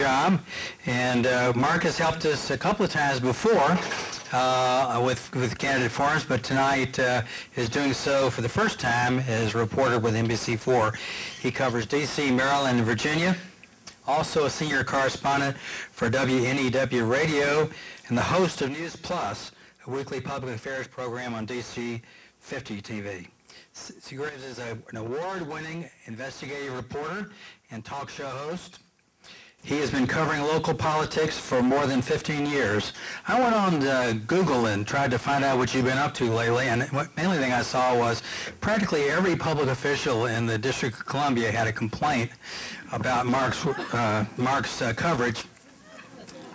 job. And uh, Mark has helped us a couple of times before uh, with, with candidate forums, but tonight uh, is doing so for the first time as reporter with NBC4. He covers D.C., Maryland, and Virginia. Also a senior correspondent for WNEW Radio and the host of News Plus, a weekly public affairs program on DC 50 TV. Segraves is a, an award-winning investigative reporter and talk show host. He has been covering local politics for more than 15 years. I went on uh, Google and tried to find out what you've been up to lately, and the mainly thing I saw was practically every public official in the District of Columbia had a complaint about Mark's, uh, Mark's uh, coverage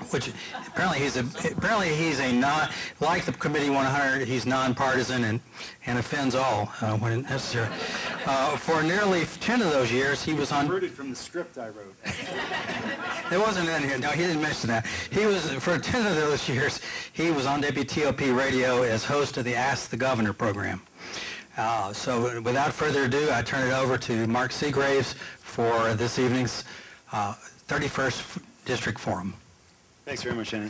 which apparently he's a apparently he's a non like the committee 100 he's nonpartisan and and offends all uh, when necessary. Uh, for nearly 10 of those years he was on. Converted from the script I wrote. it wasn't in here. No, he didn't mention that. He was for 10 of those years he was on WTOP radio as host of the Ask the Governor program. Uh, so without further ado, I turn it over to Mark Segraves for this evening's 31st uh, District Forum. Thanks very much, Annie.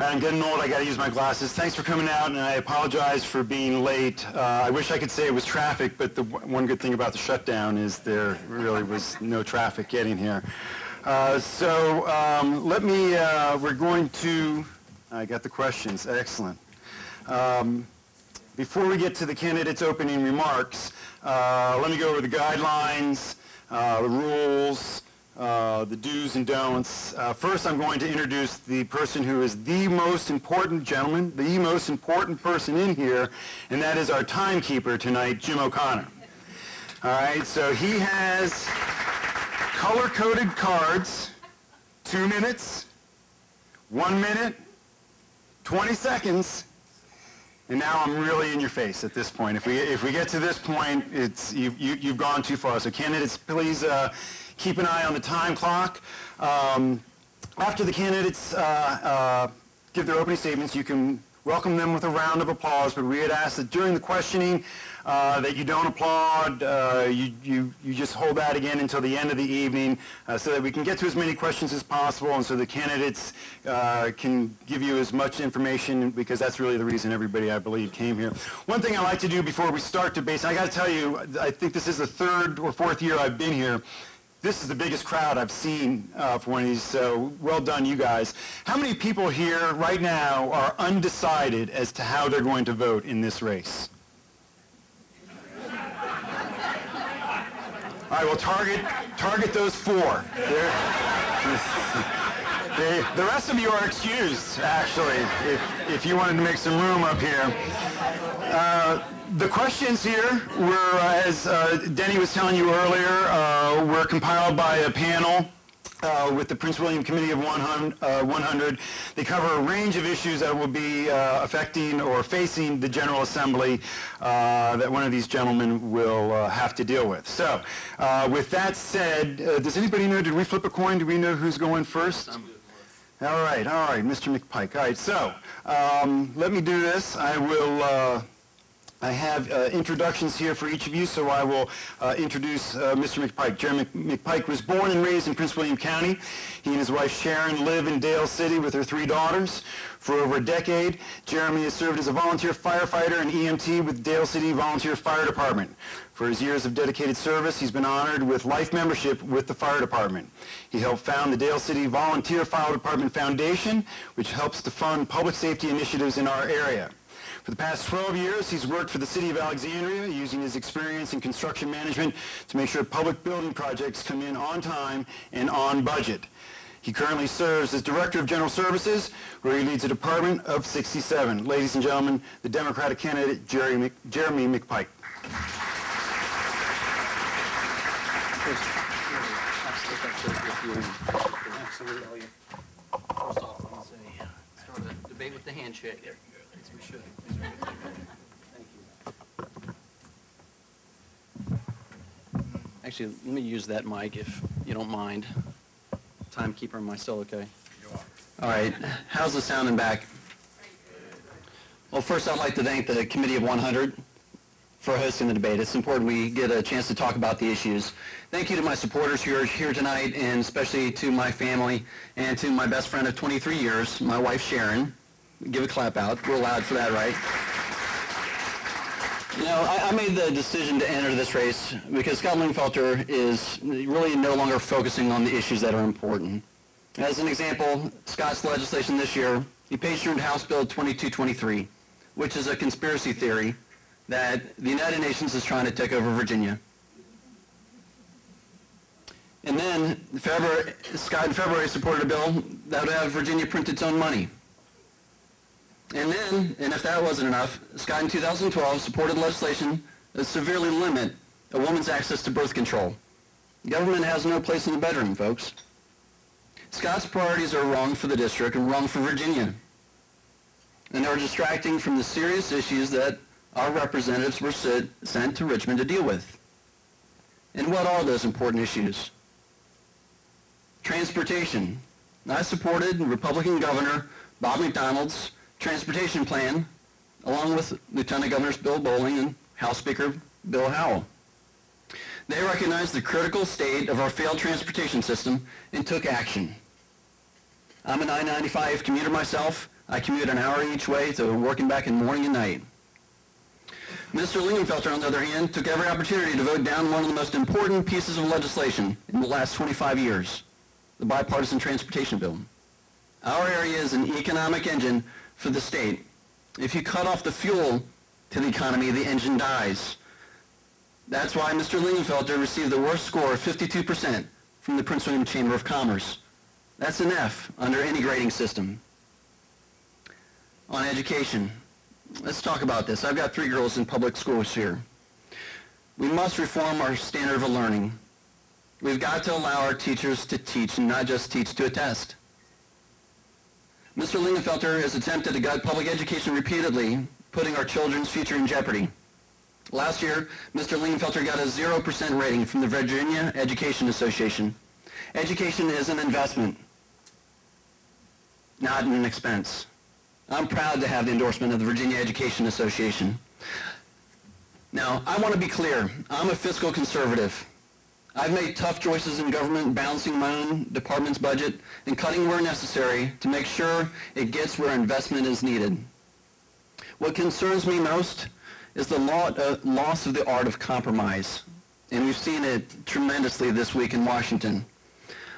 I'm getting old. I got to use my glasses. Thanks for coming out, and I apologize for being late. Uh, I wish I could say it was traffic, but the one good thing about the shutdown is there really was no traffic getting here. Uh, so um, let me. Uh, we're going to. I got the questions. Excellent. Um, before we get to the candidate's opening remarks, uh, let me go over the guidelines, uh, the rules, uh, the do's and don'ts. Uh, first, I'm going to introduce the person who is the most important gentleman, the most important person in here, and that is our timekeeper tonight, Jim O'Connor. All right, so he has color-coded cards, two minutes, one minute, 20 seconds, and now I'm really in your face at this point. If we, if we get to this point, it's, you've, you, you have gone too far. So candidates, please uh, keep an eye on the time clock. Um, after the candidates uh, uh, give their opening statements, you can welcome them with a round of applause, but we had asked that during the questioning, uh, that you don't applaud. Uh, you, you, you just hold that again until the end of the evening uh, so that we can get to as many questions as possible and so the candidates uh, can give you as much information because that's really the reason everybody, I believe, came here. One thing I like to do before we start debates, I got to tell you, I think this is the third or fourth year I've been here. This is the biggest crowd I've seen uh, for one of these, so well done, you guys. How many people here right now are undecided as to how they're going to vote in this race? All right, well, target, target those four. They, the rest of you are excused, actually, if, if you wanted to make some room up here. Uh, the questions here were, uh, as uh, Denny was telling you earlier, uh, were compiled by a panel uh, with the Prince William Committee of 100, uh, 100. They cover a range of issues that will be uh, affecting or facing the General Assembly uh, that one of these gentlemen will have to deal with. So with that said, does anybody know, did we flip a coin? Do we know who's going first? All right, all right, Mr. McPike. All right, so um, let me do this. I will I have uh, introductions here for each of you, so I will uh, introduce uh, Mr. McPike. Jeremy McPike was born and raised in Prince William County. He and his wife Sharon live in Dale City with their three daughters. For over a decade, Jeremy has served as a volunteer firefighter and EMT with Dale City Volunteer Fire Department. For his years of dedicated service, he's been honored with life membership with the fire department. He helped found the Dale City Volunteer Fire Department Foundation, which helps to fund public safety initiatives in our area. For the past 12 years, he's worked for the City of Alexandria using his experience in construction management to make sure public building projects come in on time and on budget. He currently serves as Director of General Services, where he leads a department of 67. Ladies and gentlemen, the Democratic candidate, Jerry Mc, Jeremy McPike. First off, let me say, uh, start a debate with the handshake. Actually, let me use that mic if you don't mind. Timekeeper, am I still okay? You are. All right. How's the sound sounding back? Well, first, I'd like to thank the Committee of 100 for hosting the debate. It's important we get a chance to talk about the issues. Thank you to my supporters who are here tonight, and especially to my family and to my best friend of 23 years, my wife Sharon. Give a clap out. We're allowed for that, right? You know, I, I made the decision to enter this race because Scott Lingamfelter is really no longer focusing on the issues that are important. As an example, Scott's legislation this year, he patroned House Bill 2223, which is a conspiracy theory that the United Nations is trying to take over Virginia. And then February, Scott in February supported a bill that would have Virginia print its own money. And then, and if that wasn't enough, Scott in 2012 supported legislation that severely limit a woman's access to birth control. Government has no place in the bedroom, folks. Scott's priorities are wrong for the district and wrong for Virginia. And they're distracting from the serious issues that our representatives were sit, sent to Richmond to deal with. And what are those important issues? Transportation. I supported Republican Governor Bob McDonnell's transportation plan, along with Lieutenant Governors Bill Bolling and House Speaker Bill Howell. They recognized the critical state of our failed transportation system and took action. I'm an I-95 commuter myself. I commute an hour each way to working back in morning and night. Mr. Lingamfelter, on the other hand, took every opportunity to vote down one of the most important pieces of legislation in the last 25 years, the bipartisan transportation bill. Our area is an economic engine for the state. If you cut off the fuel to the economy, the engine dies. That's why Mr. Lingamfelter received the worst score of 52% from the Prince William Chamber of Commerce. That's an F under any grading system. On education, let's talk about this. I've got three girls in public schools here. We must reform our standard of learning. We've got to allow our teachers to teach and not just teach to a test. Mr. Lingamfelter has attempted to gut public education repeatedly, putting our children's future in jeopardy. Last year, Mr. Lingamfelter got a 0% rating from the Virginia Education Association. Education is an investment, not an expense. I'm proud to have the endorsement of the Virginia Education Association. Now, I want to be clear. I'm a fiscal conservative. I've made tough choices in government, balancing my own department's budget and cutting where necessary to make sure it gets where investment is needed. What concerns me most is the uh, loss of the art of compromise. And we've seen it tremendously this week in Washington.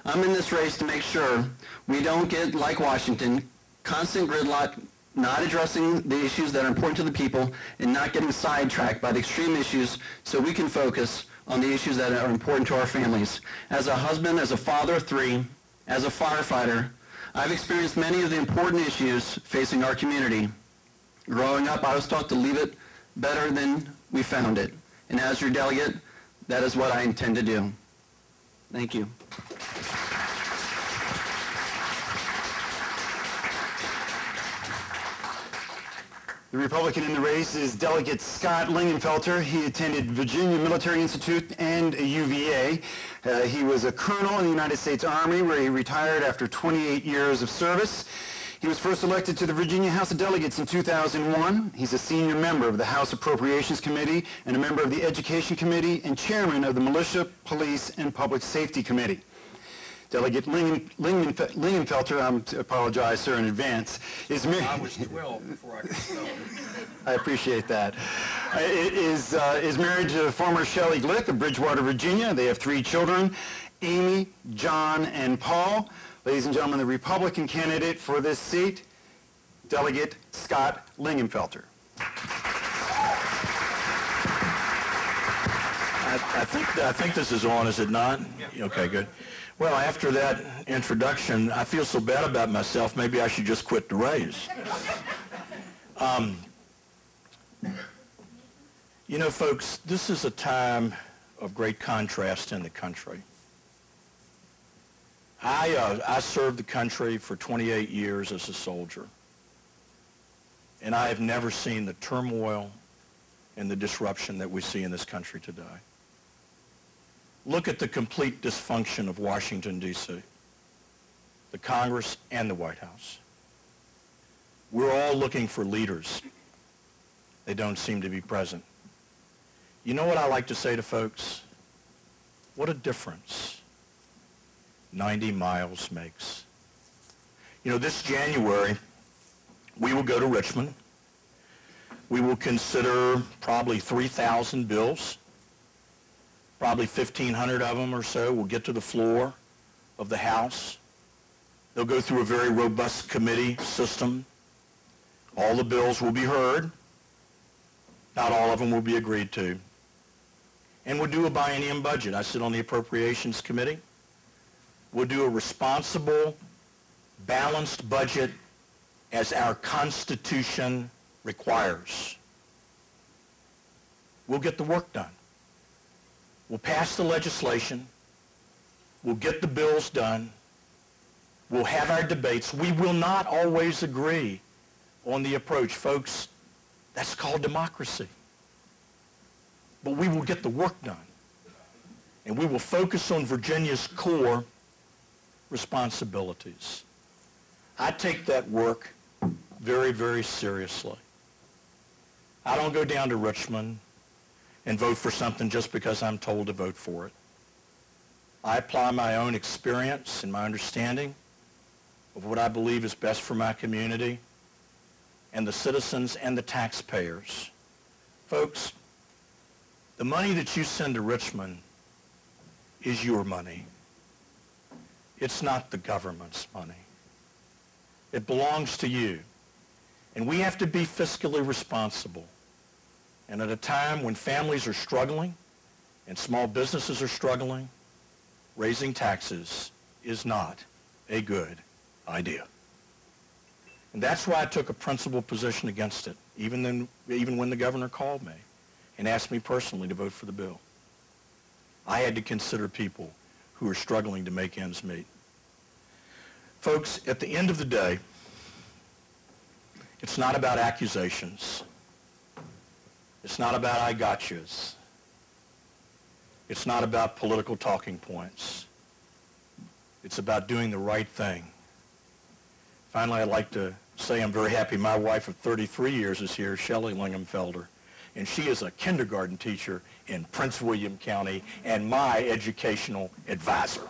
I'm in this race to make sure we don't get, like Washington, constant gridlock, not addressing the issues that are important to the people, and not getting sidetracked by the extreme issues so we can focus on the issues that are important to our families. As a husband, as a father of three, as a firefighter, I've experienced many of the important issues facing our community. Growing up, I was taught to leave it better than we found it. And as your delegate, that is what I intend to do. Thank you. The Republican in the race is Delegate Scott Lingamfelter. He attended Virginia Military Institute and UVA. Uh, he was a colonel in the United States Army where he retired after 28 years of service. He was first elected to the Virginia House of Delegates in 2001. He's a senior member of the House Appropriations Committee and a member of the Education Committee and chairman of the Militia, Police, and Public Safety Committee. Delegate Lingen- Lingen- Lingamfelter, I apologize, sir, in advance, is married. I was 12 before I could spell. I appreciate that. Uh, It is, uh, is married to former Shelley Glick of Bridgewater, Virginia. They have three children, Amy, John, and Paul. Ladies and gentlemen, the Republican candidate for this seat, Delegate Scott Lingamfelter. I I think, I think this is on, is it not? Okay, good. Well, after that introduction, I feel so bad about myself, maybe I should just quit the race. Um, You know, folks, this is a time of great contrast in the country. I, uh, I served the country for 28 years as a soldier, and I have never seen the turmoil and the disruption that we see in this country today. Look at the complete dysfunction of Washington, D.C., the Congress and the White House. We're all looking for leaders They don't seem to be present. You know what I like to say to folks? What a difference 90 miles makes. You know, this January, we will go to Richmond. We will consider probably 3,000 bills. Probably 1,500 of them or so will get to the floor of the House. They'll go through a very robust committee system. All the bills will be heard. Not all of them will be agreed to. And we'll do a biennium budget. I sit on the Appropriations Committee. We'll do a responsible, balanced budget as our Constitution requires. We'll get the work done. We'll pass the legislation. We'll get the bills done. We'll have our debates. We will not always agree on the approach. Folks, that's called democracy. But we will get the work done. And we will focus on Virginia's core responsibilities. I take that work very, very seriously. I don't go down to Richmond and vote for something just because I'm told to vote for it. I apply my own experience and my understanding of what I believe is best for my community and the citizens and the taxpayers. Folks, the money that you send to Richmond is your money. It's not the government's money. It belongs to you. And we have to be fiscally responsible. And at a time when families are struggling and small businesses are struggling, raising taxes is not a good idea. And that's why I took a principled position against it, even, then, even when the governor called me and asked me personally to vote for the bill. I had to consider people who are struggling to make ends meet. Folks, at the end of the day, it's not about accusations. It's not about I gotchas. It's not about political talking points. It's about doing the right thing. Finally, I'd like to say I'm very happy my wife of 33 years is here, Shelley Lingamfelter, and she is a kindergarten teacher in Prince William County and my educational advisor.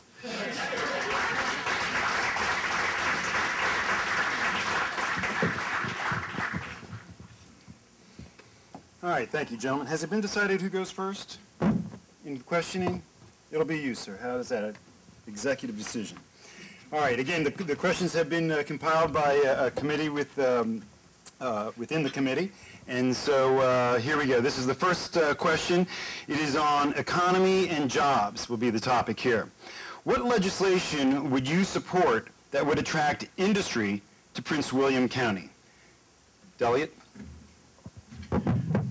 All right, thank you, gentlemen. Has it been decided who goes first in questioning? It'll be you, sir. How is that? An executive decision. All right, again, the, the questions have been uh, compiled by a, a committee with, um, uh, within the committee. And so uh, here we go. This is the first uh, question. It is on economy and jobs will be the topic here. What legislation would you support that would attract industry to Prince William County? Delegate?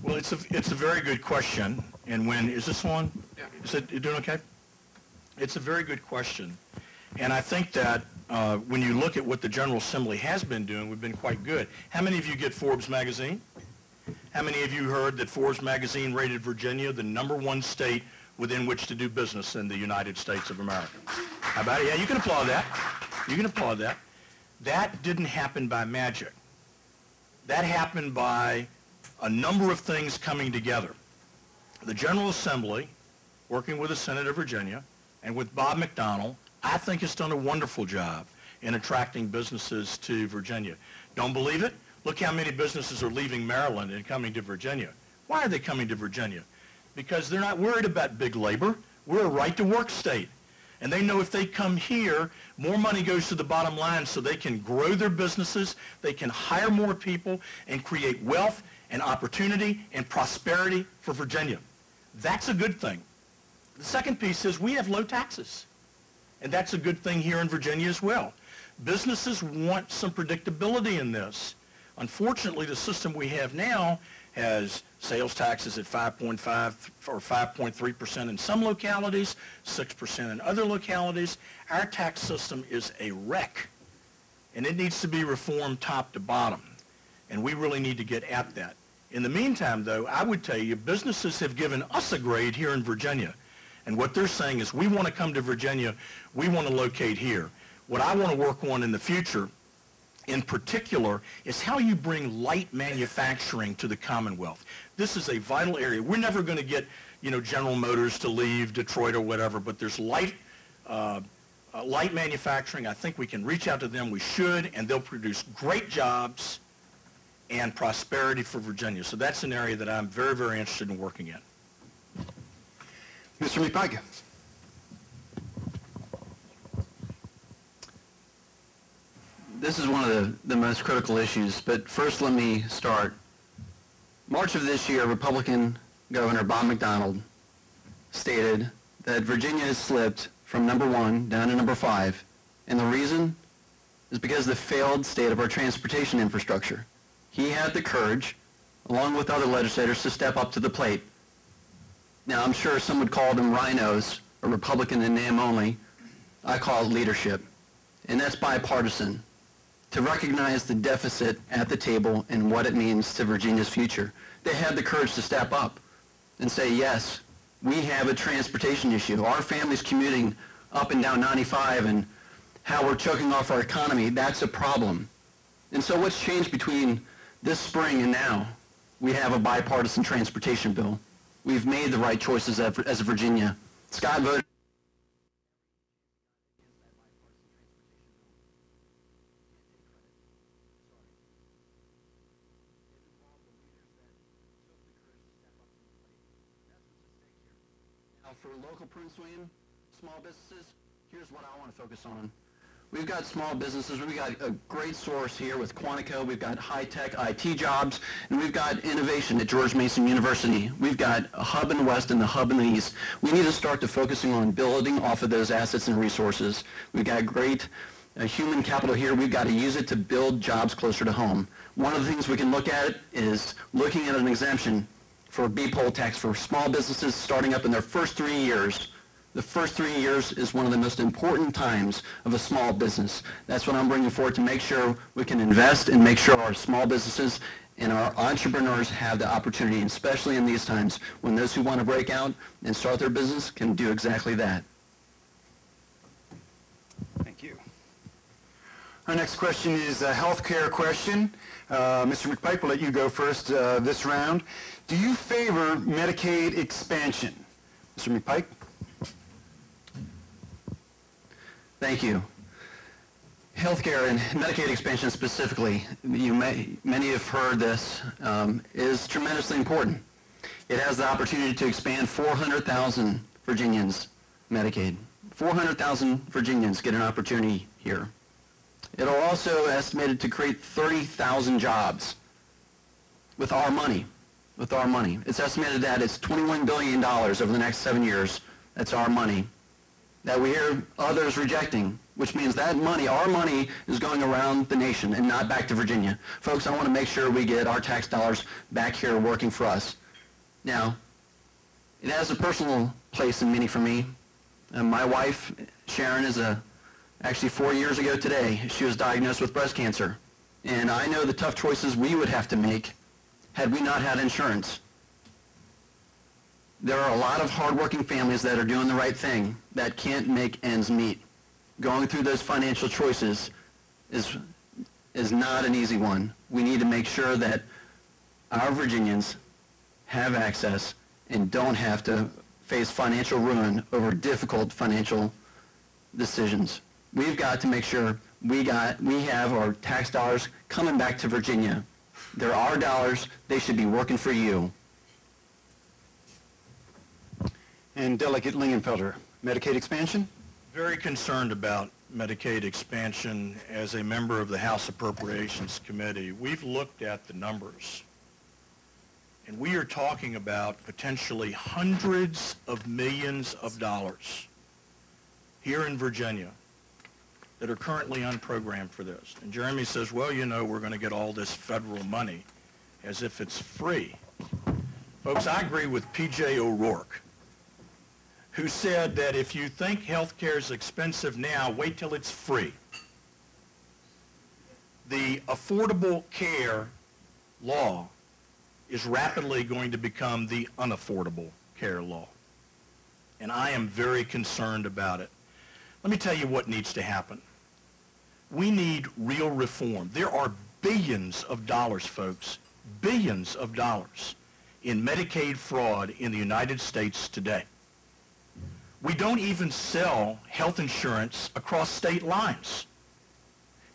Well, it's a, it's a very good question. And when, is this on? Yeah. Is it, you doing okay? It's a very good question. And I think that uh, when you look at what the General Assembly has been doing, we've been quite good. How many of you get Forbes magazine? How many of you heard that Forbes magazine rated Virginia the number one state within which to do business in the United States of America? How about it? Yeah, you can applaud that. You can applaud that. That didn't happen by magic. That happened by a number of things coming together. The General Assembly, working with the Senate of Virginia and with Bob McDonnell, I think has done a wonderful job in attracting businesses to Virginia. Don't believe it? Look how many businesses are leaving Maryland and coming to Virginia. Why are they coming to Virginia? Because they're not worried about big labor. We're a right-to-work state. And they know if they come here, more money goes to the bottom line so they can grow their businesses, they can hire more people, and create wealth and opportunity and prosperity for Virginia. That's a good thing. The second piece is we have low taxes. And that's a good thing here in Virginia as well. Businesses want some predictability in this. Unfortunately, the system we have now has sales taxes at 5.5 or 5.3% in some localities, 6% in other localities. Our tax system is a wreck, and it needs to be reformed top to bottom, and we really need to get at that. In the meantime, though, I would tell you businesses have given us a grade here in Virginia. And what they're saying is we want to come to Virginia, we want to locate here. What I want to work on in the future in particular is how you bring light manufacturing to the Commonwealth. This is a vital area. We're never going to get, you know, General Motors to leave Detroit or whatever, but there's light, uh, uh, light manufacturing. I think we can reach out to them. We should, and they'll produce great jobs and prosperity for Virginia. So that's an area that I'm very, very interested in working in. Mr. McPike? This is one of the, the most critical issues, but first let me start. March of this year, Republican Governor Bob McDonnell stated that Virginia has slipped from number one down to number five, and the reason is because of the failed state of our transportation infrastructure. He had the courage, along with other legislators, to step up to the plate. Now, I'm sure some would call them rhinos, or Republican in name only. I call it leadership, and that's bipartisan to recognize the deficit at the table and what it means to Virginia's future. They had the courage to step up and say, yes, we have a transportation issue. Our family's commuting up and down 95 and how we're choking off our economy, that's a problem. And so what's changed between this spring and now? We have a bipartisan transportation bill. We've made the right choices as as Virginia. Scott voted Now, for local Prince William, small businesses, here's what I want to focus on. We've got small businesses. We've got a great source here with Quantico. We've got high-tech IT jobs, and we've got innovation at George Mason University. We've got a hub in the west and the hub in the east. We need to start to focusing on building off of those assets and resources. We've got great uh, human capital here. We've got to use it to build jobs closer to home. One of the things we can look at is looking at an exemption for BPOL tax for small businesses starting up in their first three years. The first three years is one of the most important times of a small business. That's what I'm bringing forward to make sure we can invest and make sure our small businesses and our entrepreneurs have the opportunity, especially in these times when those who want to break out and start their business can do exactly that. Thank you. Our next question is a healthcare question. Uh, Mr. McPike, we'll let you go first uh, this round. Do you favor Medicaid expansion? Mr. McPike? Thank you. Healthcare and Medicaid expansion specifically, you may, many have heard this, um, is tremendously important. It has the opportunity to expand 400,000 Virginians Medicaid. 400,000 Virginians get an opportunity here. It'll also estimated to create 30,000 jobs with our money. With our money. It's estimated that it's $21 billion over the next seven years. That's our money that we hear others rejecting, which means that money, our money, is going around the nation and not back to Virginia. Folks, I want to make sure we get our tax dollars back here working for us. Now, it has a personal place in many for me. And my wife, Sharon, is a, actually four years ago today, she was diagnosed with breast cancer. And I know the tough choices we would have to make had we not had insurance there are a lot of hardworking families that are doing the right thing that can't make ends meet. Going through those financial choices is, is not an easy one. We need to make sure that our Virginians have access and don't have to face financial ruin over difficult financial decisions. We've got to make sure we got we have our tax dollars coming back to Virginia. They're our dollars. They should be working for you. And Delegate Lingamfelter, Medicaid expansion? Very concerned about Medicaid expansion as a member of the House Appropriations Committee. We've looked at the numbers, and we are talking about potentially hundreds of millions of dollars here in Virginia that are currently unprogrammed for this. And Jeremy says, well, you know, we're going to get all this federal money as if it's free. Folks, I agree with P.J. O'Rourke who said that if you think health care is expensive now, wait till it's free. The Affordable Care Law is rapidly going to become the unaffordable care law. And I am very concerned about it. Let me tell you what needs to happen. We need real reform. There are billions of dollars, folks, billions of dollars in Medicaid fraud in the United States today. We don't even sell health insurance across state lines.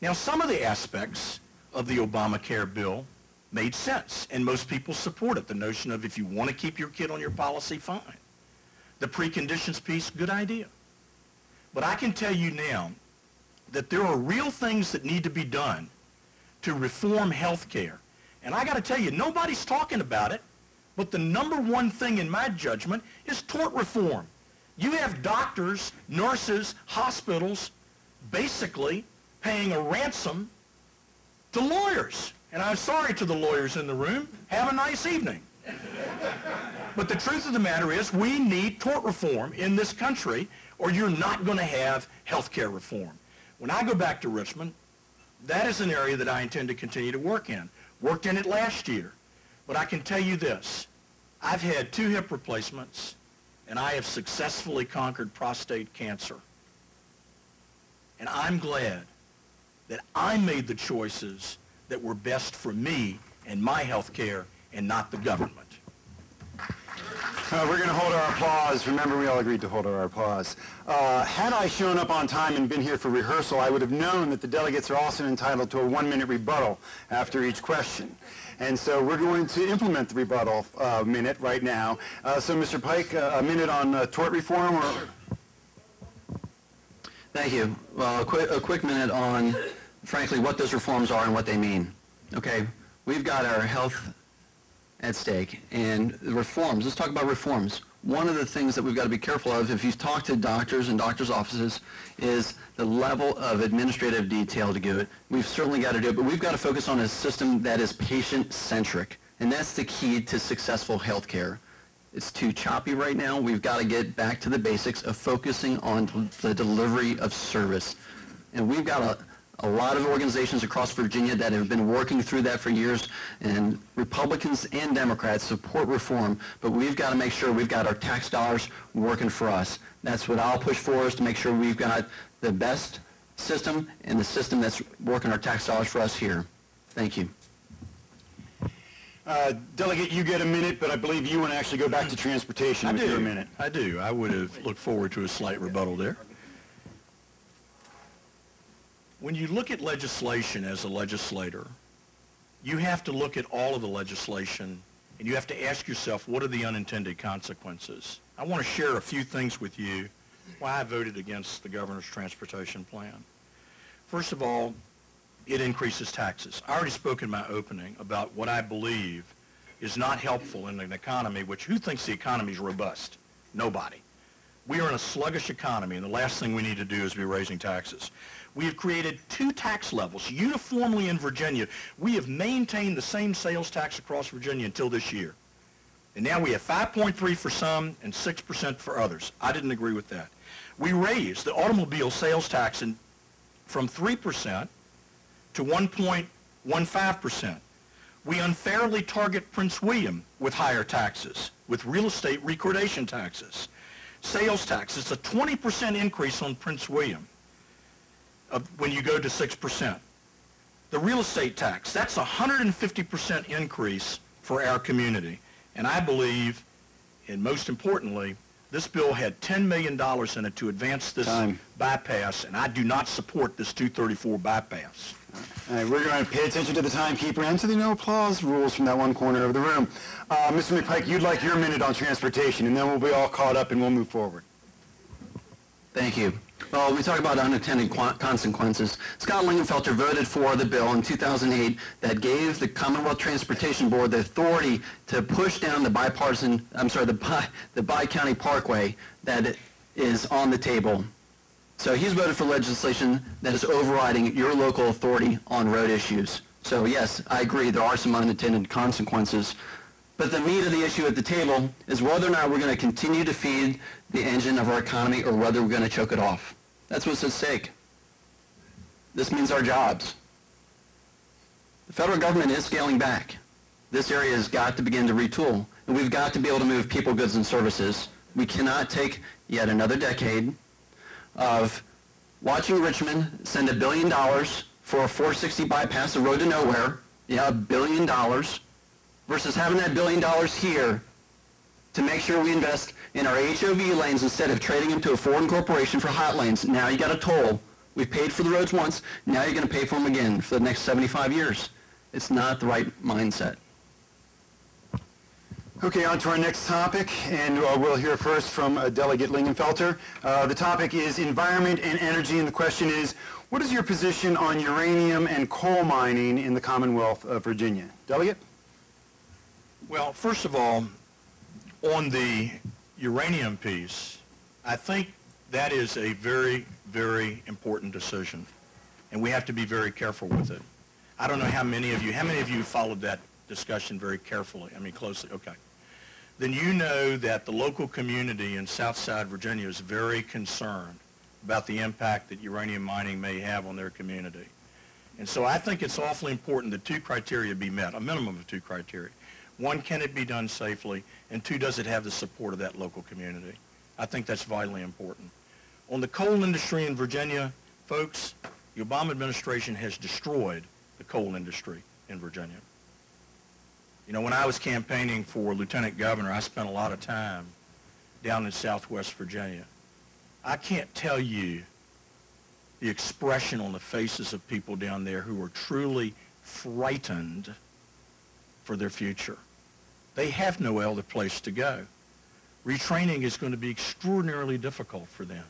Now, some of the aspects of the Obamacare bill made sense, and most people support it. The notion of if you want to keep your kid on your policy, fine. The preconditions piece, good idea. But I can tell you now that there are real things that need to be done to reform health care. And I got to tell you, nobody's talking about it, but the number one thing in my judgment is tort reform. You have doctors, nurses, hospitals basically paying a ransom to lawyers. And I'm sorry to the lawyers in the room. Have a nice evening. but the truth of the matter is we need tort reform in this country or you're not going to have health care reform. When I go back to Richmond, that is an area that I intend to continue to work in. Worked in it last year. But I can tell you this. I've had two hip replacements, and I have successfully conquered prostate cancer. And I'm glad that I made the choices that were best for me and my health care and not the government. Uh, we're going to hold our applause. Remember, we all agreed to hold our applause. Uh, had I shown up on time and been here for rehearsal, I would have known that the delegates are also entitled to a one-minute rebuttal after each question. And so we're going to implement the rebuttal uh, minute right now. Uh, so, Mr. Pike, uh, a minute on uh, tort reform or... Thank you. Well, a quick, a quick minute on, frankly, what those reforms are and what they mean. Okay, we've got our health at stake and the reforms. Let's talk about reforms. One of the things that we've got to be careful of, if you talk to doctors and doctors' offices, is the level of administrative detail to do it. We've certainly got to do it, but we've got to focus on a system that is patient-centric, and that's the key to successful healthcare. It's too choppy right now. We've got to get back to the basics of focusing on the delivery of service. And we've got a, a lot of organizations across Virginia that have been working through that for years, and Republicans and Democrats support reform, but we've got to make sure we've got our tax dollars working for us. That's what I'll push for is to make sure we've got the best system and the system that's working our tax dollars for us here. Thank you. Uh, Delegate, you get a minute, but I believe you want to actually go back to transportation I with your do. minute. I do. I would have looked forward to a slight rebuttal there. When you look at legislation as a legislator, you have to look at all of the legislation and you have to ask yourself, what are the unintended consequences? I want to share a few things with you why I voted against the governor's transportation plan. First of all, it increases taxes. I already spoke in my opening about what I believe is not helpful in an economy which, who thinks the economy is robust? Nobody. We are in a sluggish economy, and the last thing we need to do is be raising taxes. We have created two tax levels uniformly in Virginia. We have maintained the same sales tax across Virginia until this year. And now we have 5.3 for some and 6% for others. I didn't agree with that. We raised the automobile sales tax in, from 3% to 1.15%. We unfairly target Prince William with higher taxes, with real estate recordation taxes. Sales tax, it's a 20% increase on Prince William uh, when you go to 6%. The real estate tax, that's a 150% increase for our community. And I believe, and most importantly, this bill had $10 million in it to advance this Time. bypass, and I do not support this 234 bypass. All right, we're going to pay attention to the timekeeper and to the no applause rules from that one corner of the room. Uh, Mr. McPike, you'd like your minute on transportation, and then we'll be all caught up and we'll move forward. Thank you. Well, we talk about unintended qu- consequences. Scott Lingamfelter voted for the bill in 2008 that gave the Commonwealth Transportation Board the authority to push down the bipartisan, I'm sorry, the bi, the bi-county parkway that is on the table. So he's voted for legislation that is overriding your local authority on road issues. So yes, I agree, there are some unintended consequences. But the meat of the issue at the table is whether or not we're going to continue to feed the engine of our economy or whether we're going to choke it off. That's what's at stake. This means our jobs. The federal government is scaling back. This area has got to begin to retool, and we've got to be able to move people, goods, and services. We cannot take yet another decade of watching Richmond send a billion dollars for a 460 bypass, a road to nowhere, yeah, a billion dollars, versus having that billion dollars here to make sure we invest in our HOV lanes instead of trading them to a foreign corporation for hot lanes. Now you got a toll. We've paid for the roads once. Now you're going to pay for them again for the next 75 years. It's not the right mindset. Okay, on to our next topic, and uh, we'll hear first from uh, Delegate Lingamfelter. Uh, The topic is environment and energy, and the question is, what is your position on uranium and coal mining in the Commonwealth of Virginia? Delegate? Well, first of all, on the uranium piece, I think that is a very, very important decision, and we have to be very careful with it. I don't know how many of you, how many of you followed that discussion very carefully? I mean, closely, okay. Then you know that the local community in Southside Virginia is very concerned about the impact that uranium mining may have on their community. And so I think it's awfully important that two criteria be met, a minimum of two criteria. One, can it be done safely? And two, does it have the support of that local community? I think that's vitally important. On the coal industry in Virginia, folks, the Obama administration has destroyed the coal industry in Virginia. You know, when I was campaigning for lieutenant governor, I spent a lot of time down in southwest Virginia. I can't tell you the expression on the faces of people down there who are truly frightened for their future. They have no other place to go. Retraining is going to be extraordinarily difficult for them.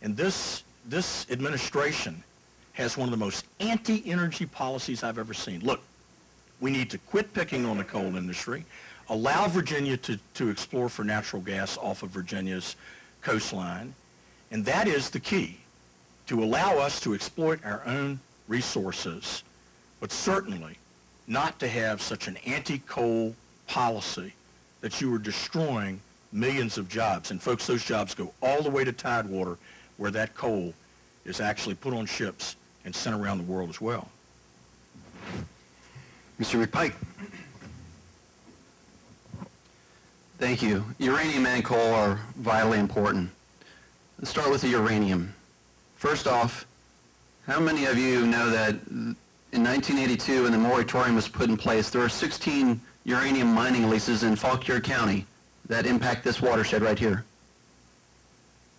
And this, this administration has one of the most anti-energy policies I've ever seen. Look, we need to quit picking on the coal industry, allow Virginia to, to explore for natural gas off of Virginia's coastline, and that is the key, to allow us to exploit our own resources, but certainly not to have such an anti-coal policy that you are destroying millions of jobs. And folks, those jobs go all the way to Tidewater, where that coal is actually put on ships and sent around the world as well. Mr. McPike? Thank you. Uranium and coal are vitally important. Let's start with the uranium. First off, how many of you know that in 1982 when the moratorium was put in place, there were 16 uranium mining leases in Fauquier County that impact this watershed right here?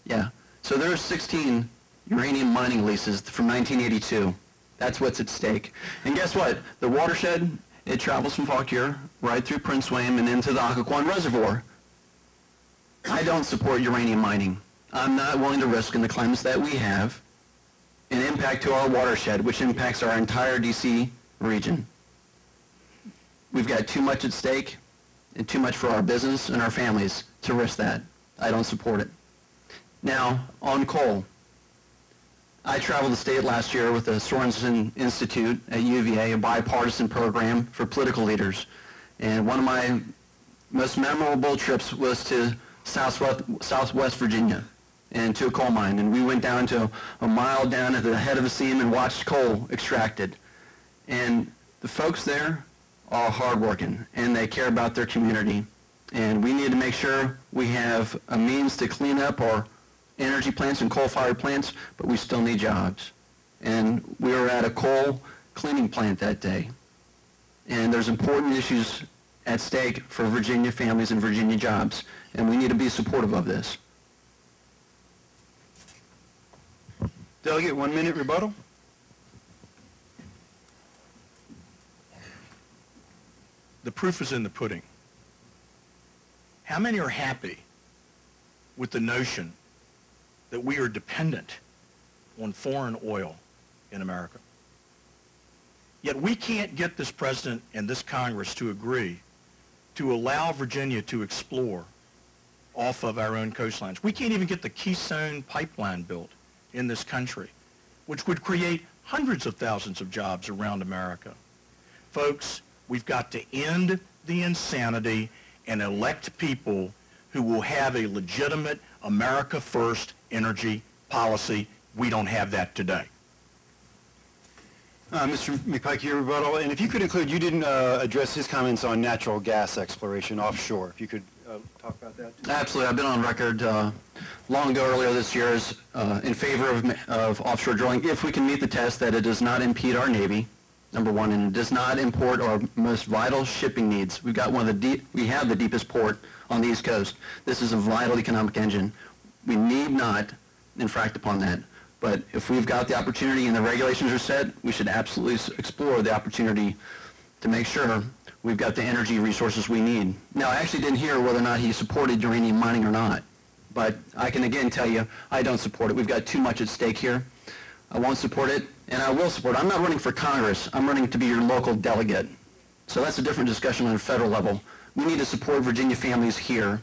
Yeah. So there are 16 uranium mining leases from 1982. That's what's at stake. And guess what? The watershed, it travels from Fauquier right through Prince William and into the Occoquan Reservoir. I don't support uranium mining. I'm not willing to risk in the climates that we have an impact to our watershed, which impacts our entire D.C. region. We've got too much at stake and too much for our business and our families to risk that. I don't support it. Now, on coal. I traveled the state last year with the Sorensen Institute at UVA, a bipartisan program for political leaders. And one of my most memorable trips was to Southwest, Southwest Virginia and to a coal mine. And we went down to a mile down at the head of the seam and watched coal extracted. And the folks there are hardworking and they care about their community. And we need to make sure we have a means to clean up our energy plants and coal-fired plants, but we still need jobs. And we were at a coal cleaning plant that day. And there's important issues at stake for Virginia families and Virginia jobs, and we need to be supportive of this. Delegate, one minute rebuttal? The proof is in the pudding. How many are happy with the notion that we are dependent on foreign oil in America? Yet we can't get this president and this Congress to agree to allow Virginia to explore off of our own coastlines. We can't even get the Keystone pipeline built in this country, which would create hundreds of thousands of jobs around America. Folks, we've got to end the insanity and elect people who will have a legitimate America First energy policy. We don't have that today. Uh, Mr. McPike, your rebuttal, and if you could include, you didn't uh, address his comments on natural gas exploration offshore. If you could uh, talk about that. too. Absolutely. I've been on record uh, long ago, earlier this year, as uh, in favor of, of offshore drilling if we can meet the test that it does not impede our Navy, number one, and it does not import our most vital shipping needs. We've got one of the deep, we have the deepest port on the East Coast. This is a vital economic engine. We need not infract upon that. But if we've got the opportunity and the regulations are set, we should absolutely explore the opportunity to make sure we've got the energy resources we need. Now, I actually didn't hear whether or not he supported uranium mining or not, but I can again tell you, I don't support it. We've got too much at stake here. I won't support it, and I will support it. I'm not running for Congress. I'm running to be your local delegate. So that's a different discussion on a federal level. We need to support Virginia families here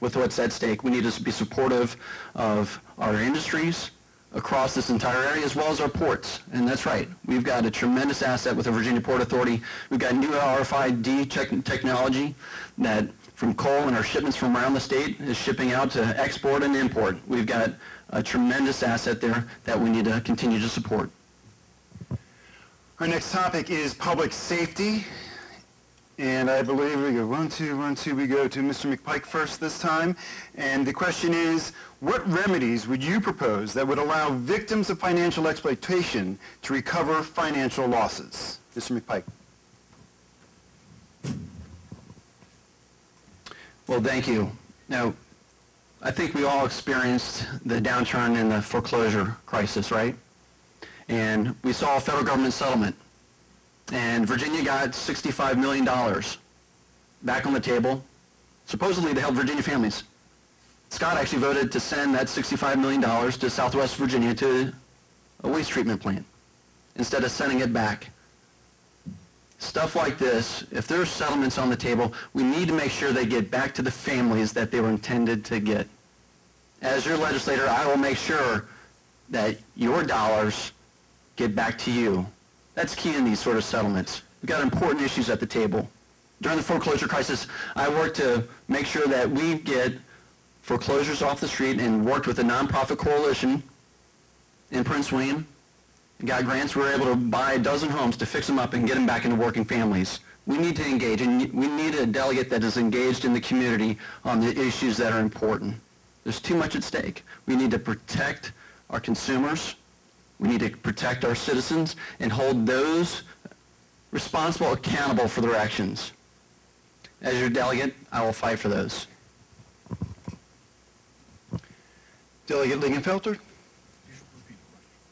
with what's at stake. We need to be supportive of our industries across this entire area as well as our ports. And that's right. We've got a tremendous asset with the Virginia Port Authority. We've got new RFID tech- technology that from coal and our shipments from around the state is shipping out to export and import. We've got a tremendous asset there that we need to continue to support. Our next topic is public safety. And I believe we go one, two, one, two. We go to Mr. McPike first this time. And the question is, what remedies would you propose that would allow victims of financial exploitation to recover financial losses? Mr. McPike. Well, thank you. Now, I think we all experienced the downturn in the foreclosure crisis, right? And we saw a federal government settlement. And Virginia got $65 million back on the table, supposedly to help Virginia families. Scott actually voted to send that $65 million to Southwest Virginia to a waste treatment plant instead of sending it back stuff like this, if there are settlements on the table, we need to make sure they get back to the families that they were intended to get. As your legislator, I will make sure that your dollars get back to you. That's key in these sort of settlements. We've got important issues at the table. During the foreclosure crisis, I worked to make sure that we get foreclosures off the street and worked with a nonprofit coalition in Prince William got grants, we were able to buy a dozen homes to fix them up and get them back into working families. We need to engage, and we need a delegate that is engaged in the community on the issues that are important. There's too much at stake. We need to protect our consumers. We need to protect our citizens and hold those responsible accountable for their actions. As your delegate, I will fight for those. Delegate Lingamfelter?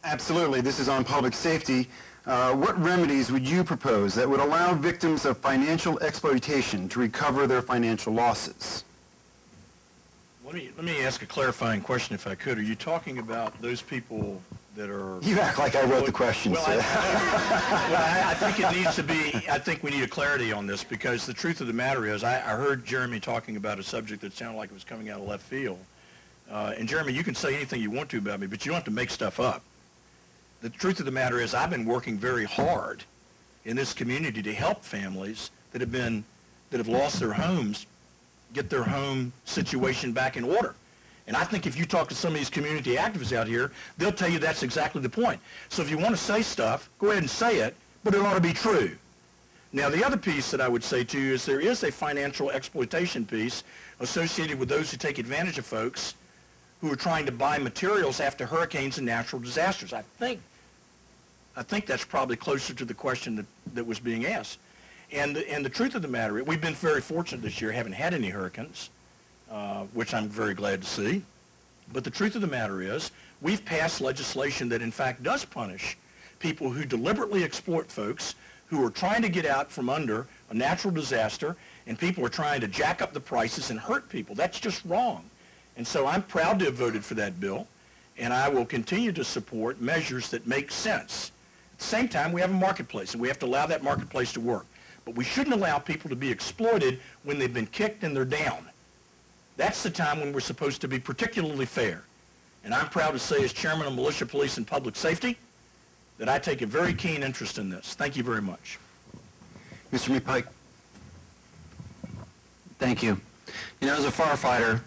Absolutely. This is on public safety. Uh, what remedies would you propose that would allow victims of financial exploitation to recover their financial losses? Let me, let me ask a clarifying question if I could. Are you talking about those people that are... You act like I wrote the question, Well, I, well, I- I think it needs to be, I think we need a clarity on this because the truth of the matter is, I, I heard Jeremy talking about a subject that sounded like it was coming out of left field. Uh, and Jeremy, you can say anything you want to about me, but you don't have to make stuff up. The truth of the matter is, I've been working very hard in this community to help families that have been, that have lost their homes, get their home situation back in order. And I think if you talk to some of these community activists out here, they'll tell you that's exactly the point. So if you want to say stuff, go ahead and say it, but it ought to be true. Now, the other piece that I would say to you is there is a financial exploitation piece associated with those who take advantage of folks who are trying to buy materials after hurricanes and natural disasters. I think, I think that's probably closer to the question that, that was being asked. And, the- and the truth of the matter, we've been very fortunate this year, haven't had any hurricanes, uh, which I'm very glad to see. But the truth of the matter is, we've passed legislation that in fact does punish people who deliberately exploit folks who are trying to get out from under a natural disaster and people are trying to jack up the prices and hurt people. That's just wrong. And so I'm proud to have voted for that bill and I will continue to support measures that make sense. At the same time, we have a marketplace and we have to allow that marketplace to work. But we shouldn't allow people to be exploited when they've been kicked and they're down. That's the time when we're supposed to be particularly fair. And I'm proud to say as chairman of Militia Police and Public Safety that I take a very keen interest in this. Thank you very much. Mr. McPike? Thank you. You know, as a firefighter,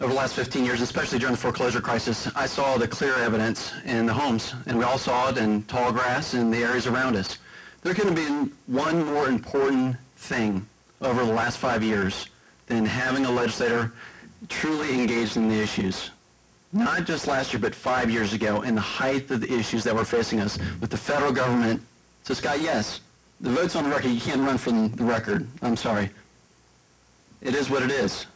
over the last 15 years, especially during the foreclosure crisis, I saw the clear evidence in the homes, and we all saw it in tall grass and the areas around us. There couldn't have been one more important thing over the last five years than having a legislator truly engaged in the issues. Not just last year, but five years ago, in the height of the issues that were facing us with the federal government. So Scott, yes, the vote's on the record. You can't run from the record. I'm sorry. It is what it is.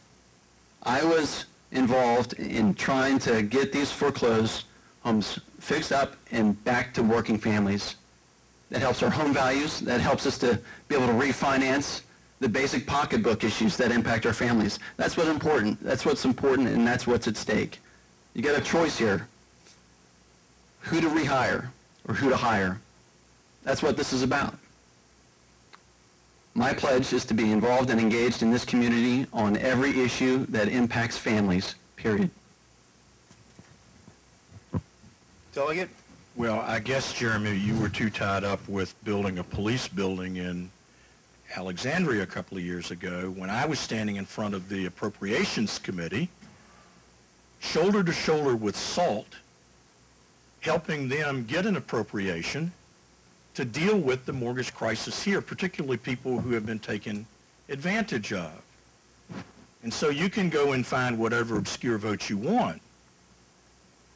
I was involved in trying to get these foreclosed homes fixed up and back to working families. That helps our home values. That helps us to be able to refinance the basic pocketbook issues that impact our families. That's what's important. That's what's important, and that's what's at stake. You got a choice here. Who to rehire or who to hire. That's what this is about. My pledge is to be involved and engaged in this community on every issue that impacts families, period. Delegate? Well, I guess, Jeremy, you were too tied up with building a police building in Alexandria a couple of years ago when I was standing in front of the Appropriations Committee, shoulder to shoulder with SALT, helping them get an appropriation to deal with the mortgage crisis here, particularly people who have been taken advantage of. And so you can go and find whatever obscure votes you want,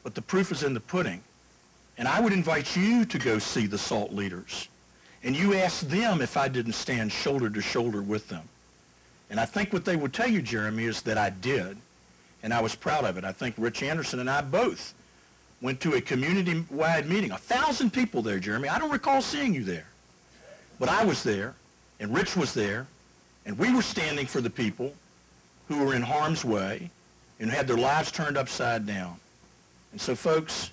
but the proof is in the pudding. And I would invite you to go see the SALT leaders. And you ask them if I didn't stand shoulder to shoulder with them. And I think what they would tell you, Jeremy, is that I did. And I was proud of it. I think Rich Anderson and I both went to a community-wide meeting. A thousand people there, Jeremy. I don't recall seeing you there. But I was there, and Rich was there, and we were standing for the people who were in harm's way and had their lives turned upside down. And so, folks,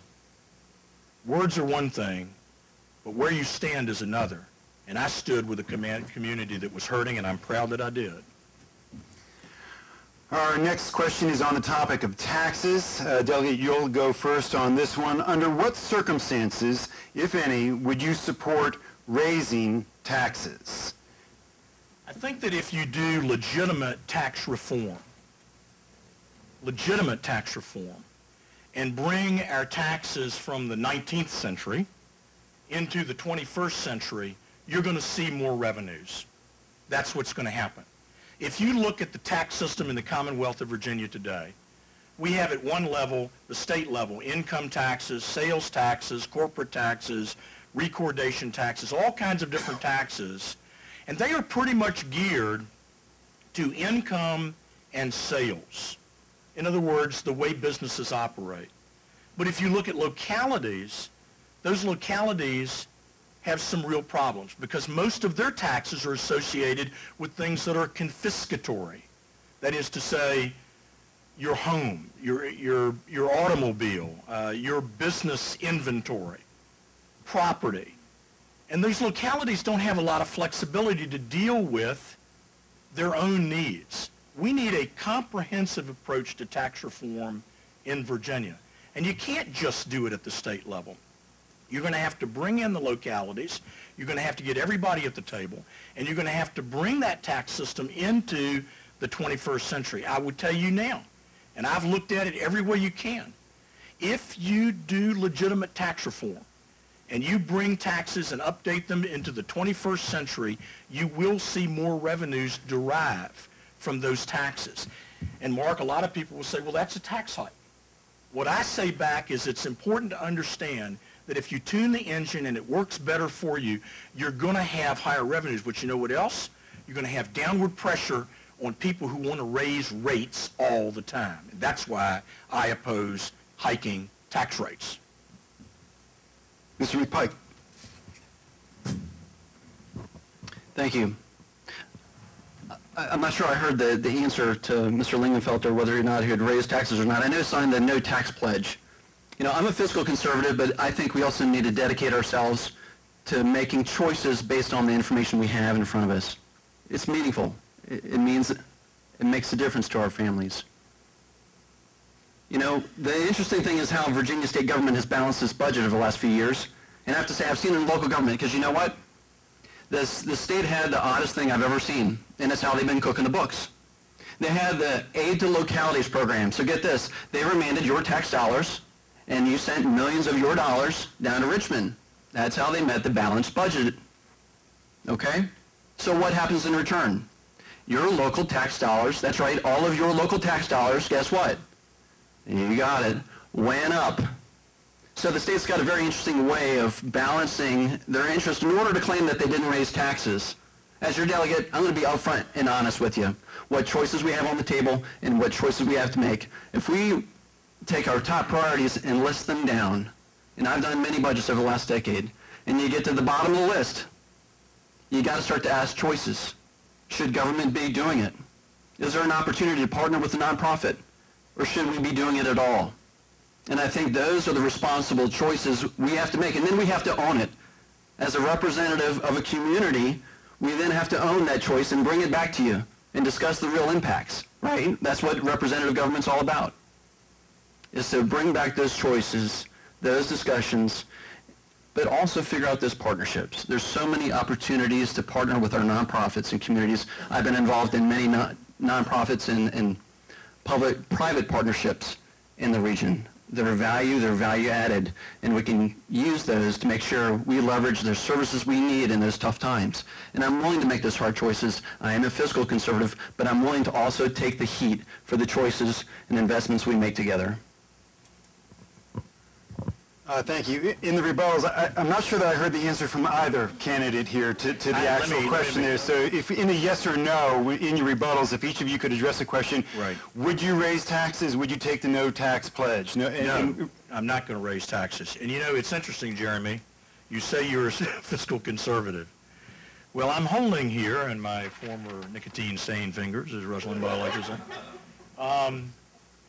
words are one thing, but where you stand is another. And I stood with a command- community that was hurting, and I'm proud that I did. Our next question is on the topic of taxes. Uh, Delegate, you'll go first on this one. Under what circumstances, if any, would you support raising taxes? I think that if you do legitimate tax reform, legitimate tax reform, and bring our taxes from the 19th century into the 21st century, you're going to see more revenues. That's what's going to happen. If you look at the tax system in the Commonwealth of Virginia today, we have at one level, the state level, income taxes, sales taxes, corporate taxes, recordation taxes, all kinds of different taxes, and they are pretty much geared to income and sales. In other words, the way businesses operate. But if you look at localities, those localities have some real problems because most of their taxes are associated with things that are confiscatory. That is to say, your home, your, your, your automobile, uh, your business inventory, property. And those localities don't have a lot of flexibility to deal with their own needs. We need a comprehensive approach to tax reform in Virginia. And you can't just do it at the state level. You're going to have to bring in the localities. You're going to have to get everybody at the table. And you're going to have to bring that tax system into the 21st century. I would tell you now, and I've looked at it every way you can, if you do legitimate tax reform and you bring taxes and update them into the 21st century, you will see more revenues derive from those taxes. And Mark, a lot of people will say, well, that's a tax hike. What I say back is it's important to understand that if you tune the engine and it works better for you, you're going to have higher revenues. But you know what else? You're going to have downward pressure on people who want to raise rates all the time. And that's why I oppose hiking tax rates. Mr. McPike? Thank you. I- I'm not sure I heard the, the answer to Mr. Lingamfelter, whether or not he had raised taxes or not. I know he signed the no tax pledge. You know, I'm a fiscal conservative, but I think we also need to dedicate ourselves to making choices based on the information we have in front of us. It's meaningful. It, means it makes a difference to our families. You know, the interesting thing is how Virginia state government has balanced its budget over the last few years. And I have to say, I've seen it in local government, because you know what? This, the state had the oddest thing I've ever seen, and it's how they've been cooking the books. They had the aid to localities program. So get this, they remanded your tax dollars and you sent millions of your dollars down to Richmond. That's how they met the balanced budget. Okay? So what happens in return? Your local tax dollars, that's right, all of your local tax dollars, guess what? You got it, went up. So the state's got a very interesting way of balancing their interest in order to claim that they didn't raise taxes. As your delegate, I'm going to be upfront and honest with you. What choices we have on the table and what choices we have to make. If we take our top priorities and list them down, and I've done many budgets over the last decade, and you get to the bottom of the list, you got to start to ask choices. Should government be doing it? Is there an opportunity to partner with a nonprofit? Or should we be doing it at all? And I think those are the responsible choices we have to make. And then we have to own it. As a representative of a community, we then have to own that choice and bring it back to you and discuss the real impacts, right? That's what representative government's all about, is to bring back those choices, those discussions, but also figure out those partnerships. There's so many opportunities to partner with our nonprofits and communities. I've been involved in many non- nonprofits and, and public-private partnerships in the region are value, they're value added, and we can use those to make sure we leverage the services we need in those tough times. And I'm willing to make those hard choices. I am a fiscal conservative, but I'm willing to also take the heat for the choices and investments we make together. Uh, Thank you. In the rebuttals, I- I'm not sure that I heard the answer from either candidate here to to the actual me- question there. So if, in a yes or no, in your rebuttals, if each of you could address the question, Right. would you raise taxes? Would you take the no tax pledge? No. and- No, and- I'm not going to raise taxes. And you know, it's interesting, Jeremy, you say you're a fiscal conservative. Well, I'm holding here in my former nicotine sane fingers, as Rush Limbaugh likes to say, um,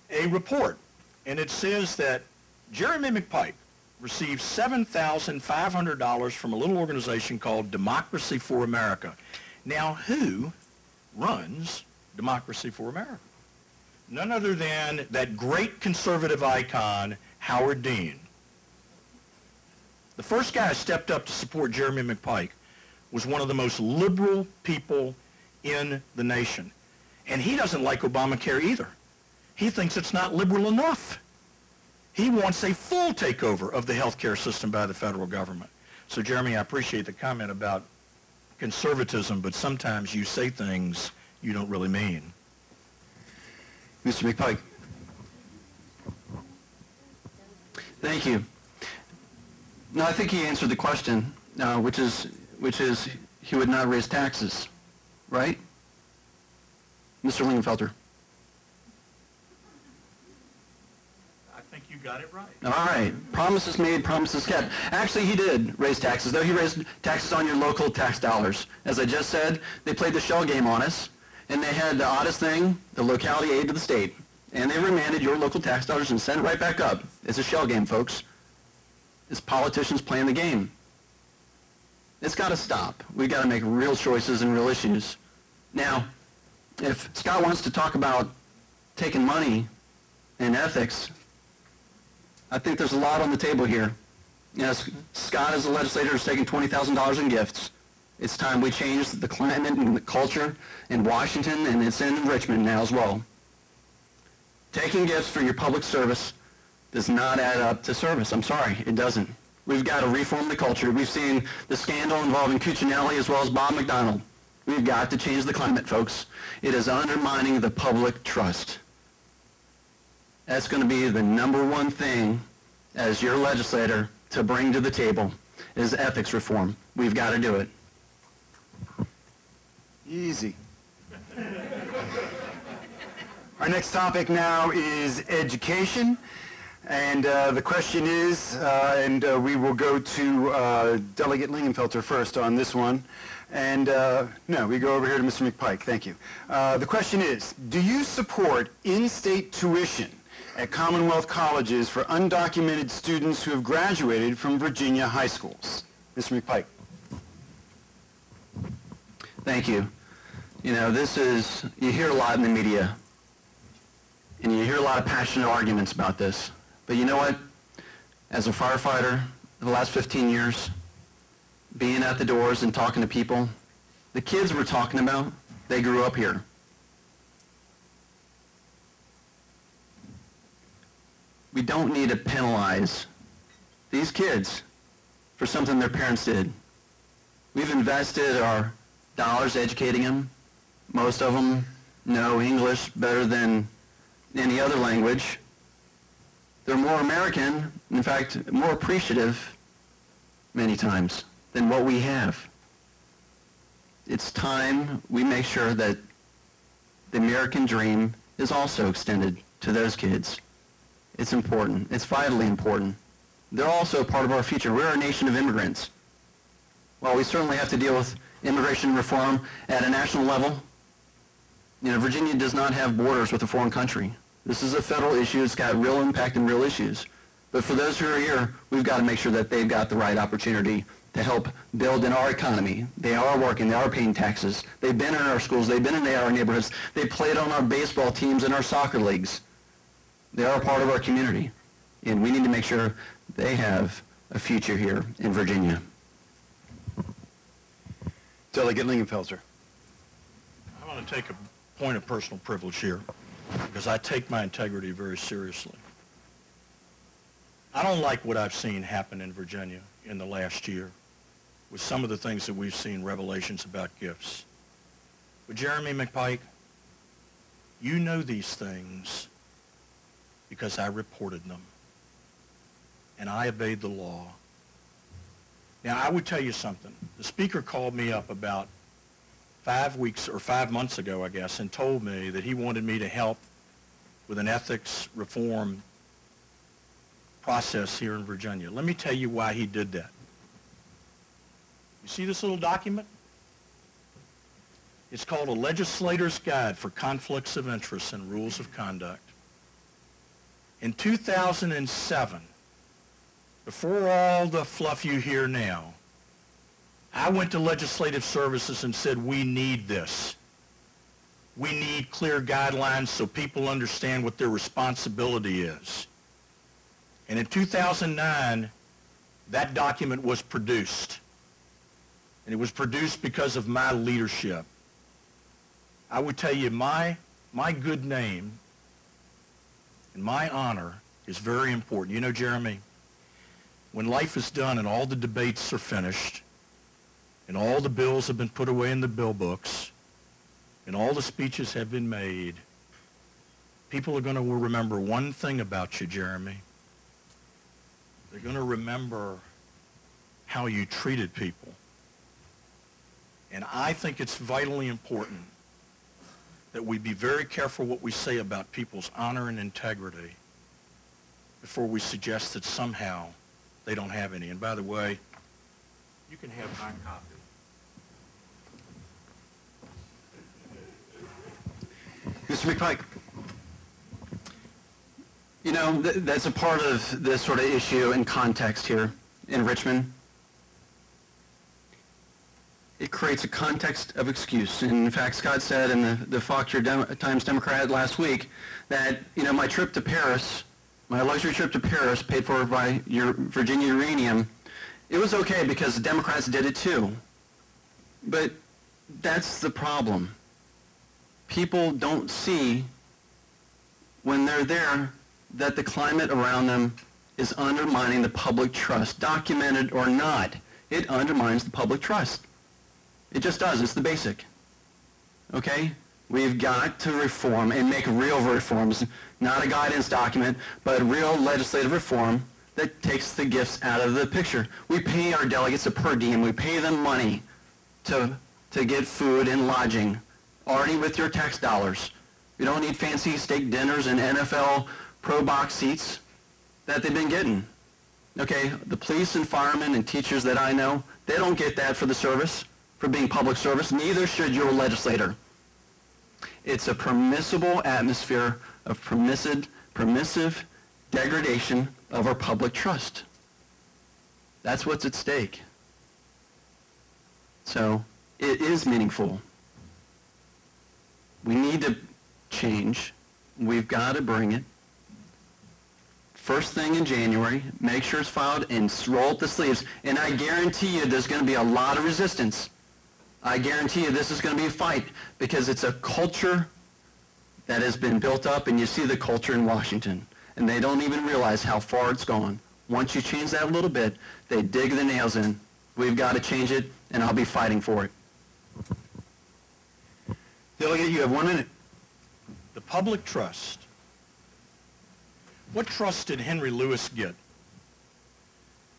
a report. And it says that Jeremy McPike received $7,500 from a little organization called Democracy for America. Now, who runs Democracy for America? none other than that great conservative icon, Howard Dean. The first guy who stepped up to support Jeremy McPike was one of the most liberal people in the nation. And he doesn't like Obamacare either. He thinks it's not liberal enough. He wants a full takeover of the health care system by the federal government. So, Jeremy, I appreciate the comment about conservatism, but sometimes you say things you don't really mean. Mr. McPike. Thank you. No, I think he answered the question, uh, which is, which is he would not raise taxes, right? Mr. Lingamfelter. I think you got it right. All right. Promises made, promises kept. Actually, he did raise taxes, though he raised taxes on your local tax dollars. As I just said, they played the shell game on us, and they had the oddest thing, the locality aid to the state. And they remanded your local tax dollars and sent it right back up. It's a shell game, folks. It's politicians playing the game. It's got to stop. We've got to make real choices and real issues. Now, if Scott wants to talk about taking money and ethics, I think there's a lot on the table here. Yes, Scott as a legislator is taking $20,000 in gifts. It's time we change the climate and the culture in Washington, and it's in Richmond now as well. Taking gifts for your public service does not add up to service. I'm sorry, it doesn't. We've got to reform the culture. We've seen the scandal involving Cuccinelli as well as Bob McDonnell. We've got to change the climate, folks. It is undermining the public trust. That's going to be the number one thing as your legislator to bring to the table is ethics reform. We've got to do it. Easy. Our next topic now is education. And uh, the question is, uh, and uh, we will go to uh, Delegate Lingamfelter first on this one. And uh, no, we go over here to Mr. McPike. Thank you. Uh, the question is, do you support in-state tuition at Commonwealth colleges for undocumented students who have graduated from Virginia high schools? Mr. McPike. Thank you. You know, this is, you hear a lot in the media, and you hear a lot of passionate arguments about this. But you know what? As a firefighter, the last 15 years, being at the doors and talking to people, the kids we're talking about, they grew up here. We don't need to penalize these kids for something their parents did. We've invested our dollars educating them. Most of them know English better than any other language. They're more American, in fact, more appreciative many times than what we have. It's time we make sure that the American dream is also extended to those kids. It's important. It's vitally important. They're also part of our future. We're a nation of immigrants. Well, we certainly have to deal with immigration reform at a national level, you know, Virginia does not have borders with a foreign country. This is a federal issue. It's got real impact and real issues. But for those who are here, we've got to make sure that they've got the right opportunity to help build in our economy. They are working. They are paying taxes. They've been in our schools. They've been in our neighborhoods. They played on our baseball teams and our soccer leagues. They are a part of our community. And we need to make sure they have a future here in Virginia. Delegate Lingamfelter. I want to take a point of personal privilege here because I take my integrity very seriously. I don't like what I've seen happen in Virginia in the last year with some of the things that we've seen revelations about gifts. But Jeremy McPike, you know these things because I reported them and I obeyed the law. Now, I would tell you something. The speaker called me up about five weeks or five months ago, I guess, and told me that he wanted me to help with an ethics reform process here in Virginia. Let me tell you why he did that. You see this little document? It's called a Legislator's Guide for Conflicts of Interest and Rules of Conduct. In 2007, before all the fluff you hear now, I went to legislative services and said, we need this. We need clear guidelines so people understand what their responsibility is. And in 2009, that document was produced. And it was produced because of my leadership. I would tell you my, my good name and my honor is very important. You know, Jeremy, when life is done and all the debates are finished and all the bills have been put away in the bill books and all the speeches have been made, people are going to remember one thing about you, Jeremy. They're going to remember how you treated people. And I think it's vitally important that we be very careful what we say about people's honor and integrity before we suggest that somehow they don't have any. And by the way, you can have my copy. Mr. McPike. You know, th- that's a part of this sort of issue and context here in Richmond. It creates a context of excuse. And in fact, Scott said in the, the Dem- Times Democrat last week that, you know, my trip to Paris, my luxury trip to Paris paid for by your Virginia Uranium, it was okay because the Democrats did it too. But that's the problem. People don't see when they're there that the climate around them is undermining the public trust, documented or not. It undermines the public trust. It just does. It's the basic. Okay? We've got to reform and make real reforms, not a guidance document, but real legislative reform that takes the gifts out of the picture. We pay our delegates a per diem. We pay them money to, to get food and lodging, already with your tax dollars. We don't need fancy steak dinners and NFL pro box seats that they've been getting. Okay, the police and firemen and teachers that I know, they don't get that for the service, for being public service. Neither should your legislator. It's a permissible atmosphere of permissive, permissive degradation of our public trust. That's what's at stake. So it is meaningful. We need to change. We've got to bring it. First thing in January, make sure it's filed and roll up the sleeves. And I guarantee you there's going to be a lot of resistance. I guarantee you this is going to be a fight because it's a culture that has been built up and you see the culture in Washington. and they don't even realize how far it's gone. Once you change that a little bit, they dig the nails in. We've got to change it, and I'll be fighting for it. Delegate, you have one minute. The public trust. What trust did Henry Lewis get?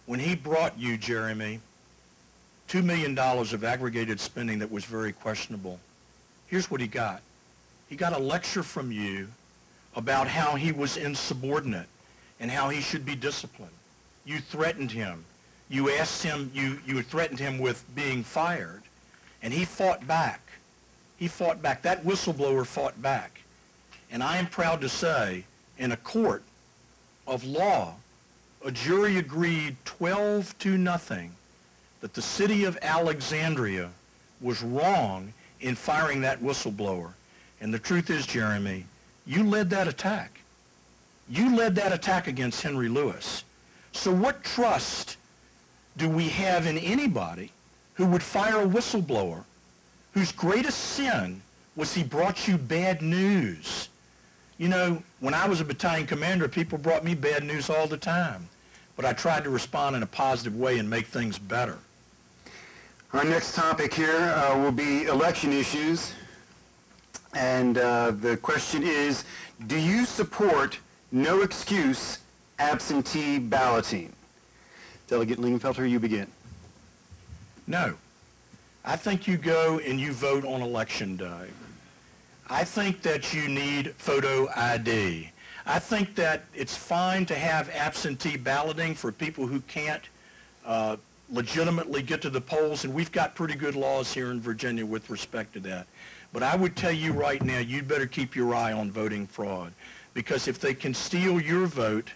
When he brought you, Jeremy, $2 million of aggregated spending that was very questionable, here's what he got. He got a lecture from you about how he was insubordinate and how he should be disciplined. You threatened him. You asked him, you, you threatened him with being fired, and he fought back. He fought back. That whistleblower fought back. And I am proud to say, in a court of law, a jury agreed 12 to nothing that the city of Alexandria was wrong in firing that whistleblower. And the truth is, Jeremy, you led that attack. You led that attack against Henry Lewis. So what trust do we have in anybody who would fire a whistleblower whose greatest sin was he brought you bad news? You know, when I was a battalion commander, people brought me bad news all the time. But I tried to respond in a positive way and make things better. Our next topic here uh, will be election issues. And uh, the question is, do you support no excuse absentee balloting? Delegate Lingamfelter, you begin. No. I think you go and you vote on election day. I think that you need photo ID. I think that it's fine to have absentee balloting for people who can't uh, legitimately get to the polls, and we've got pretty good laws here in Virginia with respect to that. But I would tell you right now, you'd better keep your eye on voting fraud, because if they can steal your vote,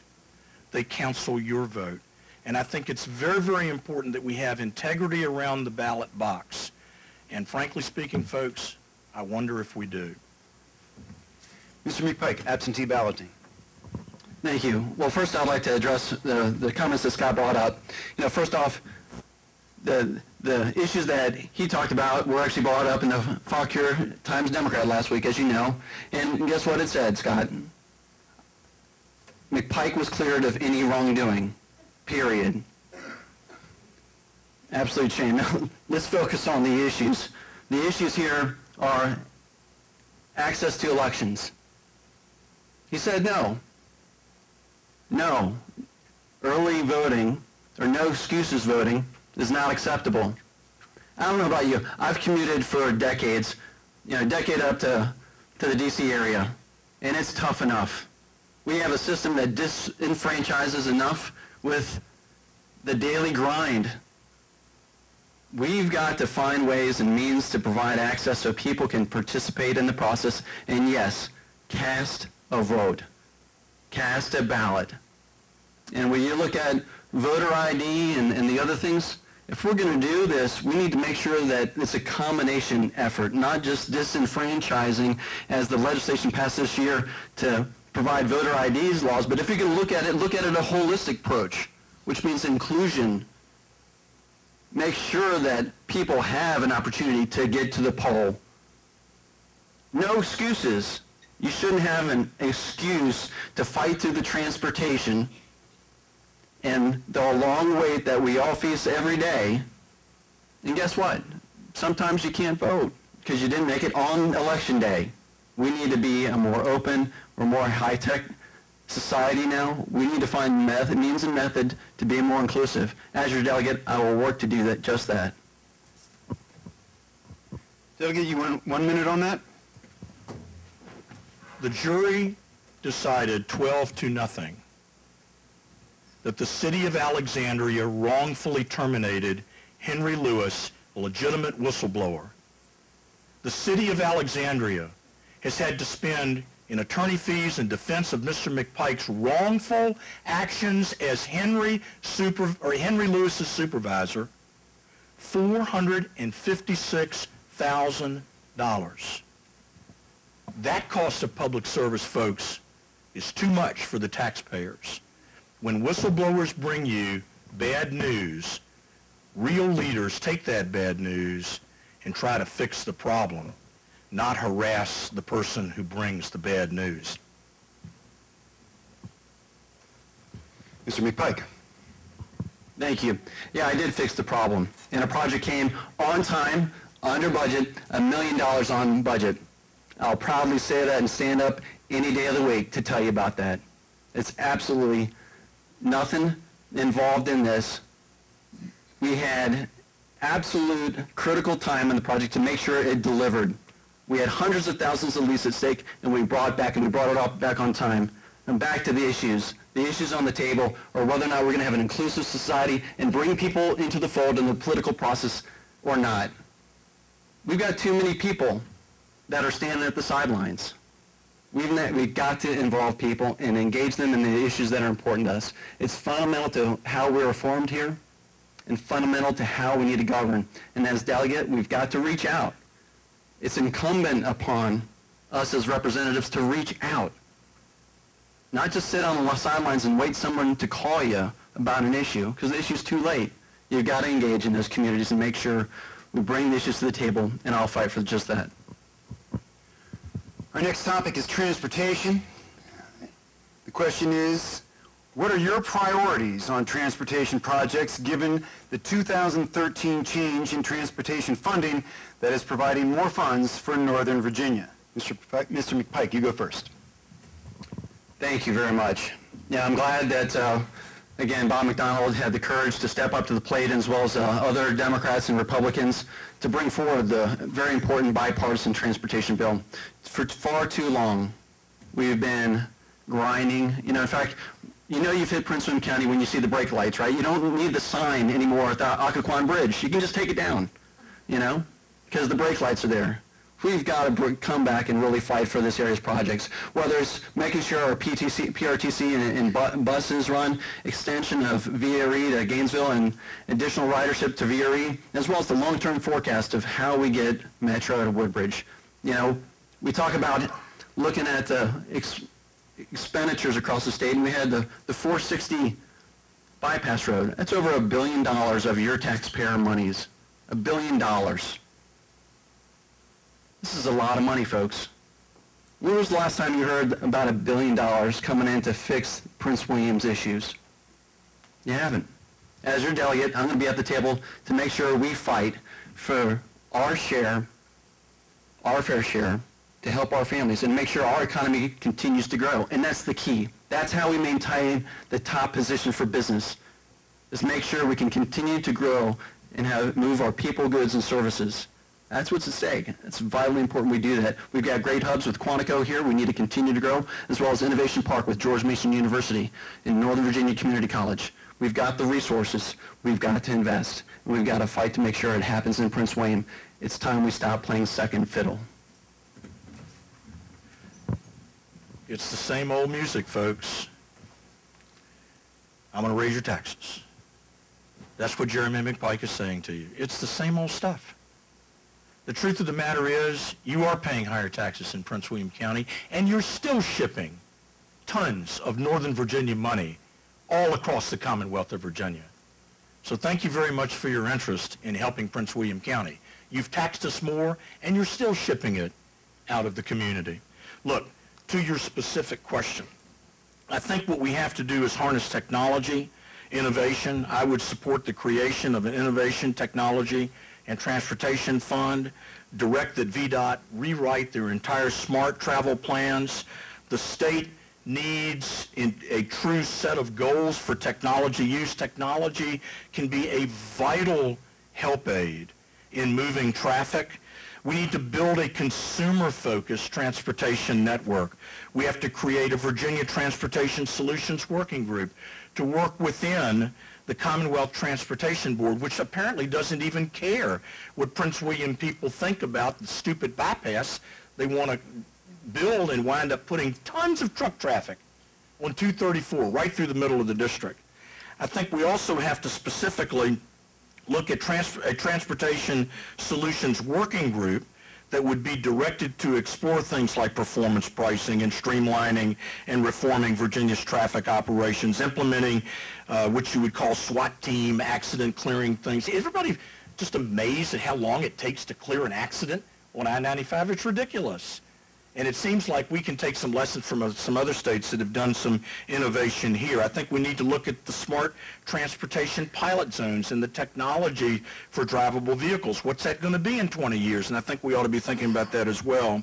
they cancel your vote. And I think it's very, very important that we have integrity around the ballot box. And frankly speaking, folks, I wonder if we do. Mr. McPike, absentee balloting. Thank you. Well, first I'd like to address the, the comments that Scott brought up. You know, first off, the, the issues that he talked about were actually brought up in the Fauquier Times Democrat last week, as you know. And guess what it said, Scott? McPike was cleared of any wrongdoing, period. Absolute shame. Let's focus on the issues. The issues here are access to elections. He said no. No. Early voting, or no excuses voting, is not acceptable. I don't know about you. I've commuted for decades, you know, decade up to, to the D.C. area, and it's tough enough. We have a system that disenfranchises enough with the daily grind. We've got to find ways and means to provide access so people can participate in the process, and yes, cast a vote. Cast a ballot. And when you look at voter ID and, and the other things, if we're going to do this, we need to make sure that it's a combination effort, not just disenfranchising as the legislation passed this year to provide voter IDs laws, but if you're going to look at it, look at it a holistic approach, which means inclusion. Make sure that people have an opportunity to get to the poll. No excuses. You shouldn't have an excuse to fight through the transportation and the long wait that we all face every day. And guess what? Sometimes you can't vote because you didn't make it on election day. We need to be a more open or more high-tech society now. We need to find method, means and method to be more inclusive. As your delegate, I will work to do that, just that. Delegate, you want one minute on that? The jury decided 12 to nothing that the city of Alexandria wrongfully terminated Henry Lewis, a legitimate whistleblower. The city of Alexandria has had to spend in attorney fees in defense of Mr. McPike's wrongful actions as Henry, super, or Henry Lewis's supervisor, $456,000. That cost of public service, folks, is too much for the taxpayers. When whistleblowers bring you bad news, real leaders take that bad news and try to fix the problem, not harass the person who brings the bad news. Mr. McPike. Thank you. Yeah, I did fix the problem. And a project came on time, under budget, a million dollars on budget. I'll proudly say that and stand up any day of the week to tell you about that. It's absolutely nothing involved in this. We had absolute critical time in the project to make sure it delivered. We had hundreds of thousands of lease at stake, and we brought back, and we brought it all back on time. And back to the issues. The issues on the table are whether or not we're going to have an inclusive society and bring people into the fold in the political process or not. We've got too many people that are standing at the sidelines. We've, we've got to involve people and engage them in the issues that are important to us. It's fundamental to how we're formed here and fundamental to how we need to govern. And as delegate, we've got to reach out. It's incumbent upon us as representatives to reach out. Not just sit on the sidelines and wait someone to call you about an issue, because the issue's too late. You've got to engage in those communities and make sure we bring the issues to the table, and I'll fight for just that. Our next topic is transportation. The question is, what are your priorities on transportation projects given the 2013 change in transportation funding that is providing more funds for Northern Virginia? Mr. Pike- Mr. McPike, you go first. Thank you very much. Yeah, I'm glad that, uh, again, Bob McDonnell had the courage to step up to the plate as well as uh, other Democrats and Republicans to bring forward the very important bipartisan transportation bill. For far too long, we've been grinding. You know, in fact, you know you've hit Prince William County when you see the brake lights, right? You don't need the sign anymore at the Occoquan Bridge. You can just take it down, you know, because the brake lights are there. We've got to come back and really fight for this area's projects, whether it's making sure our PTC, PRTC and, and bu- buses run, extension of VRE to Gainesville and additional ridership to VRE, as well as the long-term forecast of how we get Metro to Woodbridge. You know, we talk about looking at the ex- expenditures across the state, and we had the, the 460 bypass road. That's over a billion dollars of your taxpayer monies. A billion dollars. This is a lot of money, folks. When was the last time you heard about a billion dollars coming in to fix Prince William's issues? You haven't. As your delegate, I'm going to be at the table to make sure we fight for our share, our fair share, to help our families and make sure our economy continues to grow. And that's the key. That's how we maintain the top position for business, is make sure we can continue to grow and have, move our people, goods, and services. That's what's at stake. It's vitally important we do that. We've got great hubs with Quantico here. We need to continue to grow, as well as Innovation Park with George Mason University and Northern Virginia Community College. We've got the resources. We've got to invest. We've got to fight to make sure it happens in Prince William. It's time we stop playing second fiddle. It's the same old music, folks. I'm going to raise your taxes. That's what Jeremy McPike is saying to you. It's the same old stuff. The truth of the matter is you are paying higher taxes in Prince William County, and you're still shipping tons of Northern Virginia money all across the Commonwealth of Virginia. So thank you very much for your interest in helping Prince William County. You've taxed us more, and you're still shipping it out of the community. Look, to your specific question, I think what we have to do is harness technology, innovation. I would support the creation of an innovation, technology, and transportation fund, direct that VDOT rewrite their entire smart travel plans. The state needs a true set of goals for technology use. Technology can be a vital help aid in moving traffic. We need to build a consumer-focused transportation network. We have to create a Virginia Transportation Solutions Working Group to work within the Commonwealth Transportation Board, which apparently doesn't even care what Prince William people think about the stupid bypass they want to build and wind up putting tons of truck traffic on 234 right through the middle of the district. I think we also have to specifically look at trans- a transportation solutions working group that would be directed to explore things like performance pricing and streamlining and reforming Virginia's traffic operations, implementing uh, what you would call SWAT team accident clearing things. Everybody just amazed at how long it takes to clear an accident on I-95. It's ridiculous. And it seems like we can take some lessons from uh, some other states that have done some innovation here. I think we need to look at the smart transportation pilot zones and the technology for drivable vehicles. What's that going to be in 20 years? And I think we ought to be thinking about that as well.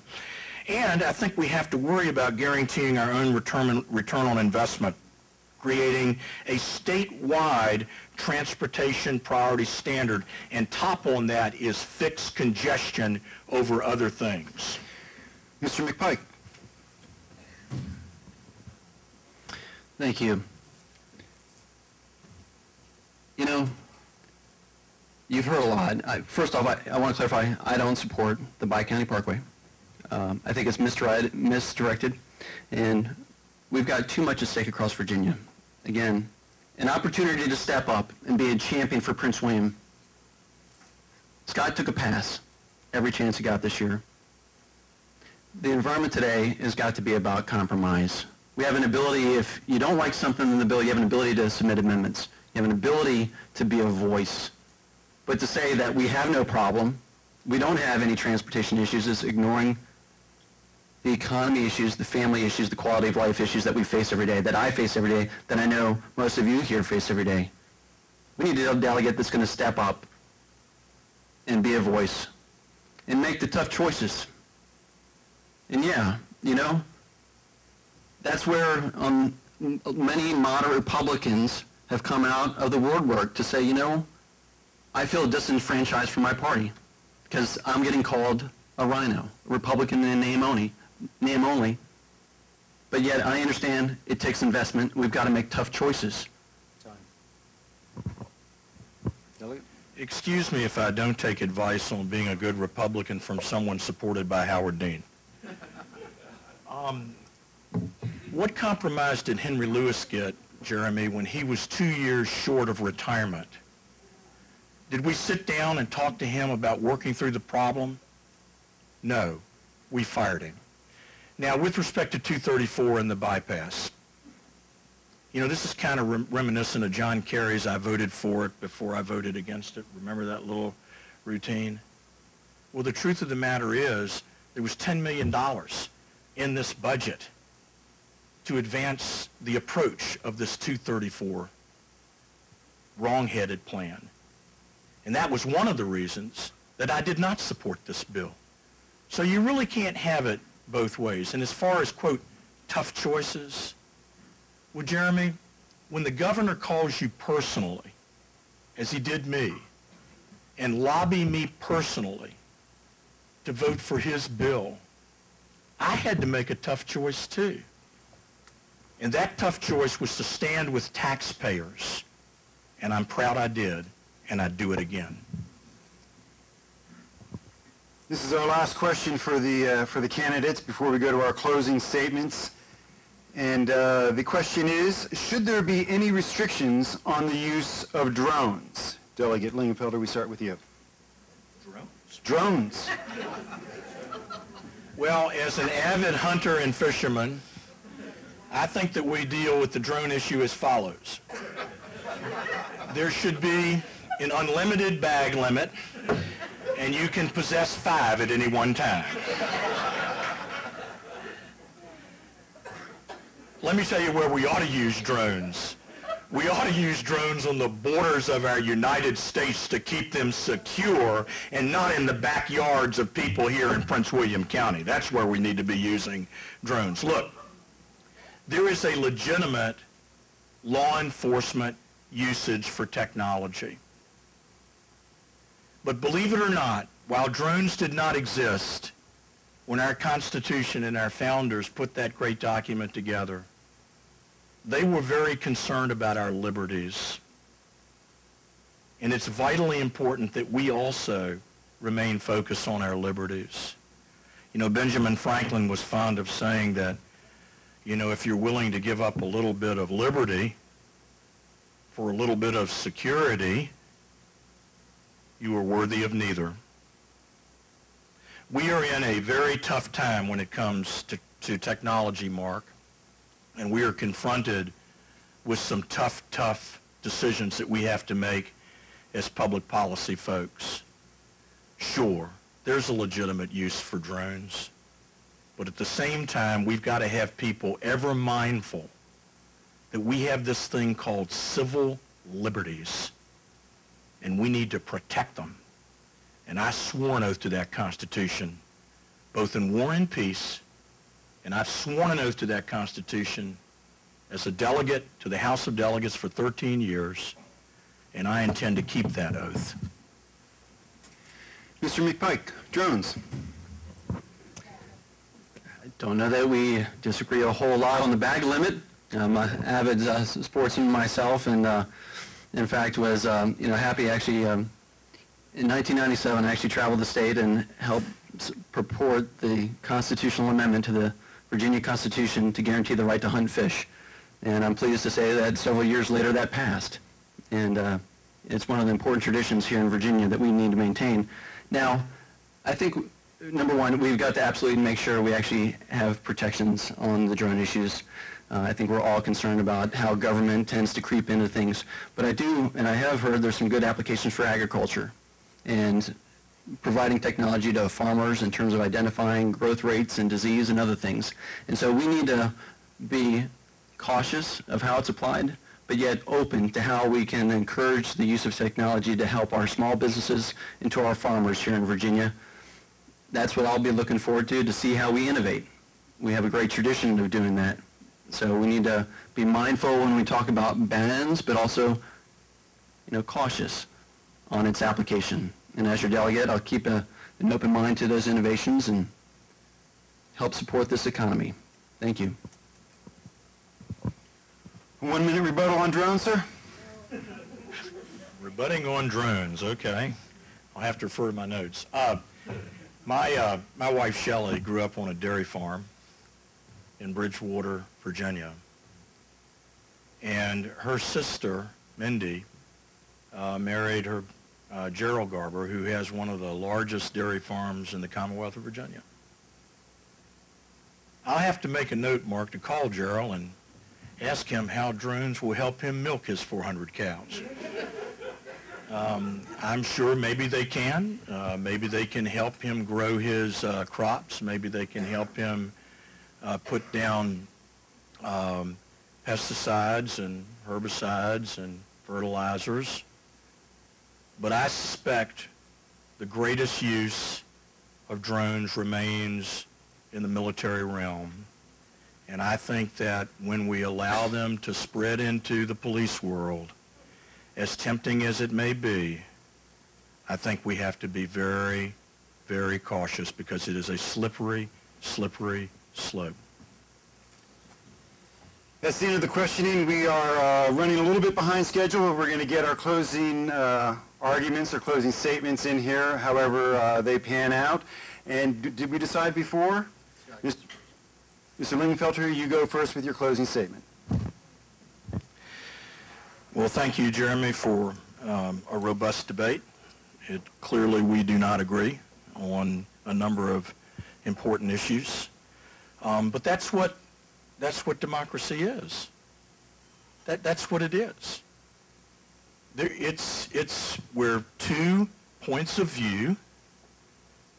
And I think we have to worry about guaranteeing our own return, return on investment, creating a statewide transportation priority standard. And top on that is fixed congestion over other things. Mr. McPike. Thank you. You know, you've heard a lot. I, first off, I, I want to clarify, I don't support the Bi-County Parkway. Um, I think it's misdirected, misdirected, and we've got too much at stake across Virginia. Again, an opportunity to step up and be a champion for Prince William. Scott took a pass every chance he got this year. The environment today has got to be about compromise. We have an ability, if you don't like something in the bill, you have an ability to submit amendments. You have an ability to be a voice. But to say that we have no problem, we don't have any transportation issues is ignoring the economy issues, the family issues, the quality of life issues that we face every day, that I face every day, that I know most of you here face every day. We need a delegate that's going to step up and be a voice and make the tough choices. And yeah, you know, that's where um, many moderate Republicans have come out of the woodwork to say, you know, I feel disenfranchised from my party because I'm getting called a RINO, Republican in name only, name only. But yet I understand it takes investment. We've got to make tough choices. Delegate? Excuse me if I don't take advice on being a good Republican from someone supported by Howard Dean. Um, what compromise did Henry Lewis get, Jeremy, when he was two years short of retirement? Did we sit down and talk to him about working through the problem? No, we fired him. Now, with respect to 234 and the bypass, you know, this is kind of rem- reminiscent of John Kerry's I voted for it before I voted against it. Remember that little routine? Well, the truth of the matter is there was $10 million in this budget to advance the approach of this 234 wrong-headed plan. And that was one of the reasons that I did not support this bill. So you really can't have it both ways. And as far as, quote, tough choices, well, Jeremy, when the governor calls you personally, as he did me, and lobby me personally to vote for his bill, I had to make a tough choice too. And that tough choice was to stand with taxpayers. And I'm proud I did, and I'd do it again. This is our last question for the, uh, for the candidates before we go to our closing statements. And uh, the question is, should there be any restrictions on the use of drones? Delegate Lingenfelder, we start with you. Drones. Drones. Well, as an avid hunter and fisherman, I think that we deal with the drone issue as follows. There should be an unlimited bag limit, and you can possess five at any one time. Let me tell you where we ought to use drones. We ought to use drones on the borders of our United States to keep them secure and not in the backyards of people here in Prince William County. That's where we need to be using drones. Look, there is a legitimate law enforcement usage for technology. But believe it or not, while drones did not exist when our Constitution and our founders put that great document together, they were very concerned about our liberties. And it's vitally important that we also remain focused on our liberties. You know, Benjamin Franklin was fond of saying that, you know, if you're willing to give up a little bit of liberty for a little bit of security, you are worthy of neither. We are in a very tough time when it comes to, to technology, Mark and we are confronted with some tough, tough decisions that we have to make as public policy folks. Sure, there's a legitimate use for drones, But at the same time, we've got to have people ever mindful that we have this thing called civil liberties, and we need to protect them. And I swore an oath to that Constitution, both in war and peace, and I've sworn an oath to that Constitution as a delegate to the House of Delegates for 13 years, and I intend to keep that oath. Mr. McPike, drones. I don't know that we disagree a whole lot on the bag limit. I'm an avid uh, sportsman myself, and uh, in fact was um, you know happy actually um, in 1997 I actually traveled the state and helped s- purport the constitutional amendment to the Virginia Constitution to guarantee the right to hunt fish. And I'm pleased to say that several years later that passed, and uh, it's one of the important traditions here in Virginia that we need to maintain. Now, I think number one, we've got to absolutely make sure we actually have protections on the drone issues. Uh, I think we're all concerned about how government tends to creep into things. But I do, and I have heard there's some good applications for agriculture and providing technology to farmers in terms of identifying growth rates and disease and other things. And so we need to be cautious of how it's applied, but yet open to how we can encourage the use of technology to help our small businesses and to our farmers here in Virginia that's what I'll be looking forward to, to see how we innovate. We have a great tradition of doing that. So we need to be mindful when we talk about bans, but also, you know, cautious on its application. And as your delegate, I'll keep a, an open mind to those innovations and help support this economy. Thank you. One minute rebuttal on drones, sir? Rebutting on drones, okay. I'll have to refer to my notes. Uh, my, uh, my wife Shelley grew up on a dairy farm in Bridgewater, Virginia. And her sister, Mindy, uh, married her uh, Gerald Garber, who has one of the largest dairy farms in the Commonwealth of Virginia. I'll have to make a note, Mark, to call Gerald and ask him how drones will help him milk his 400 cows. Um, I'm sure maybe they can. Uh, maybe they can help him grow his uh, crops. Maybe they can help him uh, put down um, pesticides and herbicides and fertilizers. But I suspect the greatest use of drones remains in the military realm. And I think that when we allow them to spread into the police world, as tempting as it may be, I think we have to be very, very cautious because it is a slippery, slippery slope. That's the end of the questioning. We are uh, running a little bit behind schedule. We're going to get our closing uh, arguments or closing statements in here, however uh, they pan out. And d- did we decide before? Mr. Mr. Lingenfelter, you go first with your closing statement. Well, thank you, Jeremy, for um, a robust debate. It, clearly, we do not agree on a number of important issues. Um, but that's what, that's what democracy is. That, that's what it is. There, it's, it's where two points of view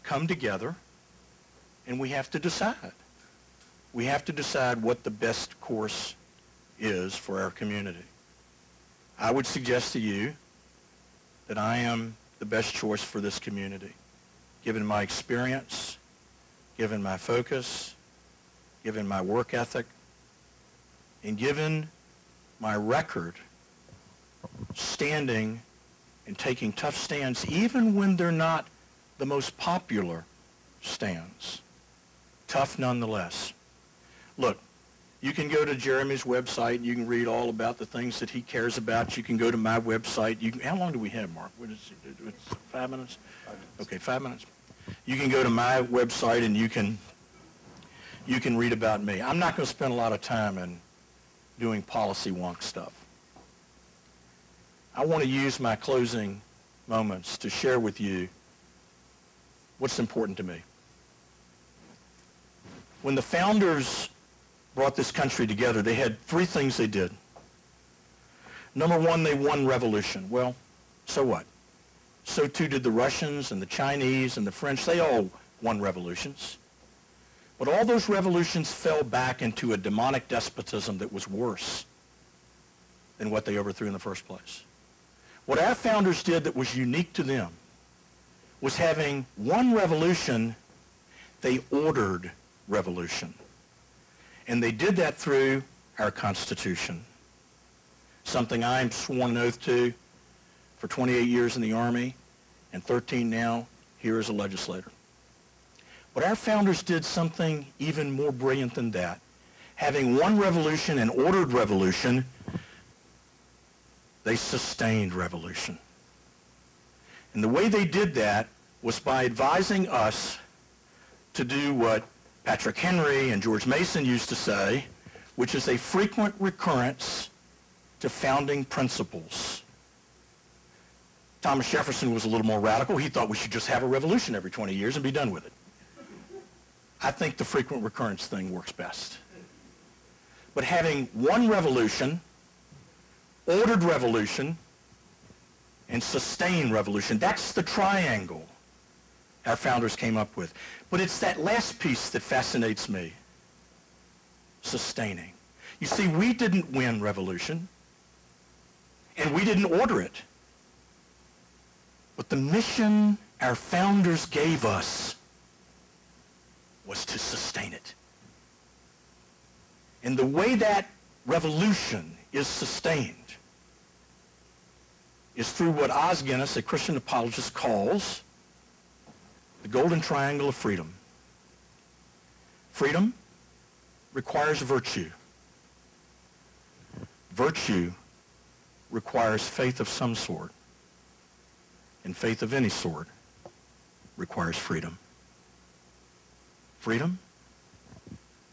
come together and we have to decide. We have to decide what the best course is for our community. I would suggest to you that I am the best choice for this community, given my experience, given my focus, given my work ethic, and given my record standing and taking tough stands, even when they're not the most popular stands. Tough nonetheless. Look, you can go to Jeremy's website. And you can read all about the things that he cares about. You can go to my website. You can, how long do we have, Mark? What is it? It's five minutes? Okay, five minutes. You can go to my website and you can you can read about me. I'm not going to spend a lot of time in doing policy wonk stuff. I want to use my closing moments to share with you what's important to me. When the founders brought this country together, they had three things they did. Number one, they won revolution. Well, so what? So too did the Russians and the Chinese and the French. They all won revolutions. But all those revolutions fell back into a demonic despotism that was worse than what they overthrew in the first place. What our founders did that was unique to them was having one revolution, they ordered revolution. And they did that through our Constitution, something I'm sworn an oath to for 28 years in the Army and 13 now here as a legislator. But our founders did something even more brilliant than that. Having one revolution, an ordered revolution, they sustained revolution. And the way they did that was by advising us to do what Patrick Henry and George Mason used to say, which is a frequent recurrence to founding principles. Thomas Jefferson was a little more radical. He thought we should just have a revolution every 20 years and be done with it. I think the frequent recurrence thing works best. But having one revolution, ordered revolution, and sustained revolution, that's the triangle our founders came up with. But it's that last piece that fascinates me, sustaining. You see, we didn't win revolution, and we didn't order it. But the mission our founders gave us was to sustain it. And the way that revolution is sustained is through what Os Guinness, a Christian apologist, calls the golden triangle of freedom. Freedom requires virtue. Virtue requires faith of some sort. And faith of any sort requires freedom. Freedom,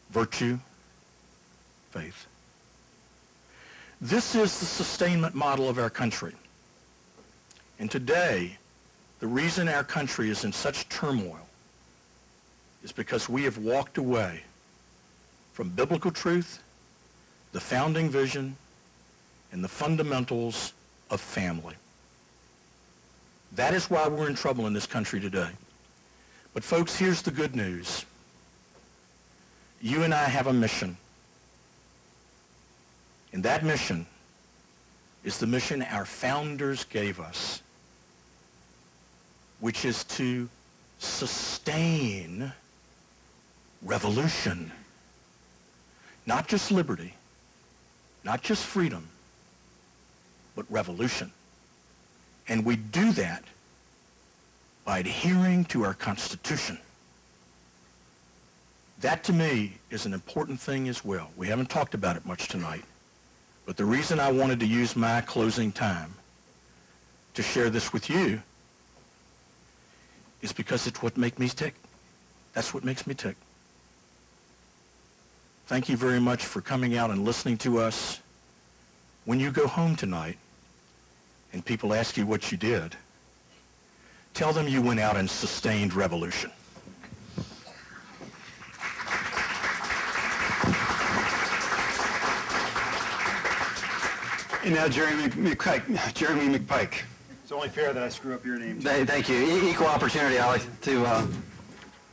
virtue, faith. This is the sustainment model of our country. And today, the reason our country is in such turmoil is because we have walked away from biblical truth, the founding vision, and the fundamentals of family. That is why we're in trouble in this country today. But folks, here's the good news. You and I have a mission. And that mission is the mission our founders gave us which is to sustain revolution. Not just liberty, not just freedom, but revolution. And we do that by adhering to our Constitution. That to me is an important thing as well. We haven't talked about it much tonight. But the reason I wanted to use my closing time to share this with you is because it's what makes me tick. That's what makes me tick. Thank you very much for coming out and listening to us. When you go home tonight and people ask you what you did, tell them you went out and sustained revolution. And now Jeremy McPike. Jeremy McPike. It's only fair that I screw up your name. Th- Thank you. E- Equal opportunity. Like to, uh,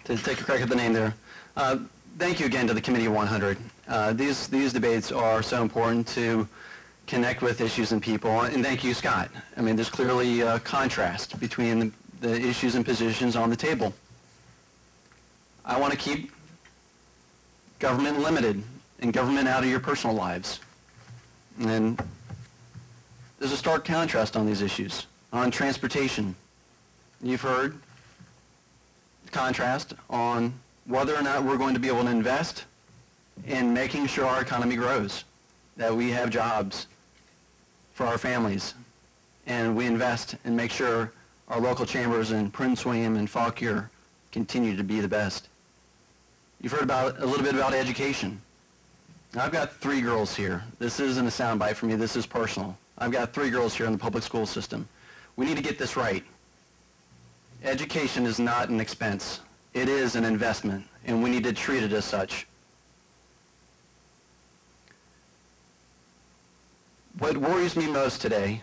to take a crack at the name there. Uh, Thank you again to the Committee of 100. Uh, These, these debates are so important to connect with issues and people. And thank you, Scott. I mean, there's clearly a contrast between the- the issues and positions on the table. I want to keep government limited and government out of your personal lives. And there's a stark contrast on these issues. On transportation, you've heard the contrast on whether or not we're going to be able to invest in making sure our economy grows, that we have jobs for our families, and we invest and make sure our local chambers in Prince William and Fauquier continue to be the best. You've heard about a little bit about education. I've got three girls here. This isn't a soundbite for me. This is personal. I've got three girls here in the public school system. We need to get this right. Education is not an expense. It is an investment, and we need to treat it as such. What worries me most today,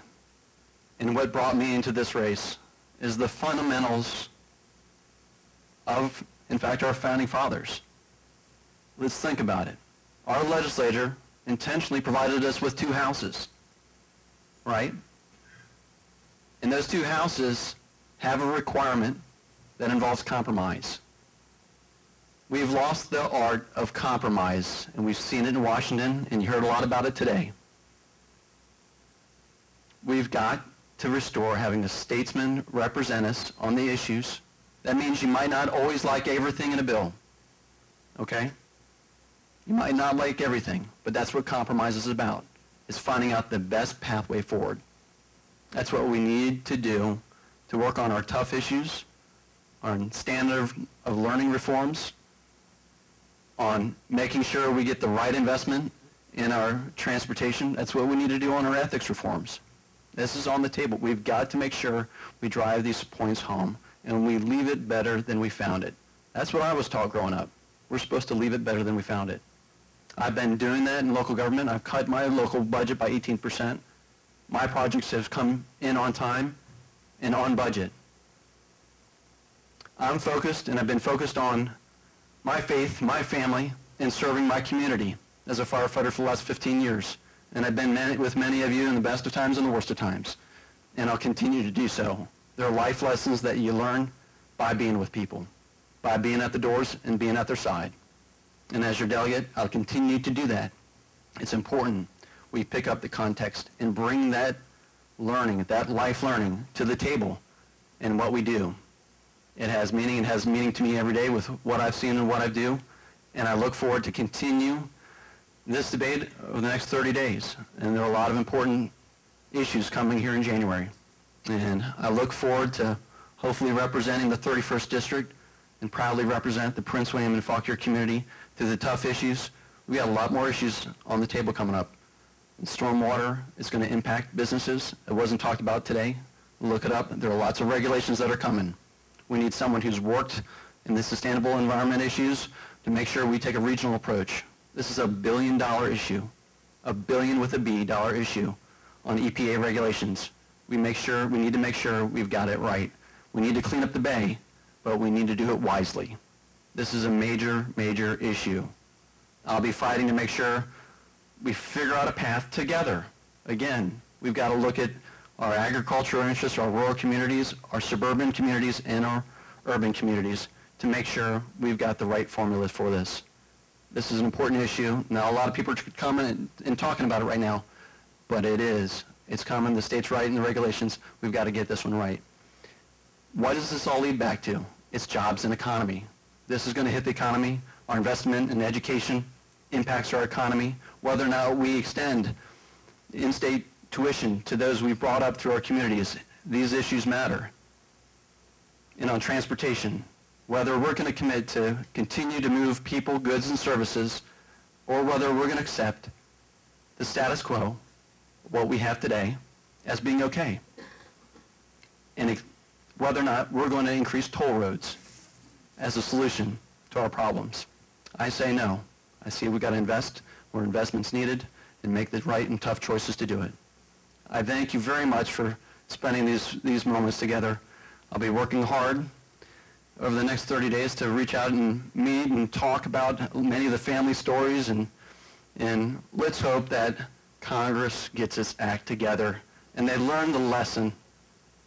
and what brought me into this race, is the fundamentals of, in fact, our founding fathers. Let's think about it. Our legislature intentionally provided us with two houses, right? And those two houses have a requirement that involves compromise. We've lost the art of compromise, and we've seen it in Washington, and you heard a lot about it today. We've got to restore having a statesman represent us on the issues. That means you might not always like everything in a bill, okay? You might not like everything, but that's what compromise is about, is finding out the best pathway forward. That's what we need to do to work on our tough issues, on standard of- of learning reforms, on making sure we get the right investment in our transportation. That's what we need to do on our ethics reforms. This is on the table. We've got to make sure we drive these points home and we leave it better than we found it. That's what I was taught growing up. We're supposed to leave it better than we found it. I've been doing that in local government. I've cut my local budget by 18%. My projects have come in on time and on budget. I'm focused, and I've been focused on my faith, my family, and serving my community as a firefighter for the last 15 years. And I've been many, with many of you in the best of times and the worst of times. And I'll continue to do so. There are life lessons that you learn by being with people, by being at the doors and being at their side. And as your delegate, I'll continue to do that. It's important we pick up the context and bring that learning, that life learning to the table in what we do. It has meaning. It has meaning to me every day with what I've seen and what I do. And I look forward to continue this debate over the next 30 days. And there are a lot of important issues coming here in January. And I look forward to hopefully representing the 31st District and proudly represent the Prince William and Fauquier community through the tough issues. We got a lot more issues on the table coming up. Stormwater is going to impact businesses. It wasn't talked about today. Look it up. There are lots of regulations that are coming. We need someone who's worked in the sustainable environment issues to make sure we take a regional approach. This is a billion dollar issue, a billion with a B dollar issue on EPA regulations. We make sure, we need to make sure we've got it right. We need to clean up the bay, but we need to do it wisely. This is a major, major issue. I'll be fighting to make sure we figure out a path together. Again, we've got to look at our agricultural interests, our rural communities, our suburban communities, and our urban communities to make sure we've got the right formulas for this. This is an important issue. Now, a lot of people are coming and, talking about it right now, but it is. It's coming. The state's right in the regulations. We've got to get this one right. What does this all lead back to? It's jobs and economy. This is going to hit the economy. Our investment in education impacts our economy. Whether or not we extend in-state tuition to those we've brought up through our communities, these issues matter. And on transportation, whether we're going to commit to continue to move people, goods, and services, or whether we're going to accept the status quo, what we have today, as being okay. And whether or not we're going to increase toll roads as a solution to our problems. I say no. I see we've got to invest where investment's needed and make the right and tough choices to do it. I thank you very much for spending these, these moments together. I'll be working hard over the next 30 days to reach out and meet and talk about many of the family stories and, and let's hope that Congress gets its act together and they learn the lesson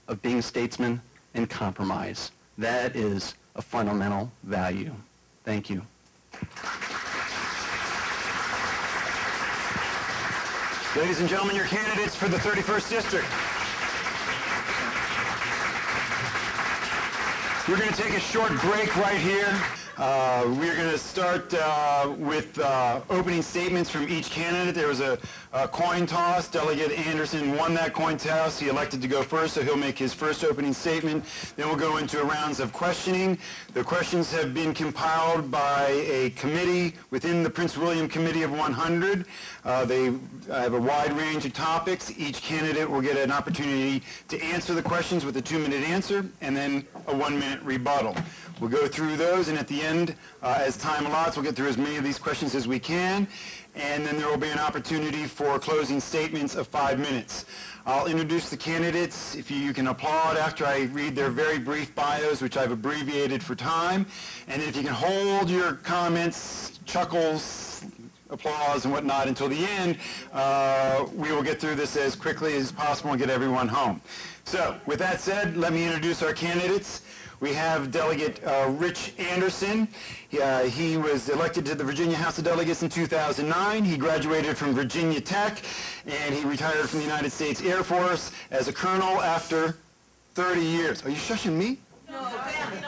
of being statesmen and compromise. That is a fundamental value. Thank you. Ladies and gentlemen, your candidates for the 31st District. We're going to take a short break right here. Uh, we're going to start uh, with uh, opening statements from each candidate. There was a, a coin toss. Delegate Anderson won that coin toss. He elected to go first, so he'll make his first opening statement. Then we'll go into rounds of questioning. The questions have been compiled by a committee within the Prince William Committee of 100. Uh, they have a wide range of topics. Each candidate will get an opportunity to answer the questions with a two-minute answer and then a one-minute rebuttal. We'll go through those, and at the end. Uh, As time allots, we'll get through as many of these questions as we can, and then there will be an opportunity for closing statements of five minutes. I'll introduce the candidates. If you can applaud after I read their very brief bios, which I've abbreviated for time, and if you can hold your comments, chuckles, applause and whatnot until the end, uh, we will get through this as quickly as possible and get everyone home. So, with that said, let me introduce our candidates. We have Delegate uh, Rich Anderson. He, uh, he was elected to the Virginia House of Delegates in 2009. He graduated from Virginia Tech, and he retired from the United States Air Force as a colonel after 30 years. Are you shushing me? No,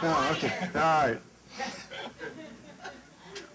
Oh, okay. All right.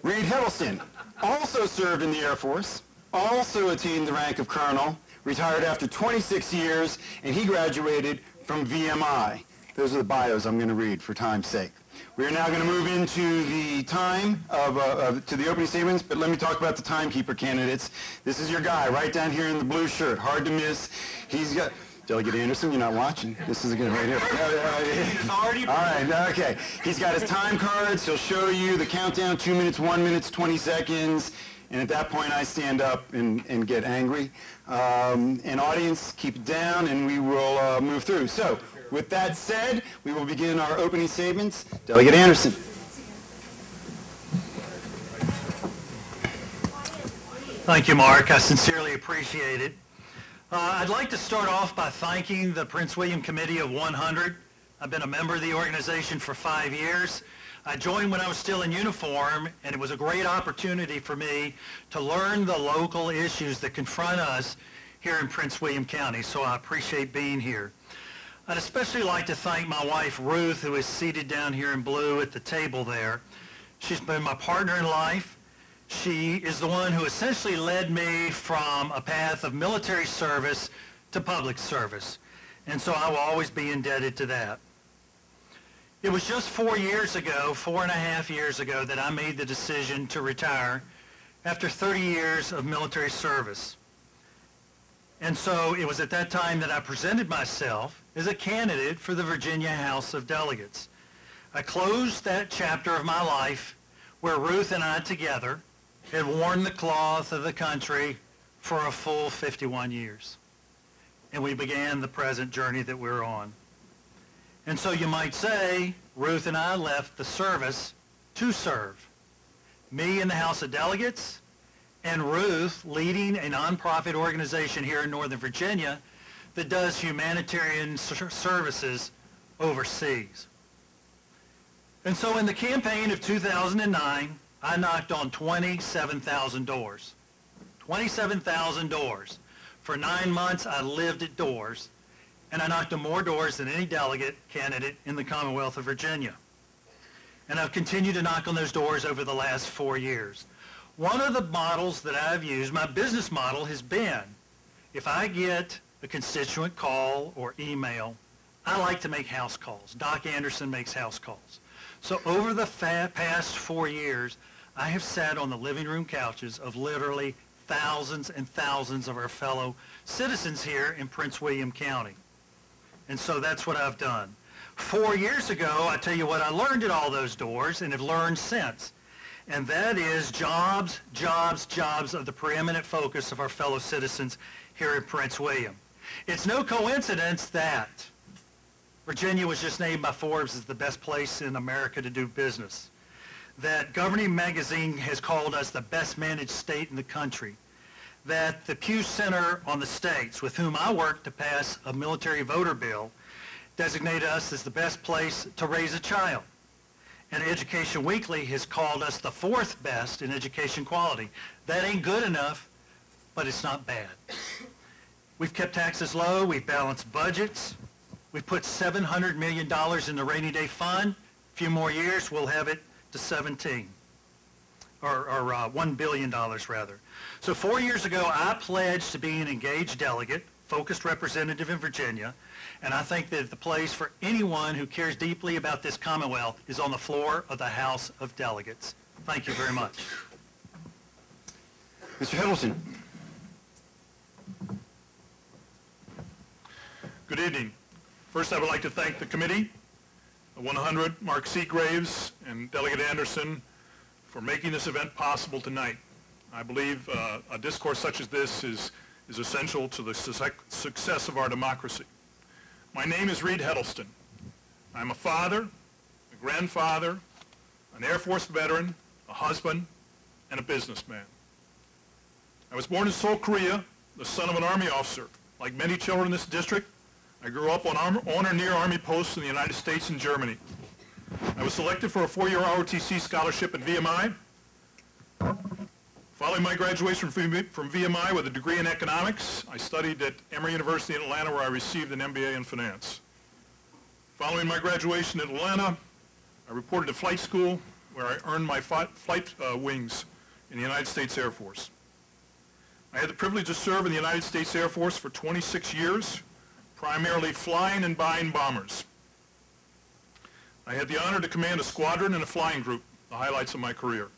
Reed Heddleston also served in the Air Force, also attained the rank of colonel, retired after 26 years, and he graduated from VMI. Those are the bios I'm going to read for time's sake. We are now going to move into the time of, uh, of, to the opening statements, but let me talk about the timekeeper candidates. This is your guy right down here in the blue shirt, hard to miss. He's got, Delegate Anderson, you're not watching. This is again right here. Already. All right, okay. He's got his time cards. He'll show you the countdown, two minutes, one minutes, 20 seconds. And at that point, I stand up and, and get angry. Um, and audience, keep it down, and we will uh, move through. So, with that said, we will begin our opening statements. Delegate Anderson. Thank you, Mark. I sincerely appreciate it. Uh, I'd like to start off by thanking the Prince William Committee of 100. I've been a member of the organization for five years. I joined when I was still in uniform, and it was a great opportunity for me to learn the local issues that confront us here in Prince William County, so I appreciate being here. I'd especially like to thank my wife, Ruth, who is seated down here in blue at the table there. She's been my partner in life. She is the one who essentially led me from a path of military service to public service. And so I will always be indebted to that. It was just four years ago, four and a half years ago, that I made the decision to retire after 30 years of military service. And so it was at that time that I presented myself as a candidate for the Virginia House of Delegates. I closed that chapter of my life where Ruth and I together had worn the cloth of the country for a full 51 years. And we began the present journey that we're on. And so you might say, Ruth and I left the service to serve. Me in the House of Delegates, and Ruth leading a nonprofit organization here in Northern Virginia that does humanitarian services overseas. And so in the campaign of 2009, I knocked on 27,000 doors. 27,000 doors. For nine months, I lived at doors, and I knocked on more doors than any delegate candidate in the Commonwealth of Virginia. And I've continued to knock on those doors over the last four years. One of the models that I've used, my business model has been, if I get a constituent call or email, I like to make house calls. Doc Anderson makes house calls. So over the past four years, I have sat on the living room couches of literally thousands and thousands of our fellow citizens here in Prince William County. And so that's what I've done. Four years ago, I tell you what I learned at all those doors and have learned since. And that is jobs, jobs, jobs are the preeminent focus of our fellow citizens here in Prince William. It's no coincidence that Virginia was just named by Forbes as the best place in America to do business. That Governing Magazine has called us the best managed state in the country. That the Pew Center on the States, with whom I worked to pass a military voter bill, designated us as the best place to raise a child. And Education Weekly has called us the fourth best in education quality. That ain't good enough, but it's not bad. We've kept taxes low, we've balanced budgets, we've put $700 million in the rainy day fund. A few more years, we'll have it to 17, or, or uh, $1 billion rather. So four years ago, I pledged to be an engaged delegate, focused representative in Virginia, and I think that the place for anyone who cares deeply about this Commonwealth is on the floor of the House of Delegates. Thank you very much. Mr. Heddleston. Good evening. First, I would like to thank the committee 100, Mark Segraves, and Delegate Anderson for making this event possible tonight. I believe uh, a discourse such as this is, is essential to the success- success of our democracy. My name is Reed Heddleston. I'm a father, a grandfather, an Air Force veteran, a husband, and a businessman. I was born in Seoul, Korea, the son of an Army officer. Like many children in this district, I grew up on, arm, on or near Army posts in the United States and Germany. I was selected for a four-year ROTC scholarship at VMI. Following my graduation from VMI with a degree in economics, I studied at Emory University in Atlanta where I received an MBA in finance. Following my graduation in Atlanta, I reported to flight school where I earned my flight uh, wings in the United States Air Force. I had the privilege to serve in the United States Air Force for 26 years, primarily flying and buying bombers. I had the honor to command a squadron and a flying group, the highlights of my career.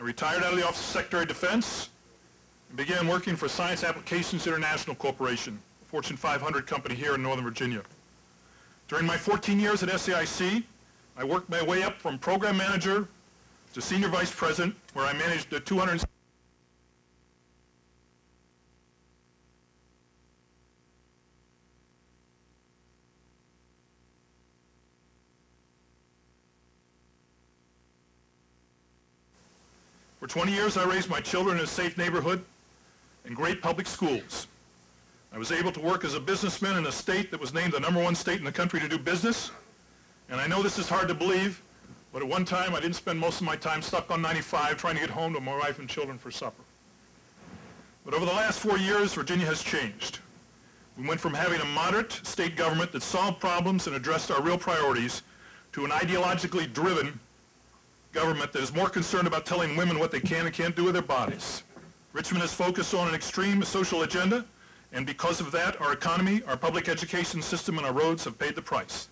I retired out of the Office of Secretary of Defense and began working for Science Applications International Corporation, a Fortune 500 company here in Northern Virginia. During my 14 years at SAIC, I worked my way up from program manager to senior vice president, where I managed the 200 For 20 years, I raised my children in a safe neighborhood and great public schools. I was able to work as a businessman in a state that was named the number one state in the country to do business. And I know this is hard to believe, but at one time I didn't spend most of my time stuck on 95 trying to get home to my wife and children for supper. But over the last four years, Virginia has changed. We went from having a moderate state government that solved problems and addressed our real priorities to an ideologically driven government that is more concerned about telling women what they can and can't do with their bodies. Richmond is focused on an extreme social agenda, and because of that, our economy, our public education system, and our roads have paid the price.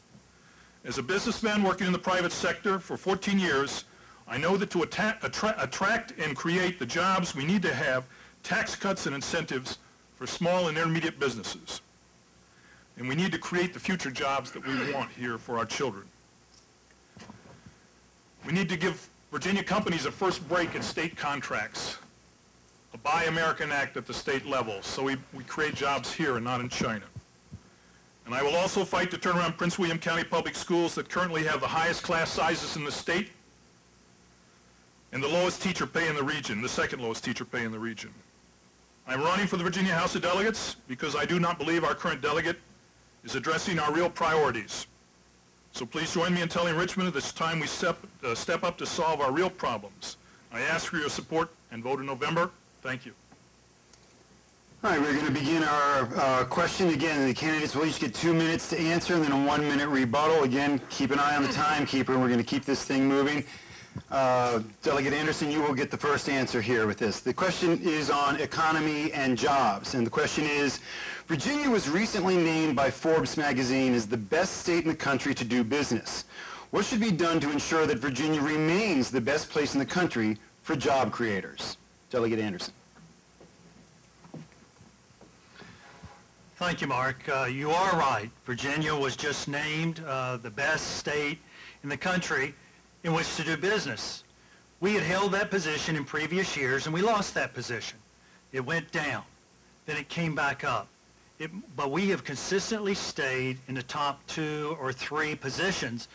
As a businessman working in the private sector for 14 years, I know that to atta- attra- attract and create the jobs we need to have tax cuts and incentives for small and intermediate businesses. And we need to create the future jobs that we want here for our children. We need to give Virginia companies a first break in state contracts, a Buy American Act at the state level, so we, we create jobs here and not in China. And I will also fight to turn around Prince William County Public Schools that currently have the highest class sizes in the state and the lowest teacher pay in the region, the second lowest teacher pay in the region. I'm running for the Virginia House of Delegates because I do not believe our current delegate is addressing our real priorities. So please join me in telling Richmond that it's time we step, uh, step up to solve our real problems. I ask for your support and vote in November. Thank you. All right, we're going to begin our uh, question. Again, the candidates will each get two minutes to answer and then a one-minute rebuttal. Again, keep an eye on the timekeeper, and we're going to keep this thing moving. Uh, Delegate Anderson, you will get the first answer here with this. The question is on economy and jobs, and the question is, Virginia was recently named by Forbes magazine as the best state in the country to do business. What should be done to ensure that Virginia remains the best place in the country for job creators? Delegate Anderson. Thank you, Mark. Uh, You are right. Virginia was just named uh, the best state in the country in which to do business. We had held that position in previous years, and we lost that position. It went down. Then it came back up. It- But we have consistently stayed in the top two or three positions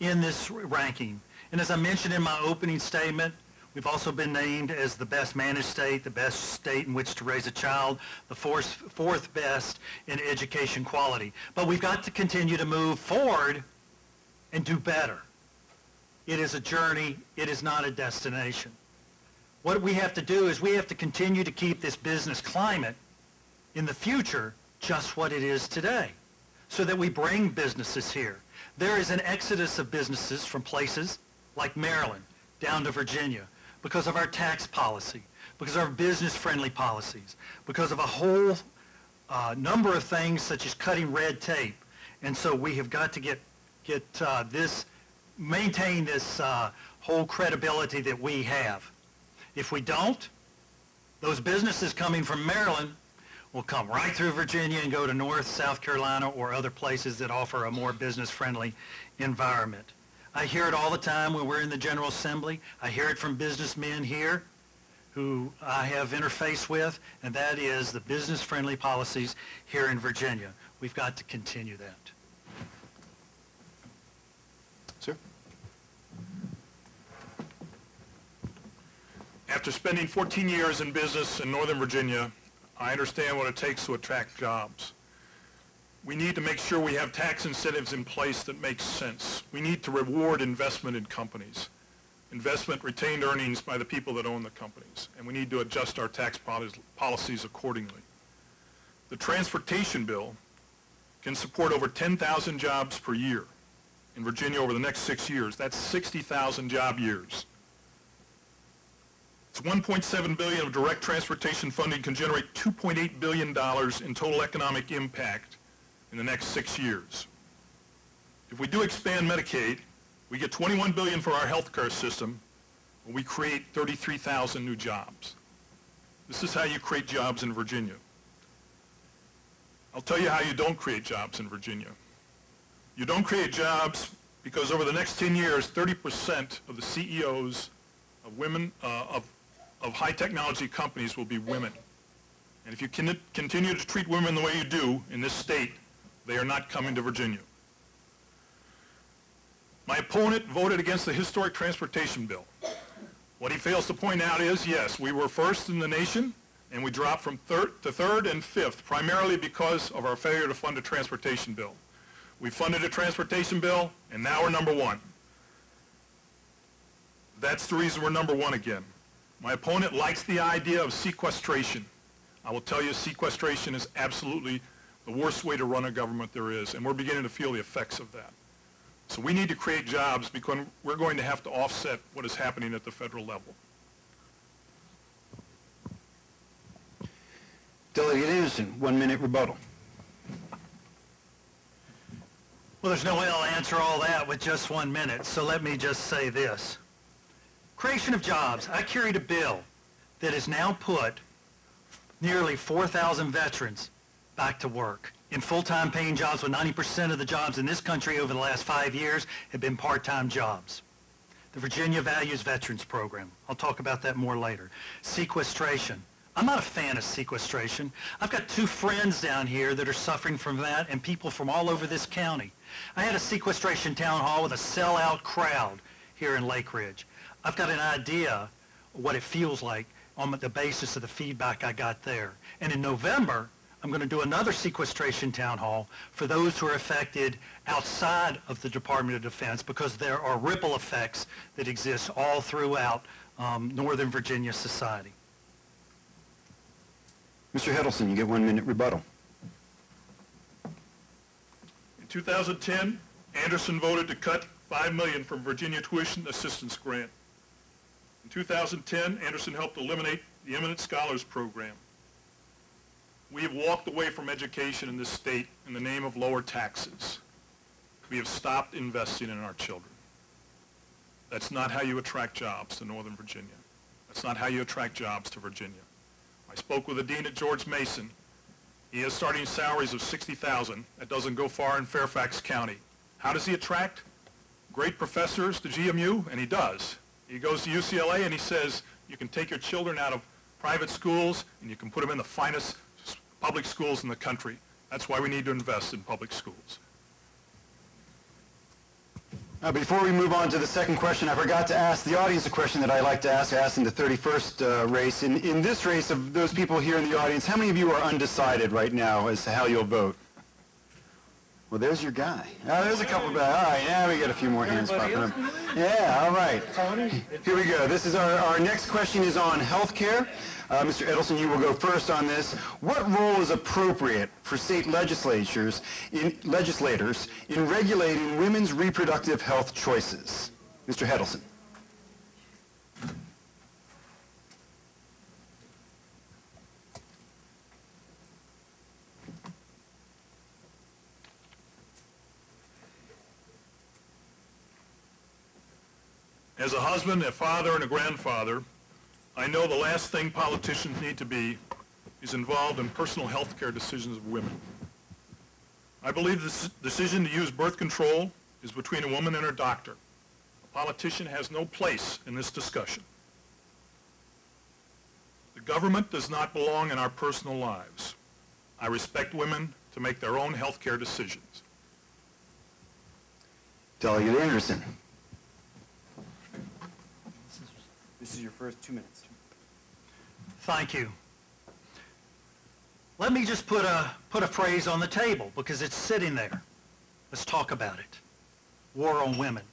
in this ranking. And as I mentioned in my opening statement, we've also been named as the best managed state, the best state in which to raise a child, the fourth, fourth best in education quality. But we've got to continue to move forward and do better. It is a journey. It is not a destination. What we have to do is we have to continue to keep this business climate in the future just what it is today so that we bring businesses here. There is an exodus of businesses from places like Maryland down to Virginia because of our tax policy, because of our business-friendly policies, because of a whole uh, number of things such as cutting red tape. And so we have got to get, get uh, this, maintain this uh, whole credibility that we have. If we don't, those businesses coming from Maryland will come right through Virginia and go to North, South Carolina, or other places that offer a more business-friendly environment. I hear it all the time when we're in the General Assembly. I hear it from businessmen here who I have interfaced with, and that is the business-friendly policies here in Virginia. We've got to continue that. Sir? After spending 14 years in business in Northern Virginia, I understand what it takes to attract jobs. We need to make sure we have tax incentives in place that make sense. We need to reward investment in companies, investment retained earnings by the people that own the companies, and we need to adjust our tax policies accordingly. The transportation bill can support over 10,000 jobs per year in Virginia over the next six years. That's 60,000 job years. It's 1.7 billion of direct transportation funding can generate 2.8 billion dollars in total economic impact in the next six years. If we do expand Medicaid, we get 21 billion for our healthcare system, and we create 33,000 new jobs. This is how you create jobs in Virginia. I'll tell you how you don't create jobs in Virginia. You don't create jobs because over the next 10 years, 30% of the CEOs of women, uh, of, of high technology companies will be women. And if you can continue to treat women the way you do in this state, they are not coming to Virginia. My opponent voted against the historic transportation bill. What he fails to point out is, yes, we were first in the nation, and we dropped from third to third and fifth, primarily because of our failure to fund a transportation bill. We funded a transportation bill, and now we're number one. That's the reason we're number one again. My opponent likes the idea of sequestration. I will tell you sequestration is absolutely the worst way to run a government there is, and we're beginning to feel the effects of that. So we need to create jobs because we're going to have to offset what is happening at the federal level. Delegate Anderson, one minute rebuttal. Well, there's no way I'll answer all that with just one minute, so let me just say this. Creation of jobs. I carried a bill that has now put nearly 4,000 veterans back to work in full-time paying jobs when 90% of the jobs in this country over the last five years have been part-time jobs. The Virginia Values Veterans Program. I'll talk about that more later. Sequestration. I'm not a fan of sequestration. I've got two friends down here that are suffering from that and people from all over this county. I had a sequestration town hall with a sellout crowd here in Lake Ridge. I've got an idea what it feels like on the basis of the feedback I got there. And in November, I'm going to do another sequestration town hall for those who are affected outside of the Department of Defense because there are ripple effects that exist all throughout um, Northern Virginia society. Mr. Heddleston, you get one minute rebuttal. In 2010, Anderson voted to cut 5 million from Virginia Tuition Assistance Grant. In 2010, Anderson helped eliminate the Eminent Scholars Program. We have walked away from education in this state in the name of lower taxes. We have stopped investing in our children. That's not how you attract jobs to Northern Virginia. That's not how you attract jobs to Virginia. I spoke with the dean at George Mason. He has starting salaries of 60,000. That doesn't go far in Fairfax County. How does he attract great professors to GMU? And he does. He goes to UCLA and he says, you can take your children out of private schools and you can put them in the finest public schools in the country. That's why we need to invest in public schools. Now, before we move on to the second question, I forgot to ask the audience a question that I like to ask. I asked in the 31st uh, race. In, in this race, of those people here in the audience, how many of you are undecided right now as to how you'll vote? Well, there's your guy. Oh, there's a couple of guys. All right, now we got a few more hands popping up. Yeah, all right. Here we go. This is our, our next question is on health care. Uh, Mr. Heddleston, you will go first on this. What role is appropriate for state legislatures in, legislators in regulating women's reproductive health choices? Mr. Heddleston. As a husband, a father, and a grandfather, I know the last thing politicians need to be is involved in personal health care decisions of women. I believe this decision to use birth control is between a woman and her doctor. A politician has no place in this discussion. The government does not belong in our personal lives. I respect women to make their own health care decisions. Delegate Anderson. This is your first two minutes. Thank you. Let me just put a, put a phrase on the table because it's sitting there. Let's talk about it. War on women.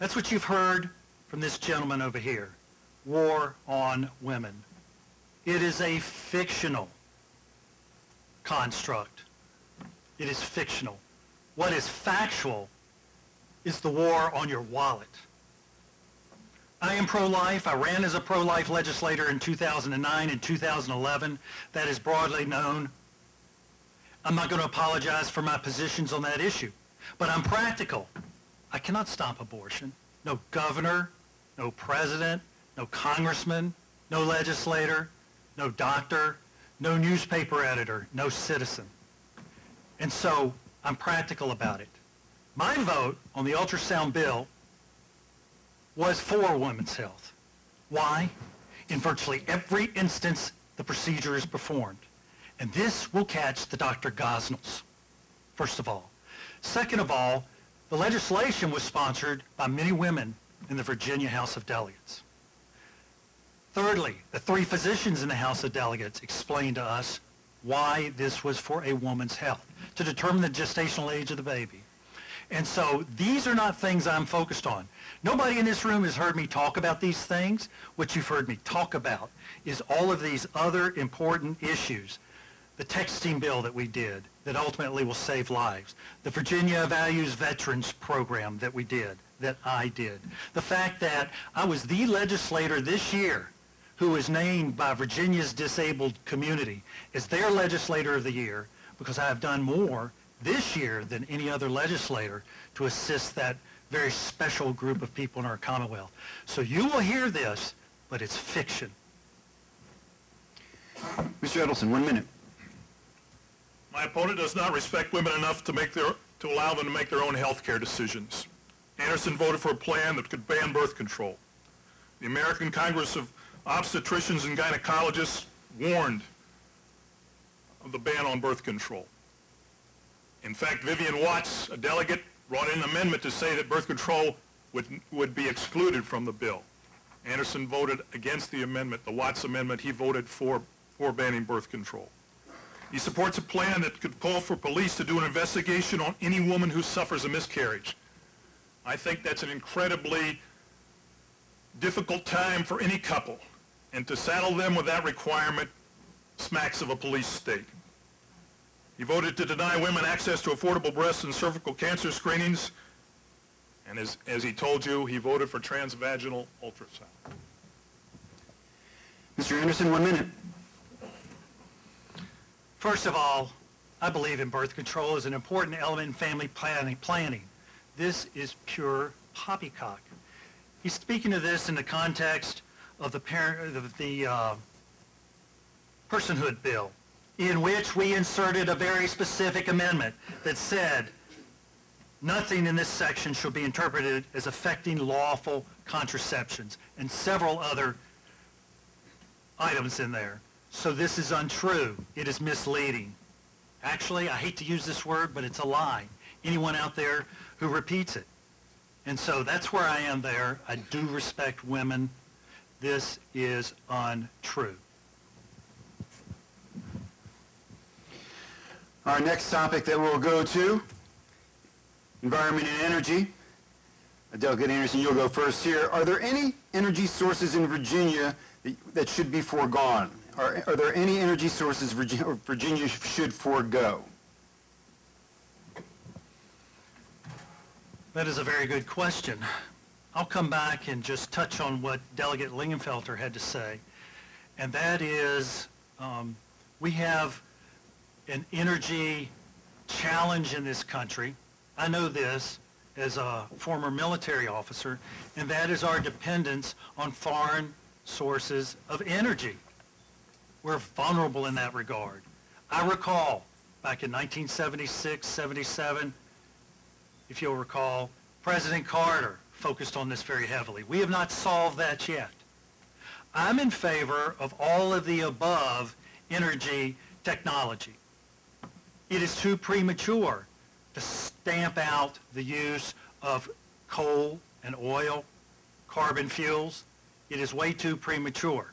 That's what you've heard from this gentleman over here. War on women. It is a fictional construct. It is fictional. What is factual is the war on your wallet. I am pro-life. I ran as a pro-life legislator in 2009 and 2011. That is broadly known. I'm not going to apologize for my positions on that issue, but I'm practical. I cannot stop abortion. No governor, no president, no congressman, no legislator, no doctor, no newspaper editor, no citizen. And so I'm practical about it. My vote on the ultrasound bill was for women's health. Why? In virtually every instance, the procedure is performed. And this will catch the Dr. Gosnells, first of all. Second of all, the legislation was sponsored by many women in the Virginia House of Delegates. Thirdly, the three physicians in the House of Delegates explained to us why this was for a woman's health, to determine the gestational age of the baby. And so these are not things I'm focused on. Nobody in this room has heard me talk about these things. What you've heard me talk about is all of these other important issues. The texting bill that we did that ultimately will save lives. The Virginia Values Veterans Program that we did, that I did. The fact that I was the legislator this year who was named by Virginia's disabled community as their legislator of the year because I have done more this year than any other legislator to assist that very special group of people in our Commonwealth. So you will hear this, but it's fiction. Mr. Heddleston, one minute. My opponent does not respect women enough to make their, to allow them to make their own health care decisions. Anderson voted for a plan that could ban birth control. The American Congress of Obstetricians and Gynecologists warned of the ban on birth control. In fact, Vivian Watts, a delegate, brought in an amendment to say that birth control would, would be excluded from the bill. Anderson voted against the amendment, the Watts amendment. He voted for, for banning birth control. He supports a plan that could call for police to do an investigation on any woman who suffers a miscarriage. I think that's an incredibly difficult time for any couple, and to saddle them with that requirement smacks of a police state. He voted to deny women access to affordable breast and cervical cancer screenings, and as, as he told you, he voted for transvaginal ultrasound. Mr. Anderson, one minute. First of all, I believe in birth control as an important element in family planning. planning. This is pure poppycock. He's speaking to this in the context of the, parent, of the uh, personhood bill, in which we inserted a very specific amendment that said nothing in this section shall be interpreted as affecting lawful contraceptions and several other items in there. So this is untrue. It is misleading. Actually, I hate to use this word, but it's a lie. Anyone out there who repeats it. And so that's where I am there. I do respect women. This is untrue. Our next topic that we'll go to, environment and energy. Delegate Anderson, you'll go first here. Are there any energy sources in Virginia that, that should be foregone? Are, are there any energy sources Virginia, Virginia should forego? That is a very good question. I'll come back and just touch on what Delegate Lingamfelter had to say. And that is, um, we have an energy challenge in this country. I know this as a former military officer, and that is our dependence on foreign sources of energy. we're vulnerable in that regard. I recall back in 1976, 77, if you'll recall, President Carter focused on this very heavily. We have not solved that yet. I'm in favor of all of the above energy technology. It is too premature to stamp out the use of coal and oil, carbon fuels. It is way too premature.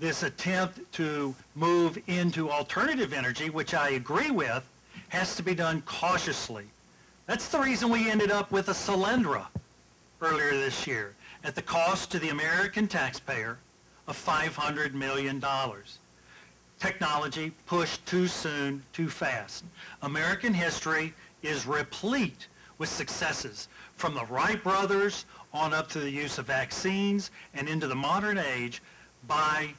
This attempt to move into alternative energy, which I agree with, has to be done cautiously. That's the reason we ended up with a Solyndra earlier this year at the cost to the American taxpayer of $500 million. Technology pushed too soon, too fast. American history is replete with successes from the Wright brothers on up to the use of vaccines and into the modern age by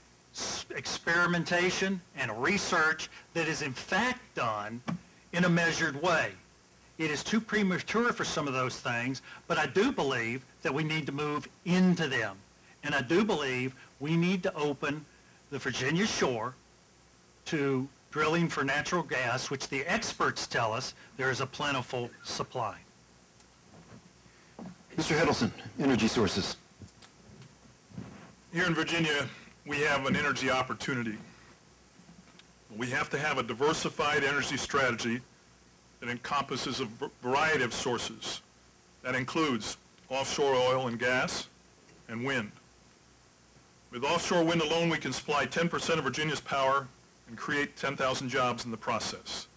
experimentation and research that is in fact done in a measured way. It is too premature for some of those things, but I do believe that we need to move into them. And I do believe we need to open the Virginia shore to drilling for natural gas, which the experts tell us there is a plentiful supply. Mr. Heddleston, energy sources. Here in Virginia, we have an energy opportunity. We have to have a diversified energy strategy that encompasses a variety of sources. That includes offshore oil and gas and wind. With offshore wind alone, we can supply 10% of Virginia's power and create 10,000 jobs in the process.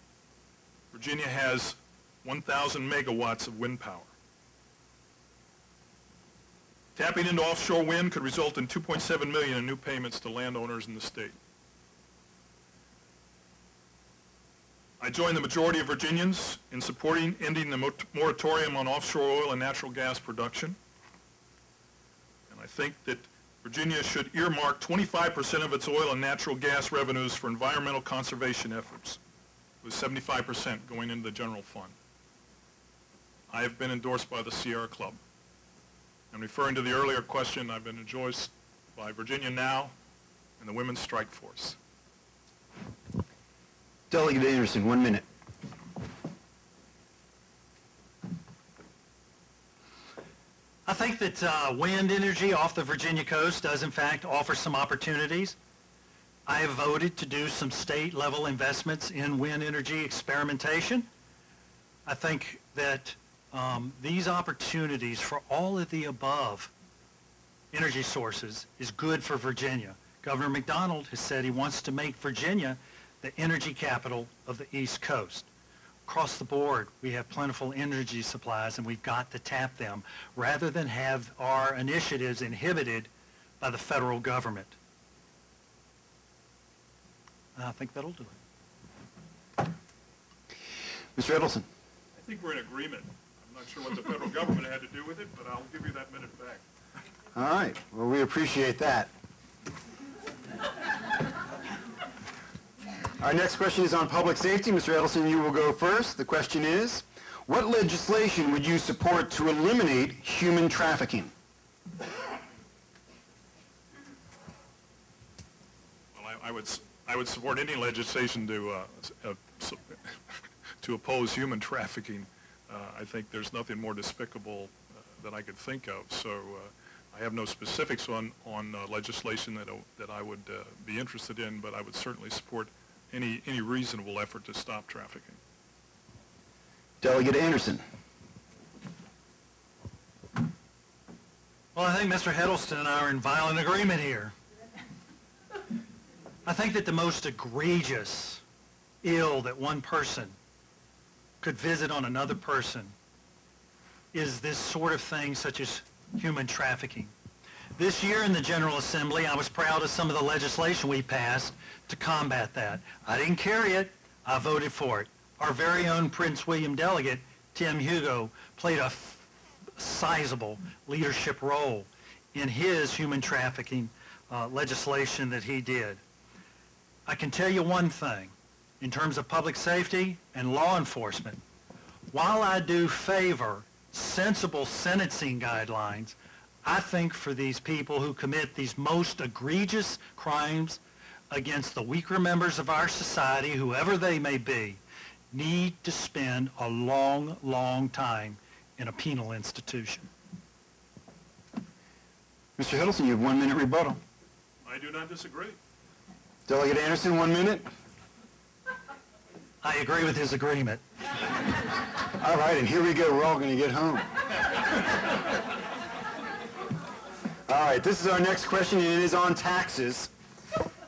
Virginia has 1,000 megawatts of wind power. Tapping into offshore wind could result in 2.7 million in new payments to landowners in the state. I join the majority of Virginians in supporting ending the moratorium on offshore oil and natural gas production. And I think that Virginia should earmark 25% of its oil and natural gas revenues for environmental conservation efforts, with 75% going into the general fund. I have been endorsed by the Sierra Club. And referring to the earlier question, I've been endorsed by Virginia Now and the Women's Strike Force. Delegate Anderson, one minute. I think that uh, wind energy off the Virginia coast does in fact offer some opportunities. I have voted to do some state-level investments in wind energy experimentation. I think that um, these opportunities for all of the above energy sources is good for Virginia. Governor McDonnell has said he wants to make Virginia the energy capital of the East Coast. Across the board, we have plentiful energy supplies, and we've got to tap them rather than have our initiatives inhibited by the federal government. And I think that'll do it. Mr. Heddleston. I think we're in agreement. I'm not sure what the federal government had to do with it, but I'll give you that minute back. All right, well, we appreciate that. Our next question is on public safety. Mr. Heddleston, you will go first. The question is, what legislation would you support to eliminate human trafficking? Well, I, I would, I would support any legislation to, uh, uh, to oppose human trafficking. Uh, I think there's nothing more despicable uh, that I could think of. So uh, I have no specifics on, on legislation that, that I would be interested in, but I would certainly support any, any reasonable effort to stop trafficking. Delegate Anderson. Well, I think Mr. Heddleston and I are in violent agreement here. I think that the most egregious ill that one person could visit on another person is this sort of thing such as human trafficking. This year in the General Assembly, I was proud of some of the legislation we passed to combat that. I didn't carry it. I voted for it. Our very own Prince William delegate, Tim Hugo, played a f- sizable leadership role in his human trafficking uh, legislation that he did. I can tell you one thing, in terms of public safety and law enforcement, while I do favor sensible sentencing guidelines, I think for these people who commit these most egregious crimes against the weaker members of our society, whoever they may be, need to spend a long, long time in a penal institution. Mr. Heddleston, you have one minute rebuttal. I do not disagree. Delegate Anderson, one minute. I agree with his agreement. All right, and here we go. We're all going to get home. All right, this is our next question, and it is on taxes.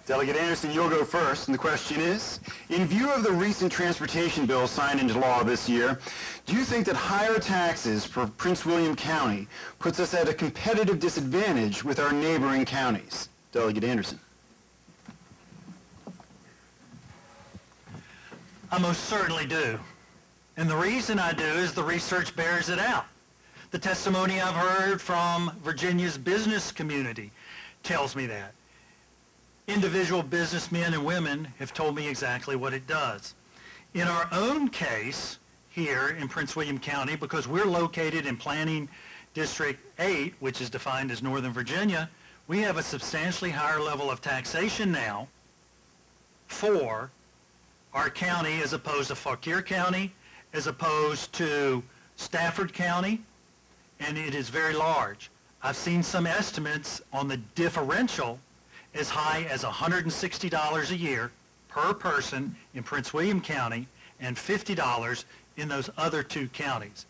Delegate Anderson, you'll go first, and the question is, in view of the recent transportation bill signed into law this year, do you think that higher taxes for Prince William County puts us at a competitive disadvantage with our neighboring counties? Delegate Anderson. I most certainly do. And the reason I do is the research bears it out. The testimony I've heard from Virginia's business community tells me that. Individual businessmen and women have told me exactly what it does. In our own case here in Prince William County, because we're located in Planning District 8, which is defined as Northern Virginia, we have a substantially higher level of taxation now for our county as opposed to Fauquier County, as opposed to Stafford County, and it is very large. I've seen some estimates on the differential as high as $160 a year per person in Prince William County and $50 in those other two counties.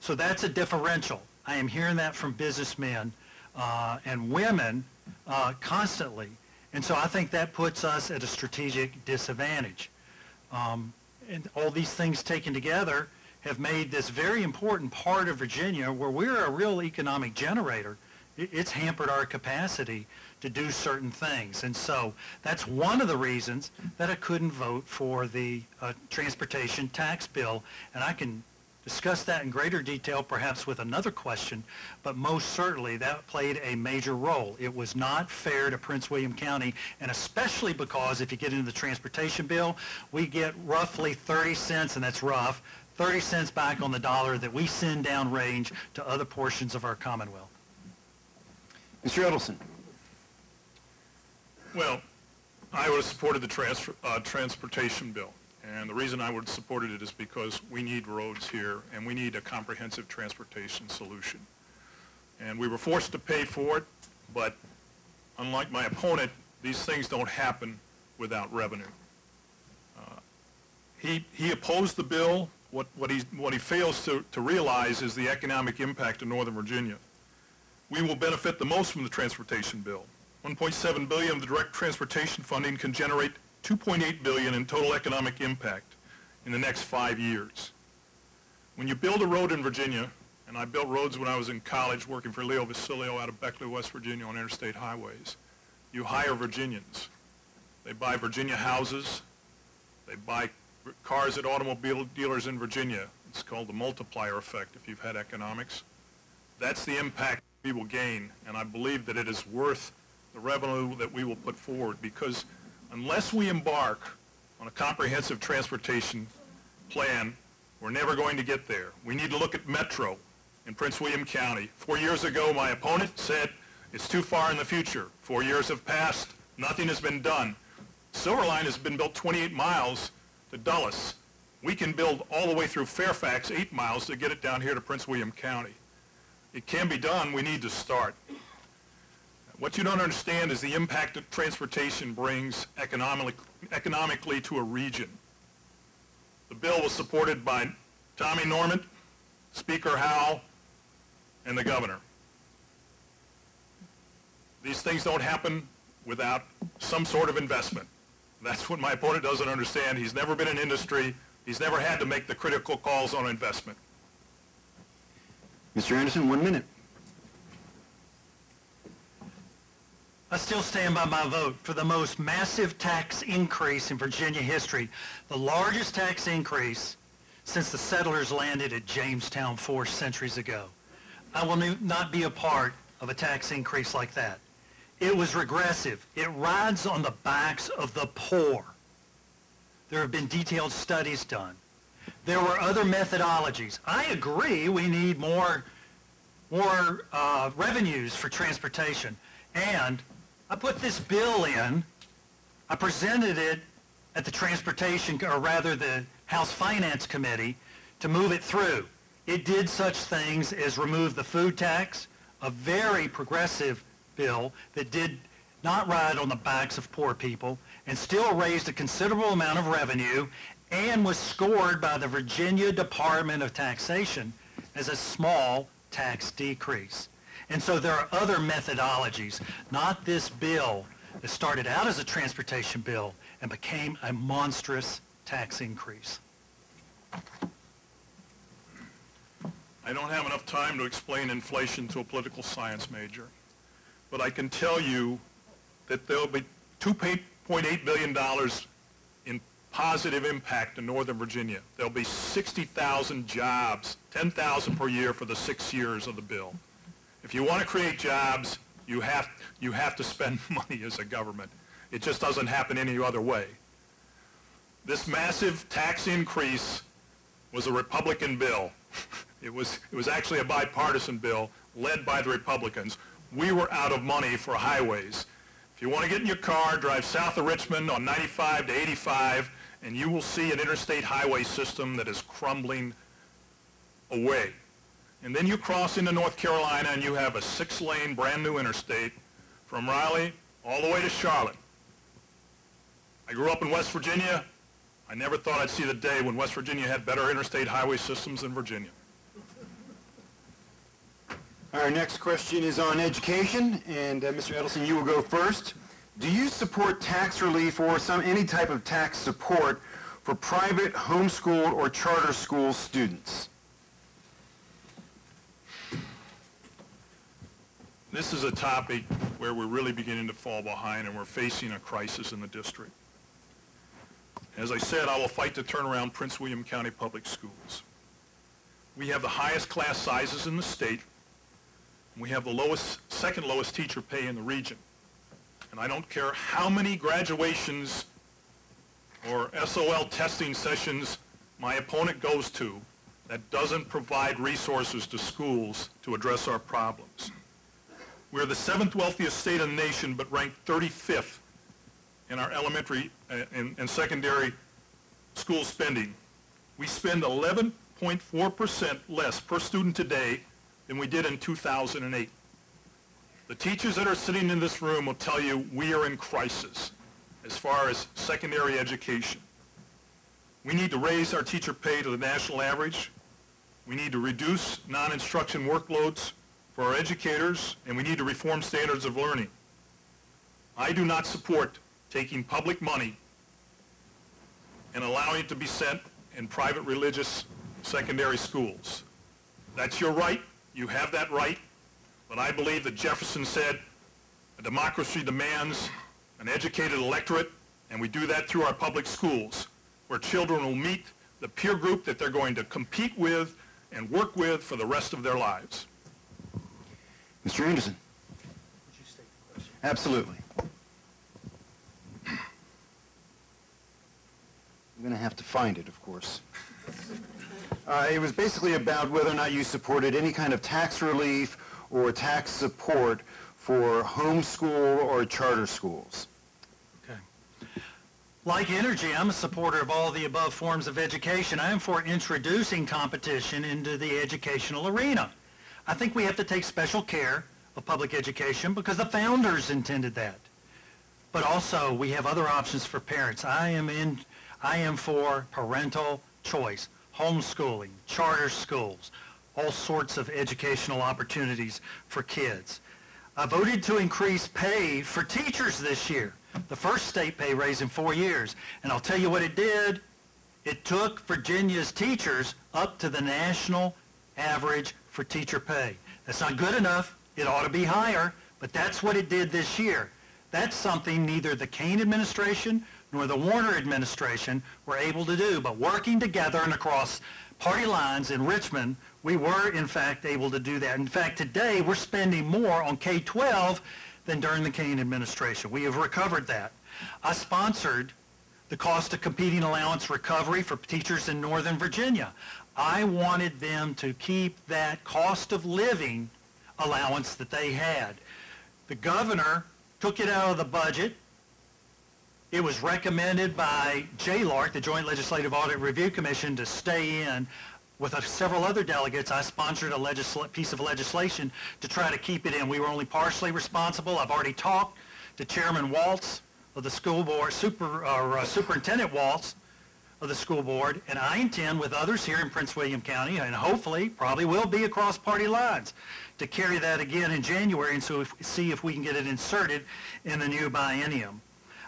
So that's a differential. I am hearing that from businessmen uh, and women uh, constantly. And so I think that puts us at a strategic disadvantage. Um, and all these things taken together have made this very important part of Virginia where we're a real economic generator. It's hampered our capacity to do certain things. And so that's one of the reasons that I couldn't vote for the uh, transportation tax bill. And I can discuss that in greater detail perhaps with another question, but most certainly that played a major role. It was not fair to Prince William County, and especially because if you get into the transportation bill, we get roughly 30 cents, and that's rough, 30 cents back on the dollar that we send downrange to other portions of our Commonwealth. Mr. Heddleston. Well, I would have supported the transfer, uh, transportation bill. And the reason I would have supported it is because we need roads here and we need a comprehensive transportation solution. And we were forced to pay for it, but unlike my opponent, these things don't happen without revenue. Uh, He, he opposed the bill. What, what he, what he fails to, to realize is the economic impact of Northern Virginia. We will benefit the most from the transportation bill. 1.7 billion of the direct transportation funding can generate 2.8 billion in total economic impact in the next five years. When you build a road in Virginia, and I built roads when I was in college working for Leo Vasilio out of Beckley, West Virginia on interstate highways, you hire Virginians. They buy Virginia houses. They buy cars at automobile dealers in Virginia. It's called the multiplier effect if you've had economics. That's the impact we will gain, and I believe that it is worth the revenue that we will put forward because unless we embark on a comprehensive transportation plan, we're never going to get there. We need to look at Metro in Prince William County. Four years ago, my opponent said it's too far in the future. Four years have passed. Nothing has been done. Silver Line has been built 28 miles to Dulles. We can build all the way through Fairfax, eight miles, to get it down here to Prince William County. It can be done. We need to start. What you don't understand is the impact that transportation brings economically, economically to a region. The bill was supported by Tommy Norment, Speaker Howell, and the governor. These things don't happen without some sort of investment. That's what my opponent doesn't understand. He's never been in industry. He's never had to make the critical calls on investment. Mr. Anderson, one minute. I still stand by my vote for the most massive tax increase in Virginia history, the largest tax increase since the settlers landed at Jamestown four centuries ago. I will not be a part of a tax increase like that. It was regressive. It rides on the backs of the poor. There have been detailed studies done. There were other methodologies. I agree we need more, more uh, revenues for transportation. And I put this bill in I presented it at the Transportation, or rather the House Finance Committee, to move it through. It did such things as remove the food tax, a very progressive bill that did not ride on the backs of poor people, and still raised a considerable amount of revenue, and was scored by the Virginia Department of Taxation as a small tax decrease. And so there are other methodologies, not this bill that started out as a transportation bill and became a monstrous tax increase. I don't have enough time to explain inflation to a political science major, but I can tell you that there'll be $2.8 billion in positive impact in Northern Virginia. There'll be 60,000 jobs, 10,000 per year for the six years of the bill. If you want to create jobs, you have, you have to spend money as a government. It just doesn't happen any other way. This massive tax increase was a Republican bill. It was, it was actually a bipartisan bill led by the Republicans. We were out of money for highways. If you want to get in your car, drive south of Richmond on 95 to 85, and you will see an interstate highway system that is crumbling away. And then you cross into North Carolina and you have a six-lane brand-new interstate from Raleigh all the way to Charlotte. I grew up in West Virginia. I never thought I'd see the day when West Virginia had better interstate highway systems than Virginia. Our next question is on education, and uh, Mr. Heddleston, you will go first. Do you support tax relief or some, any type of tax support for private, homeschooled, or charter school students? This is a topic where we're really beginning to fall behind and we're facing a crisis in the district. As I said, I will fight to turn around Prince William County Public Schools. We have the highest class sizes in the state. We have the lowest, second lowest teacher pay in the region. And I don't care how many graduations or SOL testing sessions my opponent goes to, that doesn't provide resources to schools to address our problems. We're the seventh wealthiest state in the nation, but ranked 35th in our elementary uh, and, and secondary school spending. We spend 11.4% less per student today than we did in 2008. The teachers that are sitting in this room will tell you we are in crisis as far as secondary education. We need to raise our teacher pay to the national average. We need to reduce non-instruction workloads for our educators, and we need to reform standards of learning. I do not support taking public money and allowing it to be sent in private religious secondary schools. That's your right. You have that right. But I believe that Jefferson said, a democracy demands an educated electorate, and we do that through our public schools, where children will meet the peer group that they're going to compete with and work with for the rest of their lives. Mr. Anderson? Absolutely. I'm going to have to find it, of course. Uh, it was basically about whether or not you supported any kind of tax relief or tax support for homeschool or charter schools. Okay. Like energy, I'm a supporter of all the above forms of education. I am for introducing competition into the educational arena. I think we have to take special care of public education because the founders intended that. But also, we have other options for parents. I am in, I am for parental choice, homeschooling, charter schools, all sorts of educational opportunities for kids. I voted to increase pay for teachers this year, the first state pay raise in four years. And I'll tell you what it did. It took Virginia's teachers up to the national average for teacher pay. That's not good enough. It ought to be higher, but that's what it did this year. That's something neither the Kaine administration nor the Warner administration were able to do. But working together and across party lines in Richmond, we were in fact able to do that. In fact, today we're spending more on K-12 than during the Kaine administration. We have recovered that. I sponsored the cost of competing allowance recovery for teachers in Northern Virginia. I wanted them to keep that cost of living allowance that they had. The governor took it out of the budget it was recommended by JLARC, the Joint Legislative Audit Review Commission, to stay in. With uh, several other delegates, I sponsored a legisla- piece of legislation to try to keep it in. We were only partially responsible. I've already talked to Chairman Walts of the school board, super, or uh, Superintendent Walts of the school board, and I intend with others here in Prince William County, and hopefully, probably will be across party lines, to carry that again in January and so if, see if we can get it inserted in the new biennium.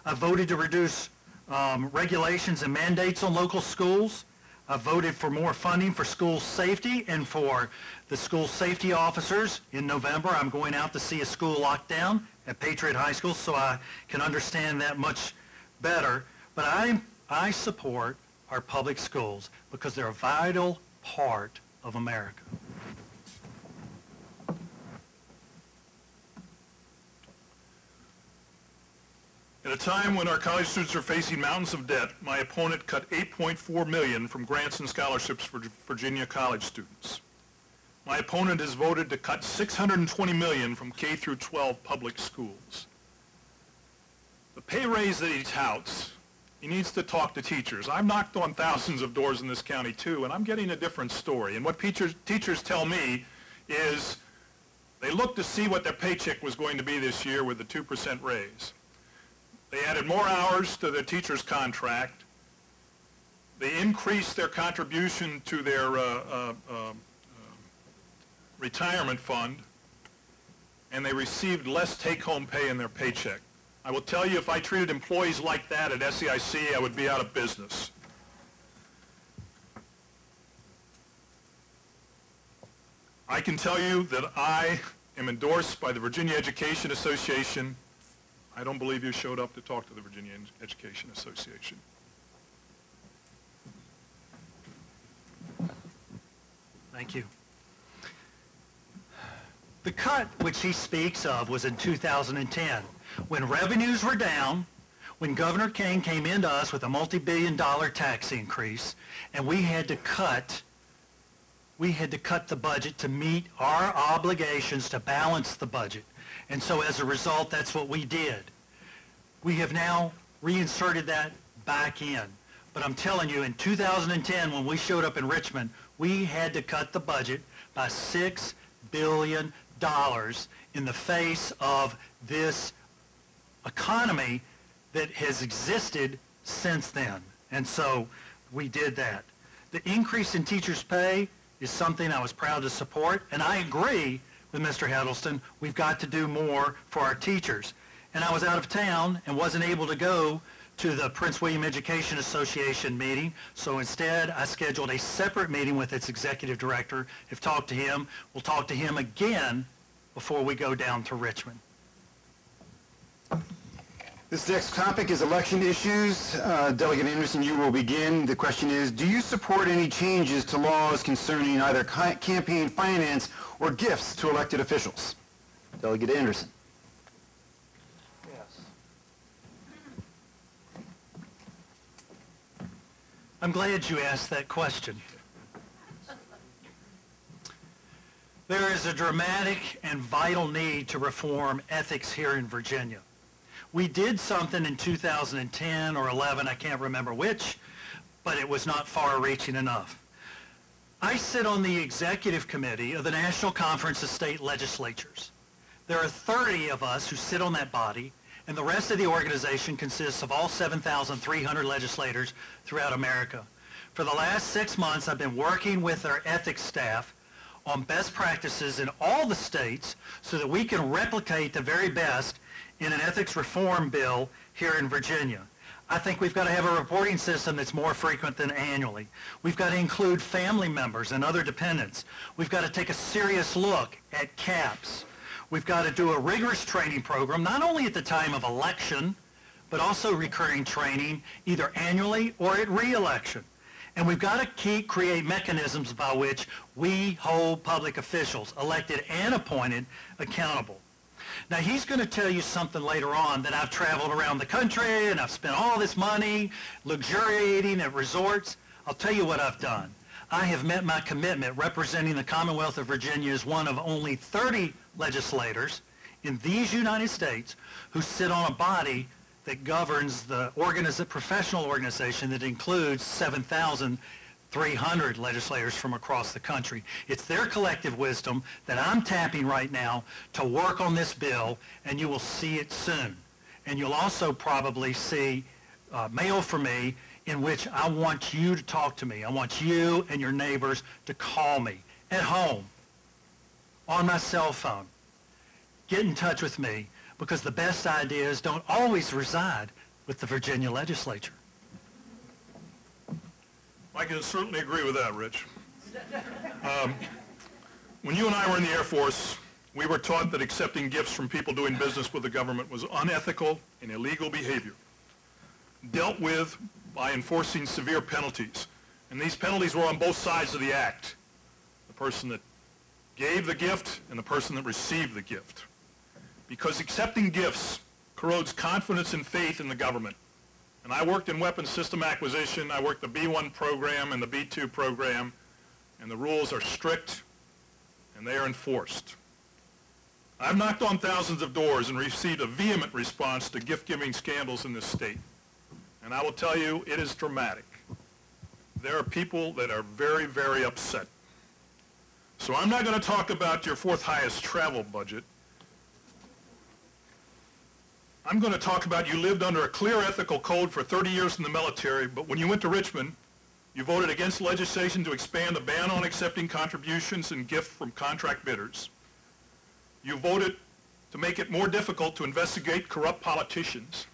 I voted to reduce um, regulations and mandates on local schools. I voted for more funding for school safety and for the school safety officers. In November, I'm going out to see a school lockdown at Patriot High School so I can understand that much better. But I, I support our public schools because they're a vital part of America. At a time when our college students are facing mountains of debt, my opponent cut 8.4 million from grants and scholarships for Virginia college students. My opponent has voted to cut 620 million from K through 12 public schools. The pay raise that he touts, he needs to talk to teachers. I've knocked on thousands of doors in this county too, and I'm getting a different story. And what teachers, teachers tell me is they looked to see what their paycheck was going to be this year with the 2% raise. They added more hours to their teacher's contract. They increased their contribution to their uh, uh, uh, retirement fund, and they received less take-home pay in their paycheck. I will tell you, if I treated employees like that at SEIC, I would be out of business. I can tell you that I am endorsed by the Virginia Education Association I don't believe you showed up to talk to the Virginia Education Association. Thank you. The cut which he speaks of was in 2010, when revenues were down, when Governor Kaine came into us with a multi-billion dollar tax increase, and we had to cut we had to cut the budget to meet our obligations to balance the budget. And so as a result, that's what we did. We have now reinserted that back in. But I'm telling you, in 2010, when we showed up in Richmond, we had to cut the budget by $6 billion in the face of this economy that has existed since then. And so we did that. The increase in teachers' pay is something I was proud to support, and I agree Mr. Heddleston. We've got to do more for our teachers. And I was out of town and wasn't able to go to the Prince William Education Association meeting. So instead, I scheduled a separate meeting with its executive director. Have talked to him. We'll talk to him again before we go down to Richmond. This next topic is election issues. Uh, Delegate Anderson, you will begin. The question is, do you support any changes to laws concerning either ca- campaign finance or gifts to elected officials? Delegate Anderson. Yes. I'm glad you asked that question. There is a dramatic and vital need to reform ethics here in Virginia. We did something in 2010 or 11, I can't remember which, but it was not far-reaching enough. I sit on the executive committee of the National Conference of State Legislatures. There are 30 of us who sit on that body, and the rest of the organization consists of all 7,300 legislators throughout America. For the last six months, I've been working with our ethics staff on best practices in all the states so that we can replicate the very best in an ethics reform bill here in Virginia. I think we've got to have a reporting system that's more frequent than annually. We've got to include family members and other dependents. We've got to take a serious look at caps. We've got to do a rigorous training program, not only at the time of election, but also recurring training either annually or at re-election. And we've got to keep, create mechanisms by which we hold public officials, elected and appointed, accountable. Now, he's going to tell you something later on that I've traveled around the country and I've spent all this money luxuriating at resorts. I'll tell you what I've done. I have met my commitment representing the Commonwealth of Virginia as one of only 30 legislators in these United States who sit on a body that governs the organiz- professional organization that includes 7,300 legislators from across the country. It's their collective wisdom that I'm tapping right now to work on this bill, and you will see it soon. And you'll also probably see uh, mail from me in which I want you to talk to me. I want you and your neighbors to call me at home, on my cell phone. Get in touch with me because the best ideas don't always reside with the Virginia legislature. I can certainly agree with that, Rich. Um, When you and I were in the Air Force, we were taught that accepting gifts from people doing business with the government was unethical and illegal behavior, dealt with by enforcing severe penalties. And these penalties were on both sides of the act, the person that gave the gift and the person that received the gift. Because accepting gifts corrodes confidence and faith in the government. And I worked in weapons system acquisition. I worked the B-1 program and the B-2 program, and the rules are strict and they are enforced. I've knocked on thousands of doors and received a vehement response to gift-giving scandals in this state. And I will tell you, it is dramatic. There are people that are very, very upset. So I'm not going to talk about your fourth highest travel budget. I'm going to talk about you lived under a clear ethical code for 30 years in the military, but when you went to Richmond, you voted against legislation to expand the ban on accepting contributions and gifts from contract bidders. You voted to make it more difficult to investigate corrupt politicians.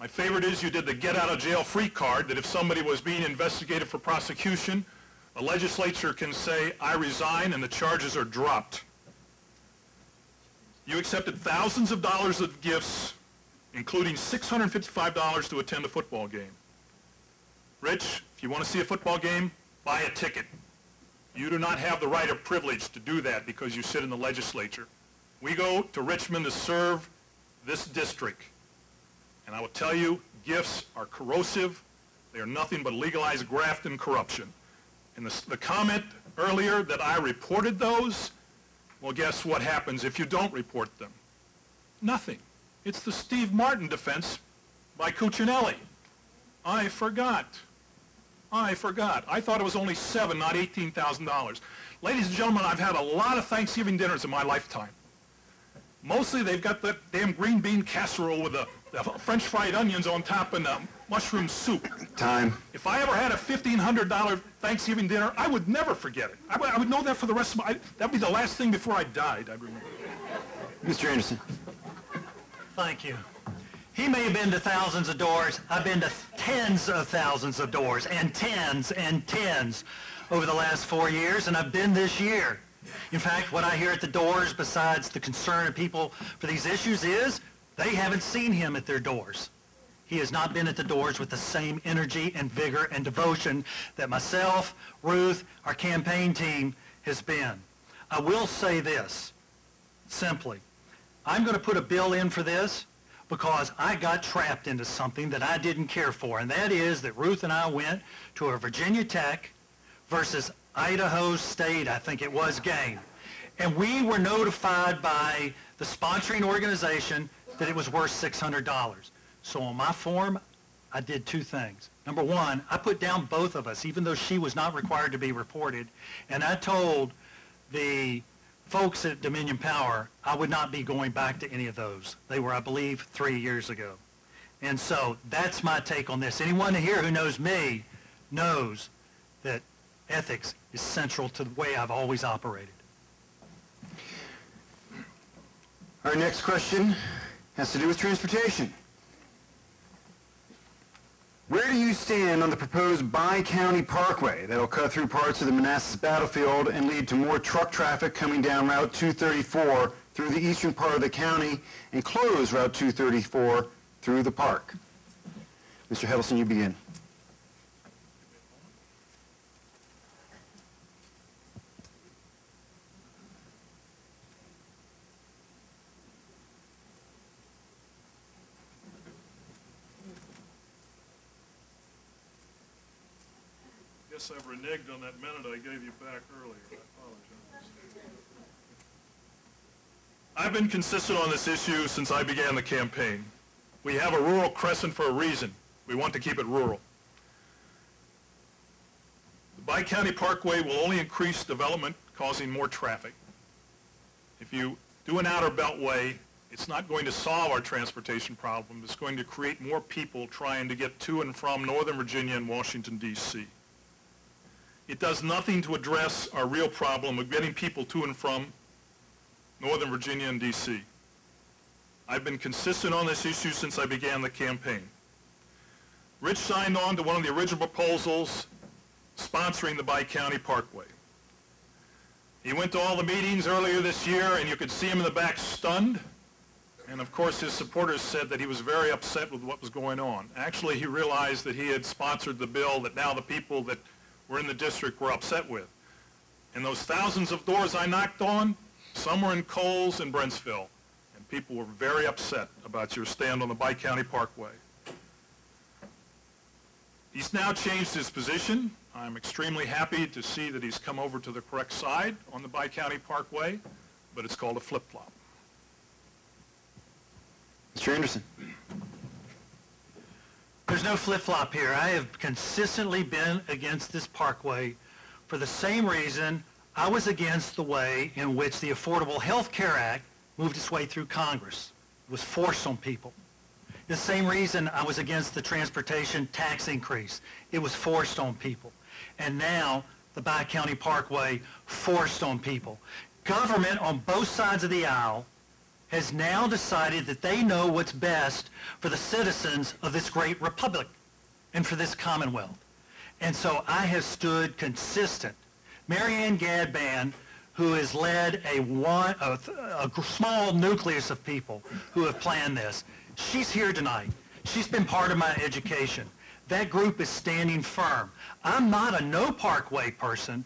My favorite is you did the get out of jail free card that if somebody was being investigated for prosecution, a legislature can say, I resign and the charges are dropped. You accepted thousands of dollars of gifts, including $655 to attend a football game. Rich, if you want to see a football game, buy a ticket. You do not have the right or privilege to do that because you sit in the legislature. We go to Richmond to serve this district. And I will tell you, gifts are corrosive. They are nothing but legalized graft and corruption. And the, the comment earlier that I reported those, well, guess what happens if you don't report them? Nothing. It's the Steve Martin defense by Cuccinelli. I forgot. I forgot. I thought it was only seven, not $18,000. Ladies and gentlemen, I've had a lot of Thanksgiving dinners in my lifetime. Mostly they've got that damn green bean casserole with the, the French fried onions on top and the mushroom soup. Time. If I ever had a $1,500 Thanksgiving dinner, I would never forget it. I would, I would know that for the rest of my, that'd be the last thing before I died, I remember. Mr. Anderson. Thank you. He may have been to thousands of doors. I've been to tens of thousands of doors and tens and tens over the last four years, and I've been this year. In fact, what I hear at the doors, besides the concern of people for these issues, is they haven't seen him at their doors. He has not been at the doors with the same energy and vigor and devotion that myself, Ruth, our campaign team has been. I will say this, simply. I'm going to put a bill in for this because I got trapped into something that I didn't care for, and that is that Ruth and I went to a Virginia Tech versus Idaho State, I think it was, game. And we were notified by the sponsoring organization that it was worth $600. So on my form, I did two things. Number one, I put down both of us, even though she was not required to be reported, and I told the folks at Dominion Power, I would not be going back to any of those. They were, I believe, three years ago. And so that's my take on this. Anyone here who knows me knows that ethics is central to the way I've always operated. Our next question has to do with transportation. Where do you stand on the proposed Bi-County Parkway that will cut through parts of the Manassas battlefield and lead to more truck traffic coming down Route 234 through the eastern part of the county and close Route 234 through the park? Mr. Heddleston, you begin. Guess I've reneged on that minute I gave you back earlier. I apologize. I've been consistent on this issue since I began the campaign. We have a rural crescent for a reason. We want to keep it rural. The Bi-County Parkway will only increase development, causing more traffic. If you do an outer beltway, it's not going to solve our transportation problem. It's going to create more people trying to get to and from Northern Virginia and Washington, D.C. It does nothing to address our real problem of getting people to and from Northern Virginia and D.C. I've been consistent on this issue since I began the campaign. Rich signed on to one of the original proposals sponsoring the Bi-County Parkway. He went to all the meetings earlier this year, and you could see him in the back stunned. And of course, his supporters said that he was very upset with what was going on. Actually, he realized that he had sponsored the bill that now the people that were in the district were upset with. And those thousands of doors I knocked on, some were in Coles and Brentsville, and people were very upset about your stand on the Bi-County Parkway. He's now changed his position. I'm extremely happy to see that he's come over to the correct side on the Bi-County Parkway, but it's called a flip-flop. Mr. Anderson. There's no flip-flop here. I have consistently been against this parkway for the same reason I was against the way in which the Affordable Health Care Act moved its way through Congress. It was forced on people. The same reason I was against the transportation tax increase. It was forced on people. And now, the Bi-County Parkway forced on people. Government on both sides of the aisle has now decided that they know what's best for the citizens of this great republic and for this commonwealth. And so I have stood consistent. Marianne Gadban, who has led a, one, a, a small nucleus of people who have planned this, she's here tonight. She's been part of my education. That group is standing firm. I'm not a no parkway person.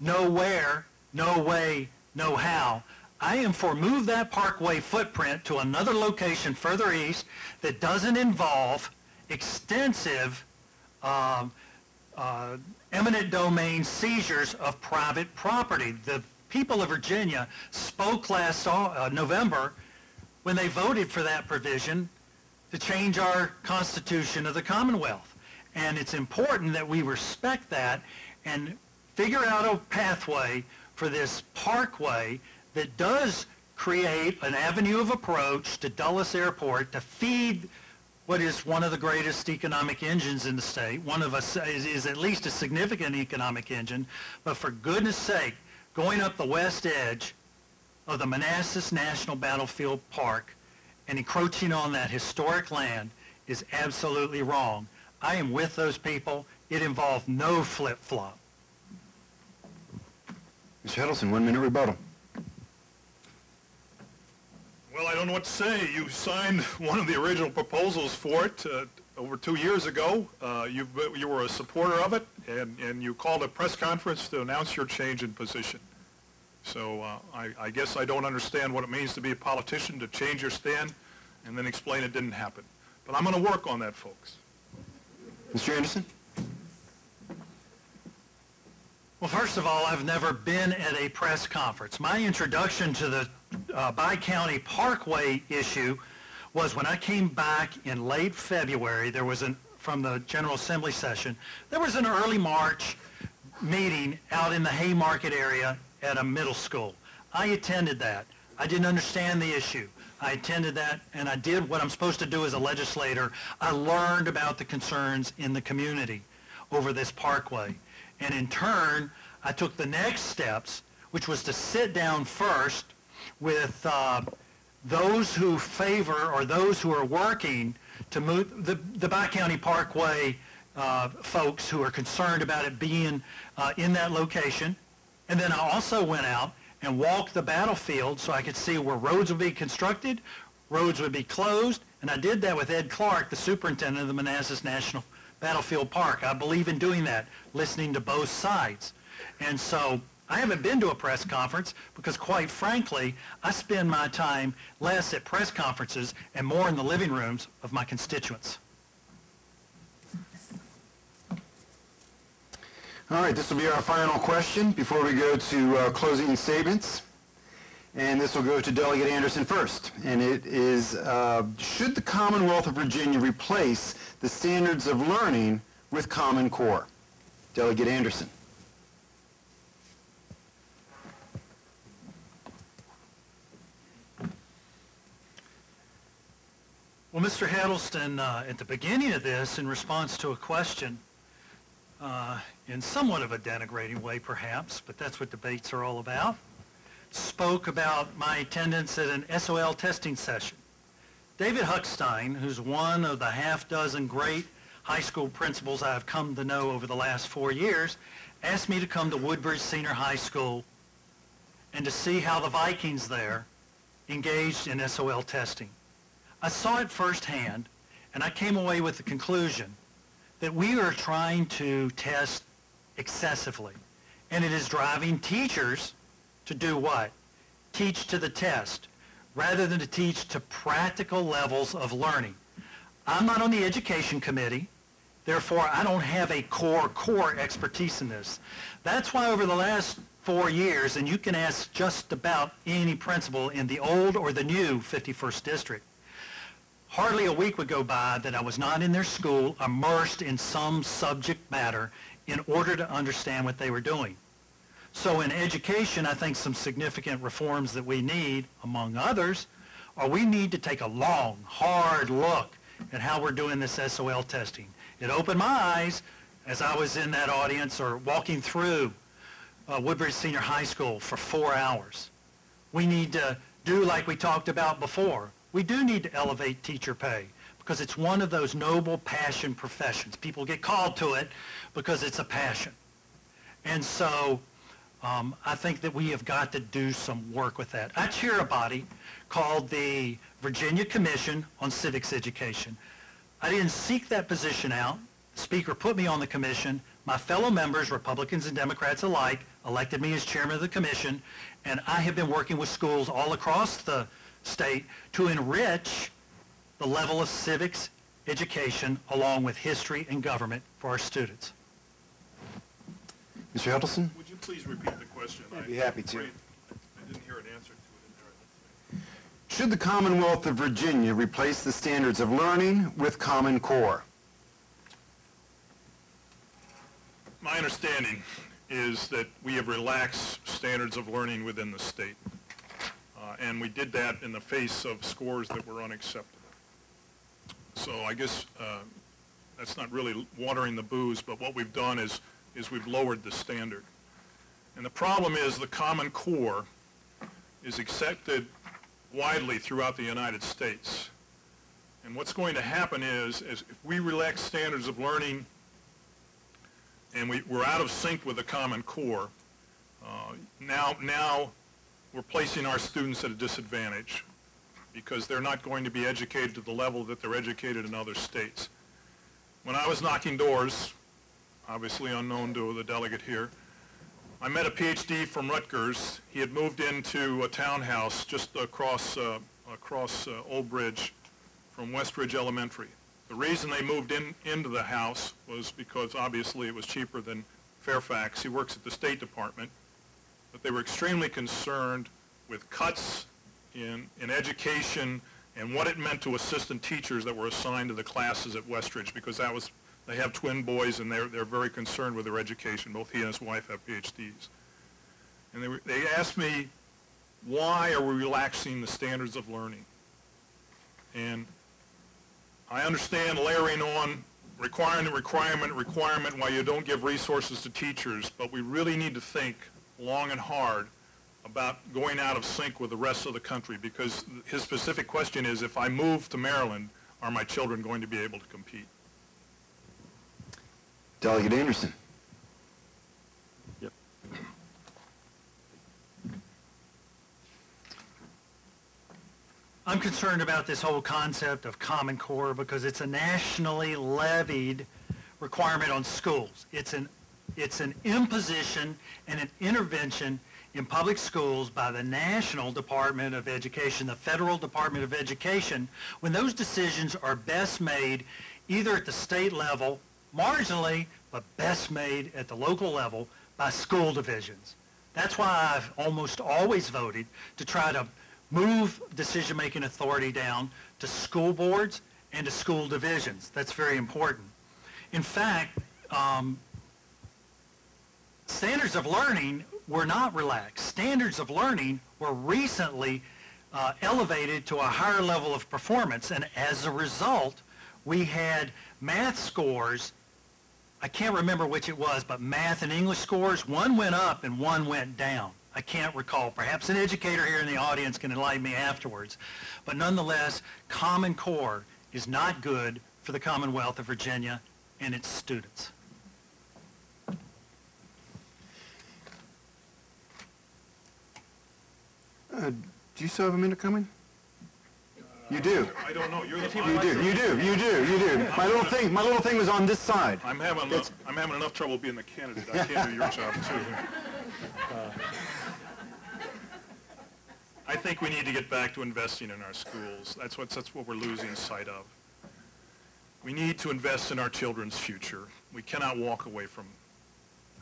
No where, no way, no how. I am for move that parkway footprint to another location further east that doesn't involve extensive um, uh, eminent domain seizures of private property. The people of Virginia spoke last uh, November when they voted for that provision to change our Constitution of the Commonwealth. And it's important that we respect that and figure out a pathway for this parkway that does create an avenue of approach to Dulles Airport to feed what is one of the greatest economic engines in the state. One of us is, is at least a significant economic engine. But for goodness sake, going up the west edge of the Manassas National Battlefield Park and encroaching on that historic land is absolutely wrong. I am with those people. It involved no flip-flop. Mr. Heddleston, one minute rebuttal. Well, I don't know what to say. You signed one of the original proposals for it uh, over two years ago. Uh, you you were a supporter of it, and, and you called a press conference to announce your change in position. So uh, I, I guess I don't understand what it means to be a politician, to change your stand, and then explain it didn't happen. But I'm going to work on that, folks. Mr. Anderson. Well, first of all, I've never been at a press conference. My introduction to the uh, Bi-County Parkway issue was when I came back in late February, there was an, from the General Assembly session, there was an early March meeting out in the Haymarket area at a middle school. I attended that. I didn't understand the issue. I attended that and I did what I'm supposed to do as a legislator. I learned about the concerns in the community over this parkway. And in turn, I took the next steps, which was to sit down first with uh, those who favor or those who are working to move the, the Bi-County Parkway uh, folks who are concerned about it being uh, in that location. And then I also went out and walked the battlefield so I could see where roads would be constructed, roads would be closed, and I did that with Ed Clark, the superintendent of the Manassas National Battlefield Park. I believe in doing that, listening to both sides. And so I haven't been to a press conference because quite frankly, I spend my time less at press conferences and more in the living rooms of my constituents. All right, this will be our final question before we go to uh, closing statements. And this will go to Delegate Anderson first. And it is, uh, should the Commonwealth of Virginia replace the standards of learning with Common Core? Delegate Anderson. Well, Mr. Heddleston, uh, at the beginning of this, in response to a question, uh, in somewhat of a denigrating way perhaps, but that's what debates are all about, spoke about my attendance at an SOL testing session. David Huckstein, who's one of the half dozen great high school principals I've come to know over the last four years, asked me to come to Woodbridge Senior High School and to see how the Vikings there engaged in SOL testing. I saw it firsthand, and I came away with the conclusion that we are trying to test excessively, and it is driving teachers to do what? Teach to the test, rather than to teach to practical levels of learning. I'm not on the education committee, therefore I don't have a core, core expertise in this. That's why over the last four years, and you can ask just about any principal in the old or the new 51st District, hardly a week would go by that I was not in their school immersed in some subject matter in order to understand what they were doing. So in education, I think some significant reforms that we need, among others, are we need to take a long, hard look at how we're doing this SOL testing. It opened my eyes as I was in that audience or walking through uh, Woodbridge Senior High School for four hours. We need to do like we talked about before. We do need to elevate teacher pay because it's one of those noble passion professions. People get called to it because it's a passion. And so um, I think that we have got to do some work with that. I chair a body called the Virginia Commission on Civics Education. I didn't seek that position out. The Speaker put me on the commission. My fellow members, Republicans and Democrats alike, elected me as chairman of the commission, and I have been working with schools all across the state to enrich the level of civics education along with history and government for our students. Mr. Heddleston? Would you please repeat the question? I'd be happy to. I'm afraid I didn't hear an answer to it in there. I don't think. Should the Commonwealth of Virginia replace the standards of learning with Common Core? My understanding is that we have relaxed standards of learning within the state. Uh, And we did that in the face of scores that were unacceptable. So I guess uh, that's not really watering the booze, but what we've done is, is we've lowered the standard. And the problem is the Common Core is accepted widely throughout the United States. And what's going to happen is, is if we relax standards of learning and we, we're out of sync with the Common Core, uh, now, now we're placing our students at a disadvantage because they're not going to be educated to the level that they're educated in other states. When I was knocking doors, obviously unknown to the delegate here, I met a PhD from Rutgers. He had moved into a townhouse just across, uh, across uh, Old Bridge from Westridge Elementary. The reason they moved in, into the house was because obviously it was cheaper than Fairfax. He works at the State Department. But they were extremely concerned with cuts in, in education and what it meant to assistant teachers that were assigned to the classes at Westridge because that was, they have twin boys and they're, they're very concerned with their education. Both he and his wife have PhDs. And they, were, they asked me, why are we relaxing the standards of learning? And I understand layering on requirement, requirement, requirement why you don't give resources to teachers, but we really need to think long and hard about going out of sync with the rest of the country because his specific question is, if I move to Maryland, are my children going to be able to compete? Delegate Anderson. Yep. I'm concerned about this whole concept of Common Core because it's a nationally levied requirement on schools. It's an, it's an imposition and an intervention in public schools by the National Department of Education, the Federal Department of Education, when those decisions are best made either at the state level, marginally, but best made at the local level by school divisions. That's why I've almost always voted to try to move decision-making authority down to school boards and to school divisions. That's very important. In fact, um, standards of learning were not relaxed. Standards of learning were recently uh, elevated to a higher level of performance, and as a result, we had math scores, I can't remember which it was, but math and English scores, one went up and one went down. I can't recall. Perhaps an educator here in the audience can enlighten me afterwards. But nonetheless, Common Core is not good for the Commonwealth of Virginia and its students. Uh, Do you still have a minute coming? You do. I don't know, you're the You do, you do, you do, you do. My little thing, my little thing was on this side. I'm having, enough- I'm having enough trouble being the candidate. I can't do your job, too. Uh, I think we need to get back to investing in our schools. That's what, that's what we're losing sight of. We need to invest in our children's future. We cannot walk away from,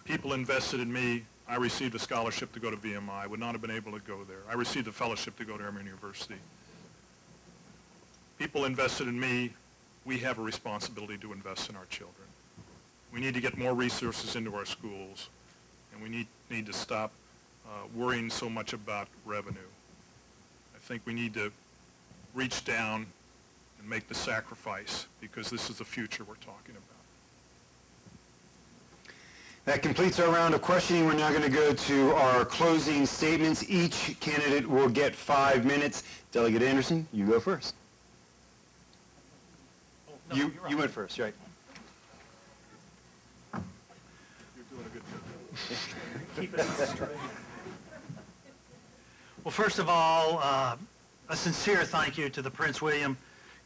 people invested in me. I received a scholarship to go to VMI. I would not have been able to go there. I received a fellowship to go to Emory University. People invested in me. We have a responsibility to invest in our children. We need to get more resources into our schools, and we need, need to stop uh, worrying so much about revenue. I think we need to reach down and make the sacrifice, because this is the future we're talking about. That completes our round of questioning. We're now going to go to our closing statements. Each candidate will get five minutes. Delegate Anderson, you go first. You, you went first, right? You're doing a good job. Well, first of all, uh, a sincere thank you to the Prince William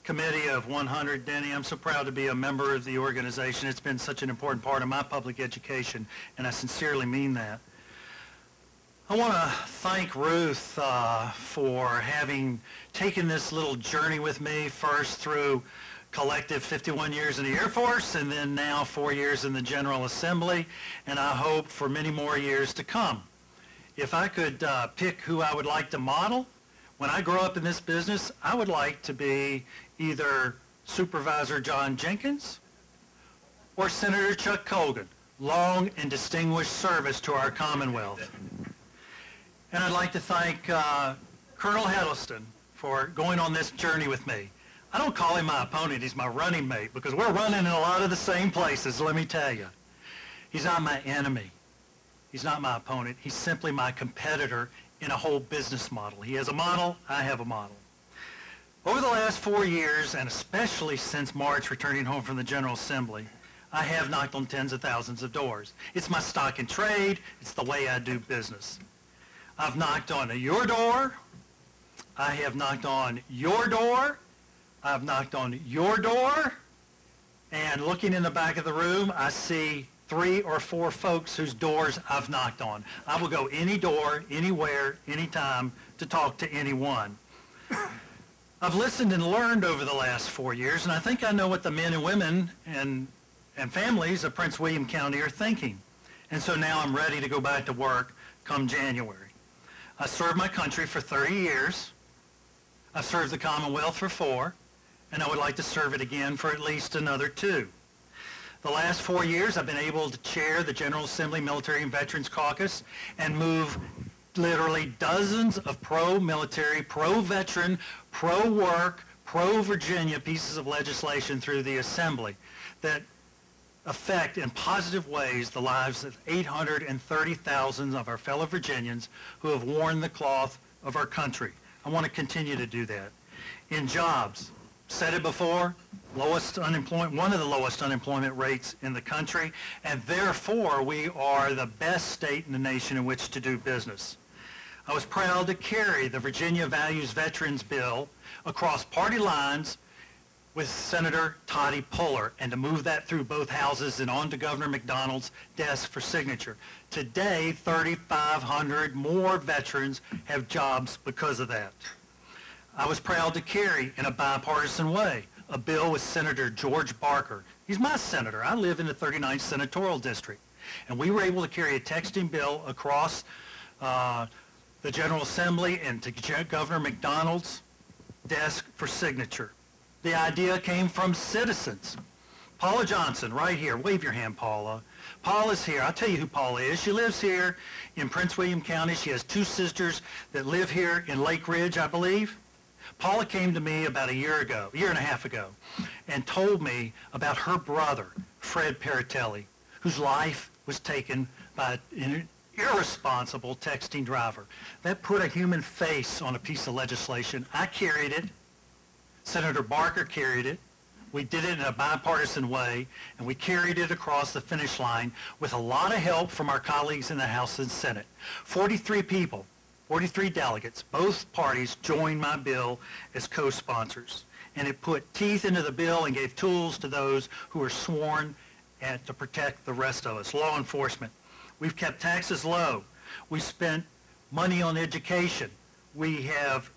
Committee of 100. Denny, I'm so proud to be a member of the organization. It's been such an important part of my public education, and I sincerely mean that. I want to thank Ruth uh, for having taken this little journey with me, first through collective 51 years in the Air Force, and then now four years in the General Assembly, and I hope for many more years to come. If I could uh, pick who I would like to model, when I grow up in this business, I would like to be either Supervisor John Jenkins or Senator Chuck Colgan. Long and distinguished service to our Commonwealth. And I'd like to thank uh, Colonel Heddleston for going on this journey with me. I don't call him my opponent, he's my running mate, because we're running in a lot of the same places, let me tell you. He's not my enemy. He's not my opponent. He's simply my competitor in a whole business model. He has a model, I have a model. Over the last four years, and especially since March returning home from the General Assembly, I have knocked on tens of thousands of doors. It's my stock and trade. It's the way I do business. I've knocked on your door. I have knocked on your door. I've knocked on your door. And looking in the back of the room, I see three or four folks whose doors I've knocked on. I will go any door, anywhere, anytime to talk to anyone. I've listened and learned over the last four years, and I think I know what the men and women and, and families of Prince William County are thinking. And so now I'm ready to go back to work come January. I served my country for 30 years. I've served the Commonwealth for four, and I would like to serve it again for at least another two. The last four years, I've been able to chair the General Assembly Military and Veterans Caucus and move literally dozens of pro-military, pro-veteran, pro-work, pro-Virginia pieces of legislation through the Assembly that affect in positive ways the lives of 830,000 of our fellow Virginians who have worn the cloth of our country. I want to continue to do that. In jobs, said it before, lowest unemployment, one of the lowest unemployment rates in the country, and therefore we are the best state in the nation in which to do business. I was proud to carry the Virginia Values Veterans Bill across party lines with Senator Toddy Puller and to move that through both houses and onto Governor McDonnell's desk for signature. Today, 3,500 more veterans have jobs because of that. I was proud to carry in a bipartisan way a bill with Senator George Barker. He's my senator. I live in the 39th Senatorial District. And we were able to carry a texting bill across uh, the General Assembly and to Governor McDonnell's desk for signature. The idea came from citizens. Paula Johnson, right here. Wave your hand, Paula. Paula's here. I'll tell you who Paula is. She lives here in Prince William County. She has two sisters that live here in Lake Ridge, I believe. Paula came to me about a year ago, a year and a half ago, and told me about her brother, Fred Paratelli, whose life was taken by an irresponsible texting driver. That put a human face on a piece of legislation. I carried it. Senator Barker carried it. We did it in a bipartisan way, and we carried it across the finish line with a lot of help from our colleagues in the House and Senate. 43 people, 43 delegates, both parties joined my bill as co-sponsors. And it put teeth into the bill and gave tools to those who are sworn and to protect the rest of us, law enforcement. We've kept taxes low. We spent money on education. We have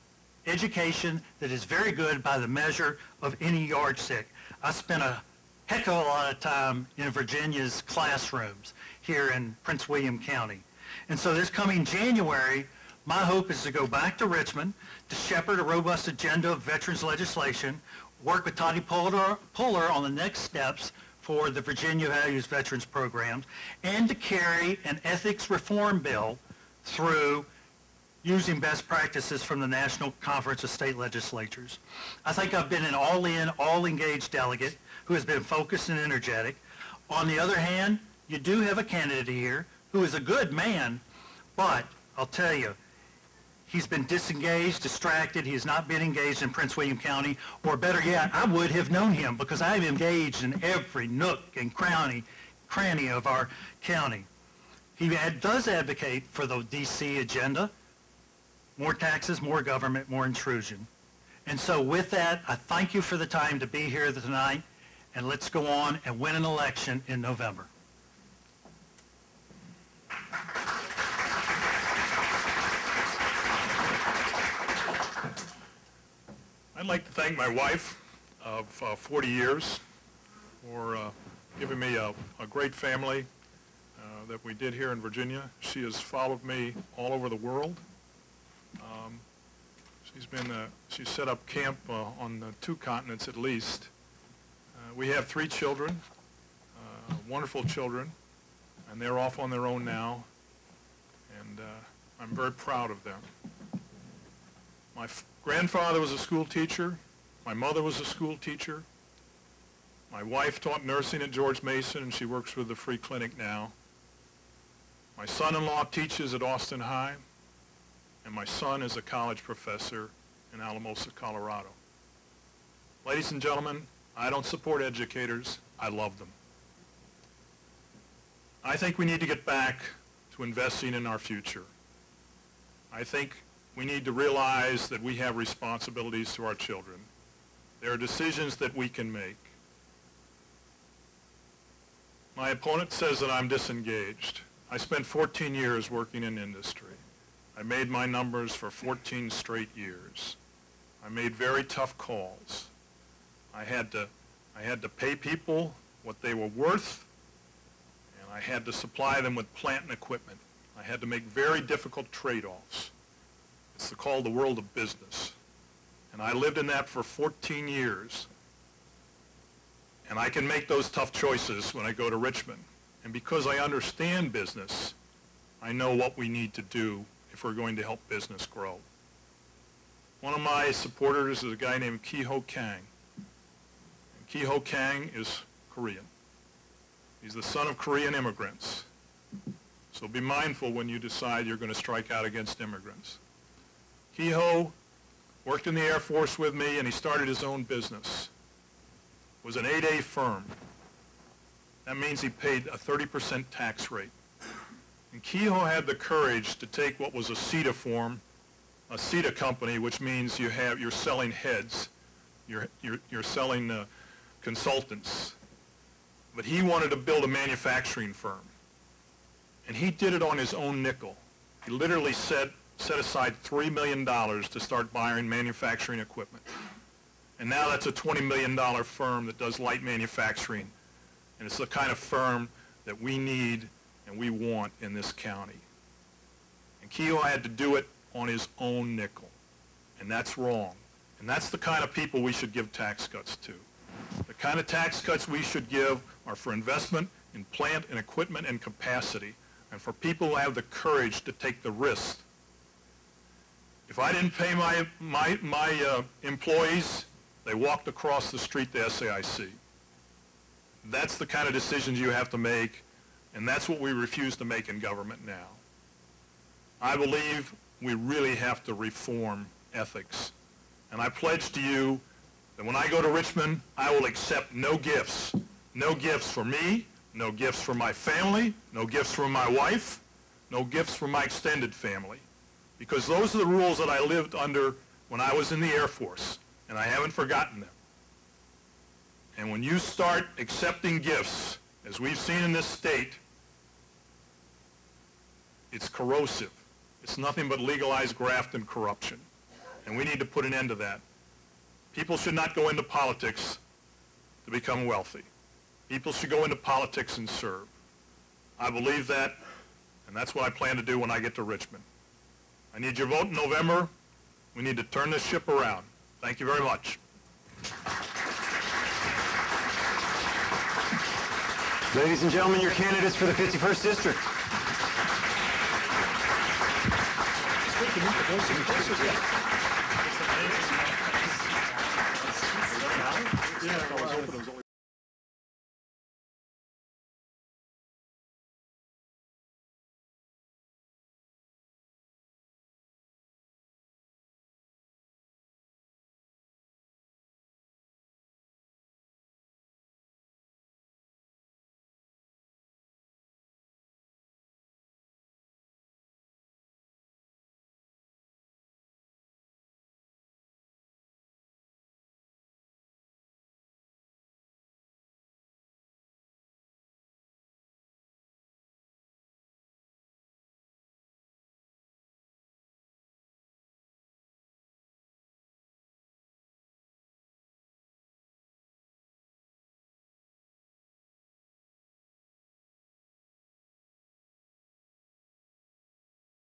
education that is very good by the measure of any yardstick. I spent a heck of a lot of time in Virginia's classrooms here in Prince William County. And so this coming January, my hope is to go back to Richmond to shepherd a robust agenda of veterans legislation, work with Toddy Puller, Puller on the next steps for the Virginia Values Veterans Programs, and to carry an ethics reform bill through using best practices from the National Conference of State Legislatures. I think I've been an all-in, all-engaged delegate who has been focused and energetic. On the other hand, you do have a candidate here who is a good man, but I'll tell you, he's been disengaged, distracted, he has not been engaged in Prince William County, or better yet, I would have known him because I'm engaged in every nook and cranny, cranny of our county. He ad- does advocate for the DC agenda, more taxes, more government, more intrusion. And so with that, I thank you for the time to be here tonight, and let's go on and win an election in November. I'd like to thank my wife of uh, 40 years for uh, giving me a, a great family uh, that we did here in Virginia. She has followed me all over the world. Um, She's been, uh, she's set up camp uh, on two continents at least. Uh, We have three children, wonderful children, and they're off on their own now, and I'm very proud of them. My grandfather was a school teacher. My mother was a school teacher. My wife taught nursing at George Mason, and she works with the free clinic now. My son-in-law teaches at Austin High, and my son is a college professor in Alamosa, Colorado. Ladies and gentlemen, I don't support educators. I love them. I think we need to get back to investing in our future. I think we need to realize that we have responsibilities to our children. There are decisions that we can make. My opponent says that I'm disengaged. I spent 14 years working in industry. I made my numbers for 14 straight years. I made very tough calls. I had to, I had to pay people what they were worth, and I had to supply them with plant and equipment. I had to make very difficult trade-offs. It's called the world of business. And I lived in that for 14 years. And I can make those tough choices when I go to Richmond. And because I understand business, I know what we need to do if we're going to help business grow. One of my supporters is a guy named Kiho Kang. And Kiho Kang is Korean. He's the son of Korean immigrants. So be mindful when you decide you're going to strike out against immigrants. Kiho worked in the Air Force with me, and he started his own business. It was an 8A firm. That means he paid a 30% tax rate. And Kiho had the courage to take what was a SETA form, a SETA company, which means you have, you're selling heads, you're, you're, you're selling uh, consultants. But he wanted to build a manufacturing firm. And he did it on his own nickel. He literally set, set aside $3 million to start buying manufacturing equipment. And now that's a $20 million firm that does light manufacturing. And it's the kind of firm that we need and we want in this county. And Kiho had to do it on his own nickel. And that's wrong. And that's the kind of people we should give tax cuts to. The kind of tax cuts we should give are for investment in plant and equipment and capacity, and for people who have the courage to take the risk. If I didn't pay my, my, my uh, employees, they walked across the street to SAIC. That's the kind of decisions you have to make, and that's what we refuse to make in government now. I believe we really have to reform ethics. And I pledge to you that when I go to Richmond, I will accept no gifts. No gifts for me, no gifts for my family, no gifts for my wife, no gifts for my extended family. Because those are the rules that I lived under when I was in the Air Force, and I haven't forgotten them. And when you start accepting gifts, as we've seen in this state, it's corrosive. It's nothing but legalized graft and corruption. And we need to put an end to that. People should not go into politics to become wealthy. People should go into politics and serve. I believe that, and that's what I plan to do when I get to Richmond. I need your vote in November. We need to turn this ship around. Thank you very much. Ladies and gentlemen, your candidates for the 51st District. Yeah.